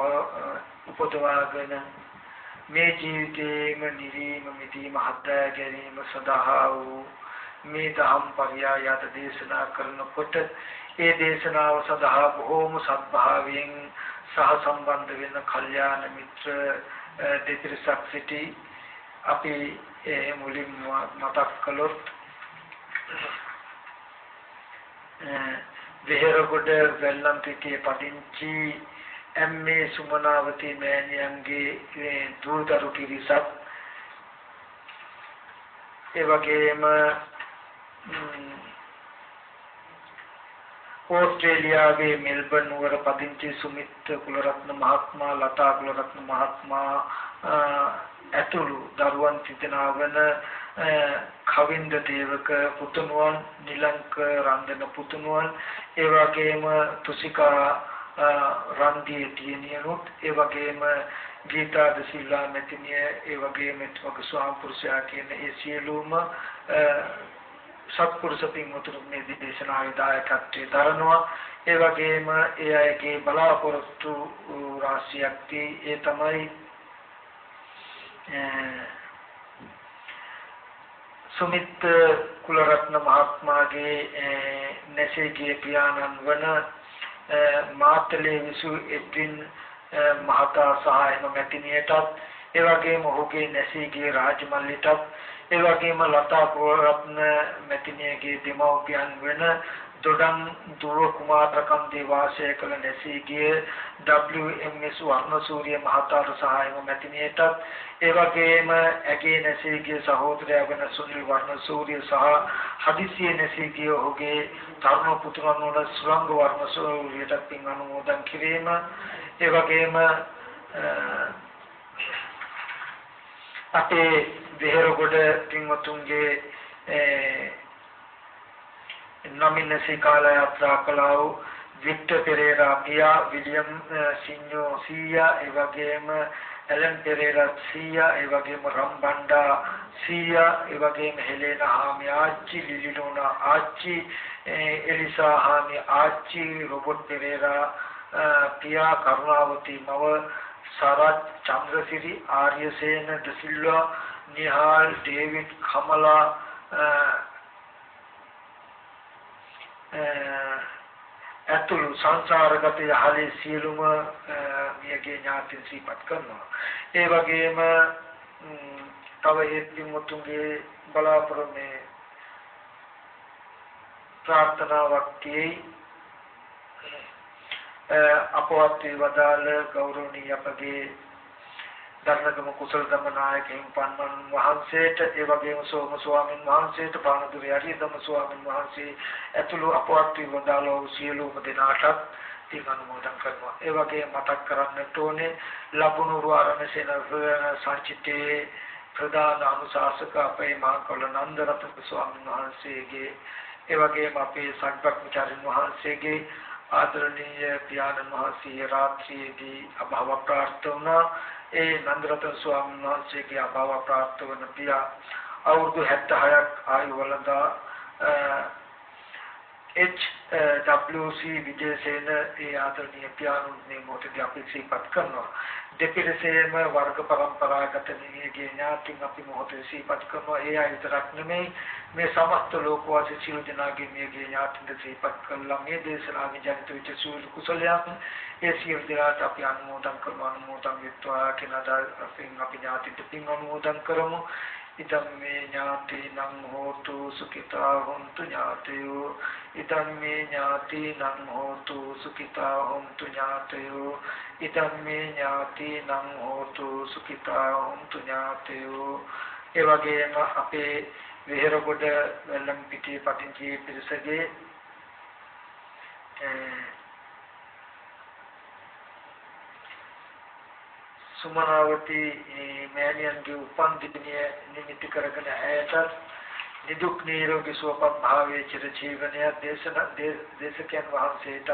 Speaker 2: උපදවාගෙන මේ ජීවිතේම නිවීම මිදීම හදා ගැනීම සඳහා වූ මේ දහම් පරයයත දේශනා කරනකොට ඒ දේශනාව සඳහා බොහෝම සත්භාවයෙන් සහ සම්බන්ධ වෙන කල්යාණ මිත්‍ර දෙතිරසක් සිටි අපි ඒ මුලින් මතක් කළොත් විහෙරගොඩ වෙල්ලම්පිටියේ පදිංචි එම්.ඒ. සුමනාවති මෑණියන්ගේ දූදරු පිරිසක් ඒ වගේම ඕස්ට්‍රේලියාවේ මෙල්බන් නුවර පදිංචි සුමිත් කුලරත්න මහත්මයා ලතා කුලරත්න මහත්මයා ඇතුළු දරුවන් තිදෙනා වන කවින්ද දේවක පුතුණුවන් නිලංක රන්දන පුතුණුවන් ඒ වගේම තුසිකා රන්දිය දියණියනුත් ඒ වගේම ගීතා ද සිල්වා මෙතිනිය ඒ වගේම එතුමගේ ස්වාම පුරුෂයා කියන ඒ සියලුම සත්පුරුෂ පින්වතුන් මේ දේශනාවේ දායකත්වයේ දරනවා. ඒ වගේම ඒ අයගේ බලාපොරොත්තු රාශියක් ඒ තමයි සුමිත් කුලරත්න මහත්මයාගේ නැසීගේ පියාණන් වන මාතලේ විසු එඩ්වින් මහතා සහ එම මැතිණියටත් ඒ වගේම ඔහුගේ නැසීගේ රාජමල්ලිටත් ඒ වගේම ලතා පොරත්න මැතිණියගේ දෙමව්පියන් වෙන දොඩම් දුව කුමාරකන්දේ වාසය කළ නැසී ගිය WMS වර්ණසූරිය මහතාට සහායම මැතිණියටත් ඒ වගේම ඇගේ නැසී ගිය සහෝදරයා වෙන සුනිල් වර්ණසූරිය සහ හදිසියේ නැසී ගිය ඔහුගේ තරුණ පුතුණන් වන සුරංග වර්ණසූරියට පින් අනුමෝදන් කිරීම. ඒ වගේම අපේ දෙහෙරගොඩ පින්වතුන්ගේ නමින් සීකාල යාත්‍රා කළා වූ වික්ටර් පෙරේරා පියා විලියම් සිඤ්ඤෝ සීයා ඒ වගේම ඇලන් පෙරේරා සීයා ඒ වගේම රම්බණ්ඩා සීයා ඒ වගේම හෙලේන හාමි ආච්චි ලිලිනෝනා ආච්චි එලිසා හාමි ආච්චි රොබර්ට් පෙරේරා පියා කරුණාවති මව සරත් චන්ද්‍රසිරි ආර්යසේන දසිල්වා නිහාල් ඩේවිඩ් කමලා ඇතුළු සංසාරගත යහලේ සියලුම මියගේ ඥාතින් සිහිපත් කරනවා. ඒ වගේම තව ඒ මුතුන්ගේ බලාපොරොත්තු ප්‍රාර්ථනාවක් තියෙයි. අපවත් වේවදාල ගෞරවනීය අපගේ ධර්මගම කුසල ධම්මනායක හිම්පන්වන් වහන්සේට ඒ වගේම සෝම ස්වාමීන් වහන්සේට පානදුරේ අරියදම ස්වාමීන් වහන්සේ ඇතුළු අපවත් වදාළෝ සියලුම දෙනාටත් පින් අනුමෝදන් කරනවා. ඒ වගේ මතක් කරන්නට ඕනේ ලබුණු රුවරණ සේන සංචිතේ ප්‍රධාන අනුශාසක අපේ මහකොළ නන්දරත්න ස්වාමීන් වහන්සේගේ ඒ වගේම අපේ සත්පත්චාරින් වහන්සේගේ ආදරණීය පියාණන් වහන්සේ රාත්‍රියේදී අභව ප්‍රාර්ථනා වුණා. ඒ නන්දරතන ස්වාමීන් වහන්සේගේ අභාව ප්‍රාප්ත වන පියා අවුරුදු 76ක් ආයු වලදා HWC uh, විජේසේන ඒ ආදරණීය පියාණන් මේ මොහොතේ අපි සිහිපත් කරනවා. දෙපිරිසේම වර්ග પરම්පරාගත නිවිගේ ඥාතින් අපි මොහොතේ සිහිපත් කරනවා. ඒ අය විතරක් නෙමෙයි මේ සමස්ත ලෝකවාසී සියලු දෙනාගේ මේගේ ඥාතින් සිහිපත් කළා. මේ දේශනාවේ ජනිත වෙච්ච සියලු කුසලයන් ඒ සියලු දෙනාට අපි අනුමෝදන් කරමු. අනුමෝදන් වෙත්වා කියන අදහසින් අපි ඥාතිට පින් අනුමෝදන් කරමු. ඉදම් මේ ඥාතිනම් හෝතු සුඛිතා හොන්තු ඥාතයෝ। ඉදම් මේ ඥාතිනම් හෝතු සුඛිතා හොන්තු ඥාතයෝ। ඉදම් මේ ඥාතිනම් හෝතු සුඛිතා හොන්තු ඥාතයෝ। ඒ වගේම අපේ විහෙරගොඩ වෙල්ලම් පිටියේ පටිංචි පිරිසගේ සුමනාවති මෑණියන්ගේ උපන් දිනය නිමිති කරගෙන ඇයට නිදුක් නිරෝගී සුවපත් භාවයේ චිර ජීවනය දේශන දේශකයන් වහන්සේටත්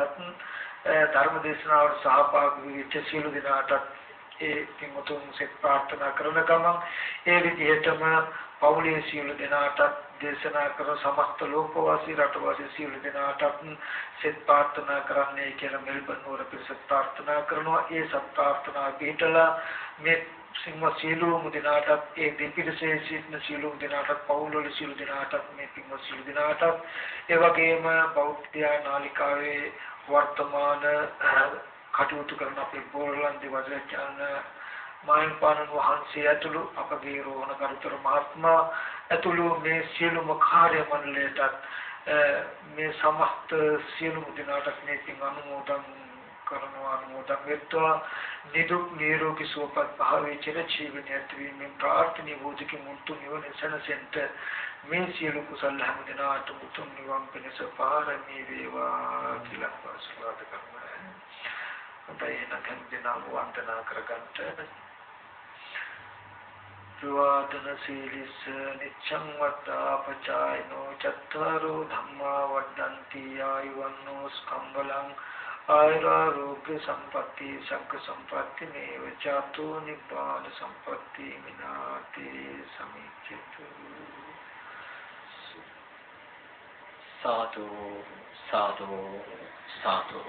Speaker 2: ධර්ම දේශනාවට සහභාගී වෙච්ච සියලු දෙනාටත් ඒ පින්වතුන් සෙත් ප්‍රාර්ථනා කරන ගමන් ඒ විදිහටම පෞලී සියලු දෙනාටත් දේශනා කරන සමස්ත ලෝකවාසී රටවාසී සියලු දෙනාටත් සෙත් ප්‍රාර්ථනා කරන්නේ කියලා මෙල්බන් නුවර පිරිස ප්‍රාර්ථනා කරනවා. ඒ සත් ප්‍රාර්ථනා පිටලා මේ සිංහ සියලුම දිනාටත් ඒ දෙපිරිසේ සිටින සියලුම දිනාටත් පවුල්වල සියලු දිනාටත් මේ පින්ව සියලු දිනාටත් ඒ වගේම බෞද්ධ නාලිකාවේ වර්තමාන කටයුතු කරන අපේ බෝරලන්දි වජරචාන මායන්පාණන් වහන්සේ ඇතුළු අපගේ රෝහණ කරුතර මහත්මයා ඇතුළු මේ සියලුම කාර්ය මණ්ඩලයටත් මේ සමස්ත සියලුම දිනාටත් මේ පින් අනුමෝදන් කරුණා අනුමෝදන් වෙත්වා නිදුක් නිරෝගී සුවපත් භාවයේ චිර ජීවනය ඇතිවීමෙන් ප්‍රාර්ථනීය බෝධික මුතු නිවන සැනසෙන්ට මේ සියලු කුසල හැම දිනාට උතුම් නිවන් පිණිස පාරමී වේවා කියලා ආශිර්වාද කරනවා. අපේ නැකන් දිනම වන්දනා කරගන්න විවාදන සීලිස නිච්ඡං වත්තාපචායනෝ චත්තාරෝ ධම්මා වඩ්ඩಂತಿ ආයුවන්නෝ ස්කම්බලං ආයුරෝග්‍ය සම්පatti සග්ග සම්පatti මේව චාතෝ නිපාන සම්පatti මිනාති සමිච්ඡතු
Speaker 1: සාදු සාදු සාදු